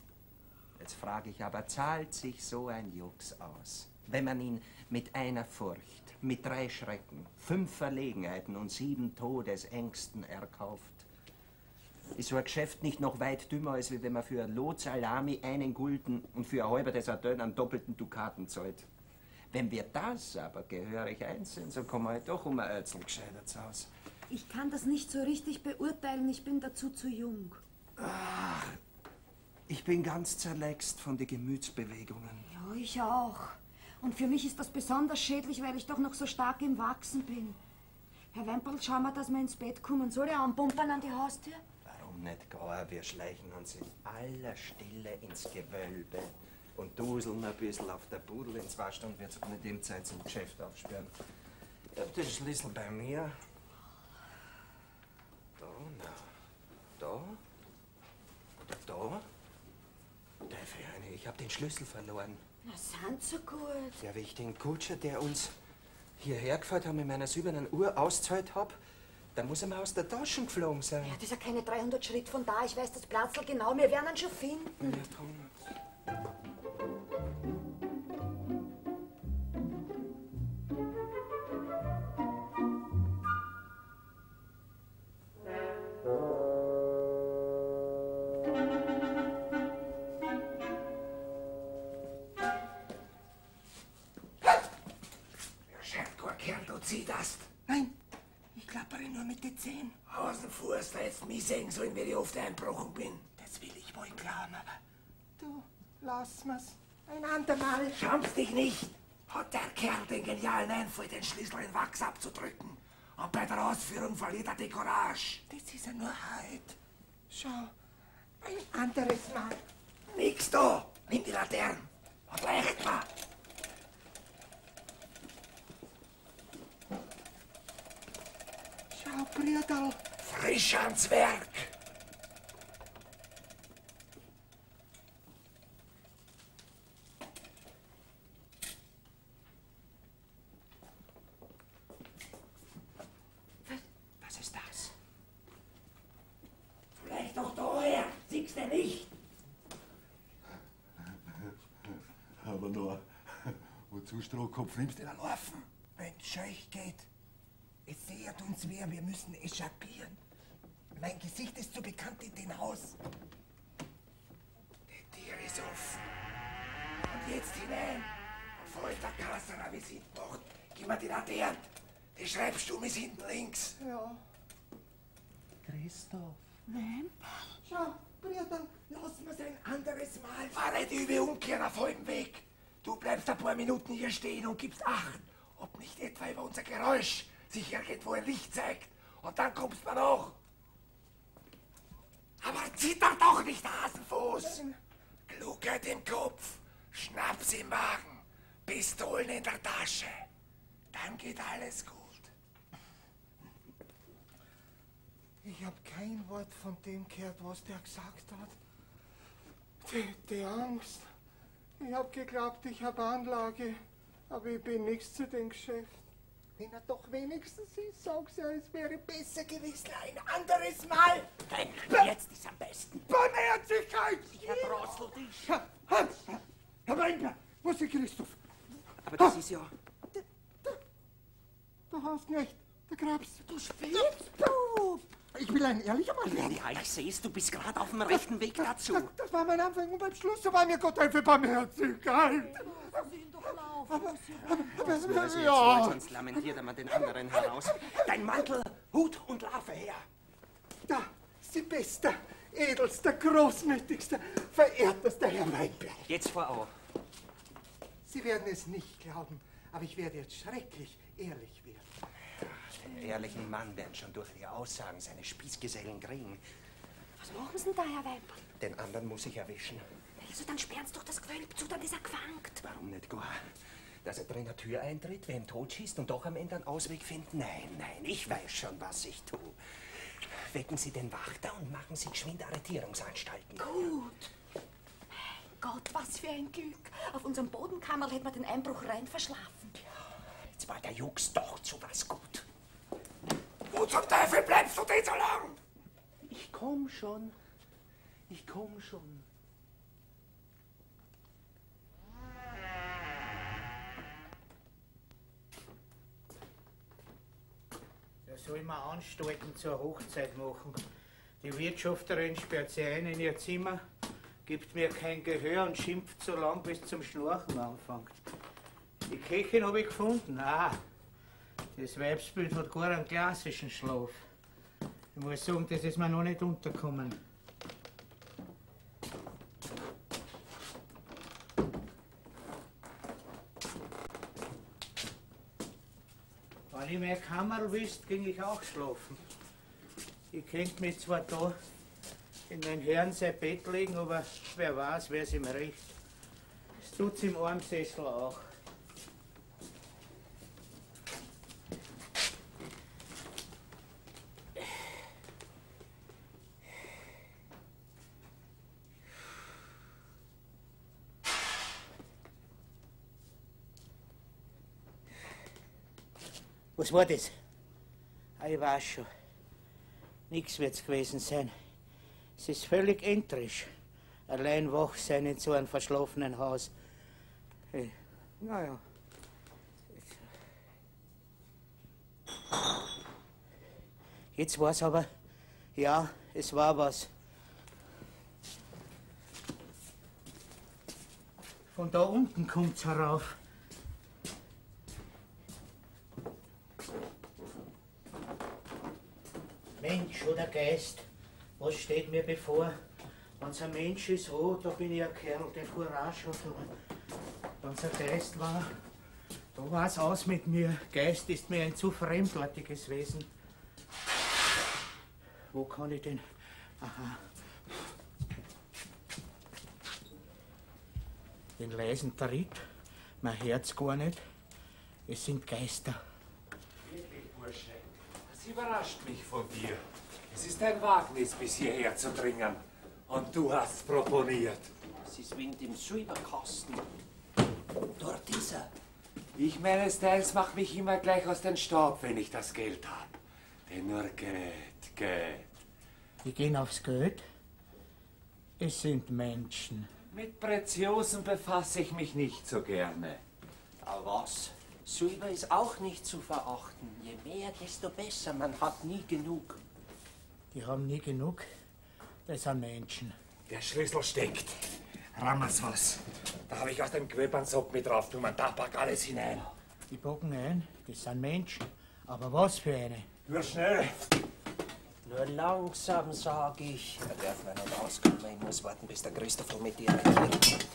Jetzt frage ich aber, zahlt sich so ein Jux aus, wenn man ihn mit einer Furcht, mit drei Schrecken, fünf Verlegenheiten und sieben Todesängsten erkauft? Ist so ein Geschäft nicht noch weit dümmer, als wenn man für ein Lot Salami einen Gulden und für ein halber Dessertön einen doppelten Dukaten zahlt? Wenn wir das aber gehörig einsehen, so kommen wir halt doch um ein Özel gescheiter zu Hause. Ich kann das nicht so richtig beurteilen, ich bin dazu zu jung. Ich bin ganz zerlext von den Gemütsbewegungen. Ja, ich auch. Und für mich ist das besonders schädlich, weil ich doch noch so stark im Wachsen bin. Herr Wemperl, schau mal, dass wir ins Bett kommen. Soll er anpumpern an die Haustür? Warum nicht gar? Wir schleichen uns in aller Stille ins Gewölbe und duseln ein bisschen auf der Pudel. In zwei Stunden wird es nicht dem Zeit zum Geschäft aufsperren. Ich hab den Schlüssel bei mir. Da, na. Da. Oder da. Ferne, ich hab den Schlüssel verloren. Na, sind so gut. Ja, wie ich den Kutscher, der uns hierher gefahren hat, mit meiner silbernen Uhr auszahlt hab, dann muss er mir aus der Tasche geflogen sein. Ja, das ist ja keine 300 Schritt von da. Ich weiß das Platzl genau. Wir werden ihn schon finden. Ja, komm. Lass mir's. Ein andermal. Schamst dich nicht. Hat der Kerl den genialen Einfall, den Schlüssel in Wachs abzudrücken. Und bei der Ausführung verliert er die Courage. Das ist ja nur heute. Schau, ein anderes Mal. Nix da. Nimm die Laterne und leicht mal. Schau, Brüderl. Frisch ans Werk. Was ist das? Vielleicht doch daher. Siehst du nicht? Aber nur, nimmst du denn laufen? Wenn's scheuch geht. Es sehrt uns wer, wir müssen echapieren. Mein Gesicht ist so bekannt in dem Haus. Die Tür ist offen. Und jetzt hinein. Und folgt der Kasserer Visitenbocht. Gib mir die Laterne. Die Schreibstube ist hinten links. Ja. Christoph. Nein. Schau, Brüderl, lass mir's ein anderes Mal. Fahr nicht über umkehren auf halbem Weg. Du bleibst ein paar Minuten hier stehen und gibst Acht, ob Nicht etwa über unser Geräusch sich irgendwo ein Licht zeigt und dann kommst man noch. Aber zitter doch nicht, Hasenfuß! Klugheit im Kopf, Schnaps im Magen, Pistolen in der Tasche. Dann geht alles gut. Ich habe kein Wort von dem gehört, was der gesagt hat. Die, die Angst. Ich habe geglaubt, ich habe Anlage, aber ich bin nichts zu dem Geschäft. Wenn er doch wenigstens ist, sag's ja, es wäre besser gewesen ein anderes Mal. Nein, jetzt ist am besten. Barmherzigkeit! Ich erdrossel dich. Herr, Herr, Herr Weingler, wo ist der Christoph? Aber das ist ja... Du hast nicht, der Grabs. Du spielst, du! Ich will ein ehrlicher Mann werden. Ja, ich seh's, du bist gerade auf dem rechten Weg dazu. Das, das war mein Anfang und beim Schluss war mir Gott helfe Barmherzigkeit. Aber, Was nur also jetzt ja. wohl, sonst lamentiert er mal den anderen heraus. Dein Mantel, Hut und Larve her. Da ist die beste, edelste, verehrteste Herr Weinberg. Jetzt vor Augen. Sie werden es nicht glauben, aber ich werde jetzt schrecklich ehrlich werden. Den ehrlichen Mann werden schon durch die Aussagen seine Spießgesellen kriegen. Was machen Sie denn da, Herr Weimper? Den anderen muss ich erwischen. Also dann sperren Sie doch das Gewölb zu, dann ist er gefangen. Warum nicht gar? Dass er drin eine Tür eintritt, wem totschießt und doch am Ende einen Ausweg findet? Nein, nein, ich weiß schon, was ich tue. Wecken Sie den Wachter und machen Sie geschwind Arretierungsanstalten. Gut. Mein Gott, was für ein Glück. Auf unserem Bodenkammerl hätten wir den Einbruch rein verschlafen. Jetzt war der Jux doch zu was gut. Wo zum Teufel bleibst du denn so lang? Ich komm schon. Ich komm schon. Da soll man Anstalten zur Hochzeit machen. Die Wirtschafterin sperrt sie ein in ihr Zimmer, gibt mir kein Gehör und schimpft so lang, bis zum Schnarchen anfängt. Die Köchin habe ich gefunden. Ah, das Weibsbild hat gar einen klassischen Schlaf. Ich muss sagen, das ist mir noch nicht untergekommen. Wenn ich meine Kammer wüsste, ging ich auch schlafen. Ich könnte mich zwar da in mein Herrn sein Bett legen, aber wer weiß, wer es ihm recht. Es tut's im Armsessel auch. Was war das? Ich weiß schon. Nix wird's gewesen sein. Es ist völlig entrisch. Allein wach sein in so einem verschlafenen Haus. Äh, naja. Jetzt war's aber, ja, es war was. Von da unten kommt's herauf. Mensch oder Geist, was steht mir bevor? Wenn's ein Mensch ist, oh, da bin ich ein Kerl, der Courage hat. aber Wenn's ein Geist war, da war's aus mit mir. Geist ist mir ein zu fremdartiges Wesen. Wo kann ich denn? Aha. Den leisen Tritt, mein Herz gar nicht. Es sind Geister. Das überrascht mich von dir. Es ist ein Wagnis, bis hierher zu dringen. Und du hast proponiert. Es ist Wind im Silberkasten. Dort ist er. Ich meines Teils mach mich immer gleich aus dem Staub, wenn ich das Geld hab. Denn nur Geld, Geld. Die gehen aufs Geld. Es sind Menschen. Mit Preziosen befasse ich mich nicht so gerne. Aber was? Silber ist auch nicht zu verachten. Je mehr, desto besser. Man hat nie genug. Die haben nie genug. Das sind Menschen. Der Schlüssel steckt. Rammers was. Da habe ich aus dem Quäbernsock mit drauf tun. Da pack alles hinein. Die packen ein, das sind Menschen. Aber was für eine? Nur schnell. Nur langsam, sag ich. Da darf man nicht auskommen. Ich muss warten, bis der Christoph mit dir regiert.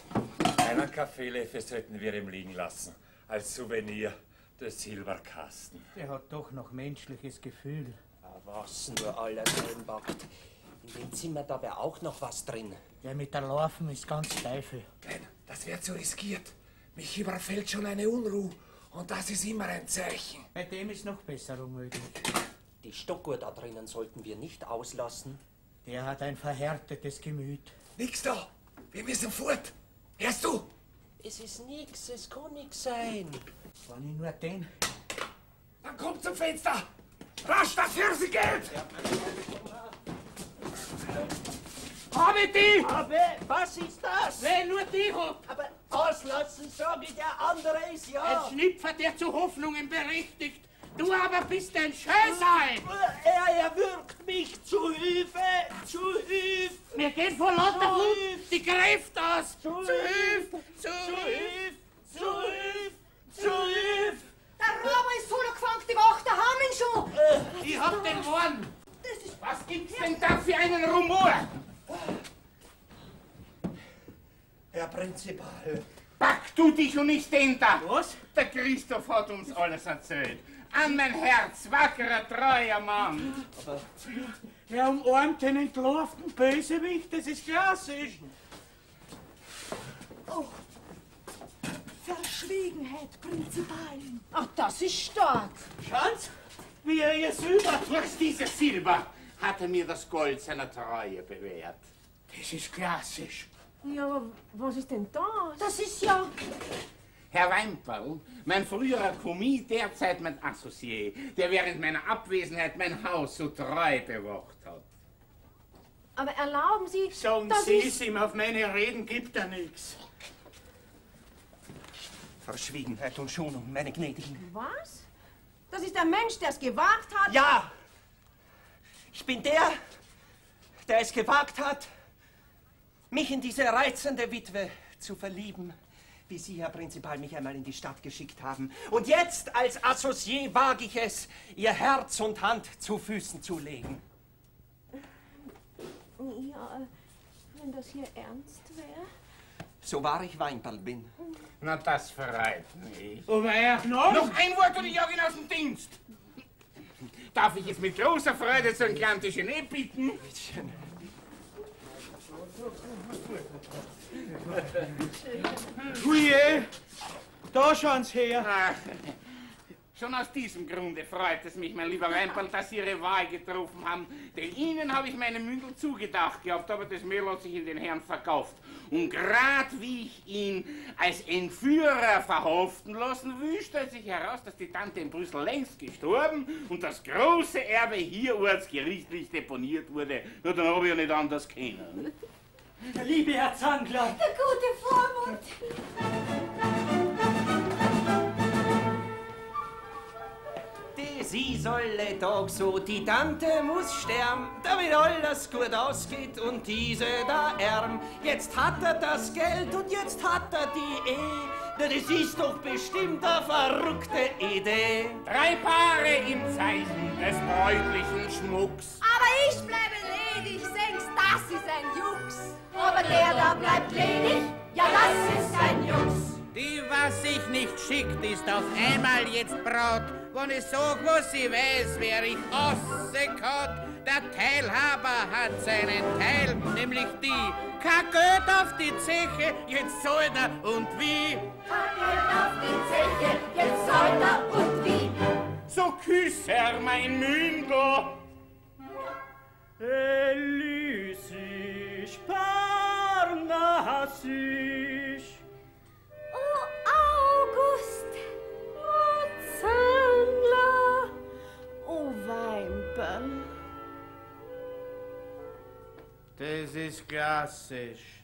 Einen Kaffeelöffel sollten wir ihm liegen lassen. Als Souvenir. Der Silberkasten. Der hat doch noch menschliches Gefühl. Was nur alles einbackt. In dem Zimmer da wäre auch noch was drin. Der mit der Larven ist ganz Teufel. Das wäre zu riskiert. Mich überfällt schon eine Unruhe. Und das ist immer ein Zeichen. Bei dem ist noch Besserung möglich. Die Stockuhr da drinnen sollten wir nicht auslassen. Der hat ein verhärtetes Gemüt. Nix da. Wir müssen fort. Hörst du? Es ist nix, es kann nix sein. Wenn ich nur den. Dann kommt zum Fenster. Rasch das Hirsegeld! Habe die! Aber was ist das? Wer nur die hat! Aber auslassen, sag ich, der andere ist ja. Ein Schnipfer, der zu Hoffnungen berechtigt. Du aber bist ein Scheißei! Er erwürgt mich zu Hilfe, zu Hilfe. Mir geht vor lauter Hilfe. die Kräfte aus! Zu Zu Hilfe! Zu Hilfe! Zu Hilfe! Zu Hilfe! Der Räuber ist voll gefangen, die Wacht, haben ihn schon. Ich hab den Warn! Was gibt's denn da für einen Rumor? Herr Prinzipal. Pack du dich und nicht den da! Was? Der Christoph hat uns alles erzählt. An mein Herz, wackerer, treuer Mann. Er umarmt den entlarvten Bösewicht, das ist klassisch. Oh. Verschwiegenheit, Prinzipal. Ach, das ist stark. Schatz, wie er ihr Silber. Durch dieses Silber hat er mir das Gold seiner Treue bewährt. Das ist klassisch. Ja, aber was ist denn das? Das ist ja... Herr Weinperl, mein früherer Kommis, derzeit mein Associé, der während meiner Abwesenheit mein Haus so treu bewacht hat. Aber erlauben Sie, Sagen das Sie es ihm, auf meine Reden gibt er nichts. Verschwiegenheit und Schonung, meine Gnädigen. Was? Das ist der Mensch, der es gewagt hat? Ja! Ich bin der, der es gewagt hat, mich in diese reizende Witwe zu verlieben, wie Sie, Herr Prinzipal, mich einmal in die Stadt geschickt haben. Und jetzt als Associé wage ich es, Ihr Herz und Hand zu Füßen zu legen. Ja, wenn das hier ernst wäre. So wahr ich Weinperl bin. Na, das verreit mich. Aber er noch? Noch ein Wort und ich jag ihn aus dem Dienst. Darf ich es mit großer Freude zu einem kleinen Déjeuner bitten? Hui, da schauen's her. Ach, schon aus diesem Grunde freut es mich, mein lieber Weinperl, dass Sie Ihre Wahl getroffen haben. Denn Ihnen habe ich meine Mündel zugedacht gehabt, aber das Mehl hat sich in den Herrn verkauft. Und grad wie ich ihn als Entführer verhaften lassen will, stellt sich heraus, dass die Tante in Brüssel längst gestorben und das große Erbe hier ortsgerichtlich deponiert wurde. Na, dann habe ich ja nicht anders können. Der liebe Herr Zangler. Der gute Vormund. Die sie solle doch so, die Tante muss sterben, damit alles gut ausgeht und diese da Erm. Jetzt hat er das Geld und jetzt hat er die Ehe. Na, das ist doch bestimmt eine verrückte Idee. Drei Paare im Zeichen des bräutlichen Schmucks. Aber ich bleibe das ist ein Jux. Aber der da bleibt ledig, ja, das ist ein Jux. Die, was sich nicht schickt, ist auf einmal jetzt Braut. Wenn ich sag, was ich weiß, wer ich aussekot. Der Teilhaber hat seinen Teil, nämlich die. Kein Geld auf die Zeche, jetzt zahlt er und wie. Kein Geld auf die Zeche, jetzt soll er und wie. So küss er mein Mündel. Elysisch, Parnassisch. Oh, August! Oh, Zangler! Oh, Weinperl. Das ist klassisch.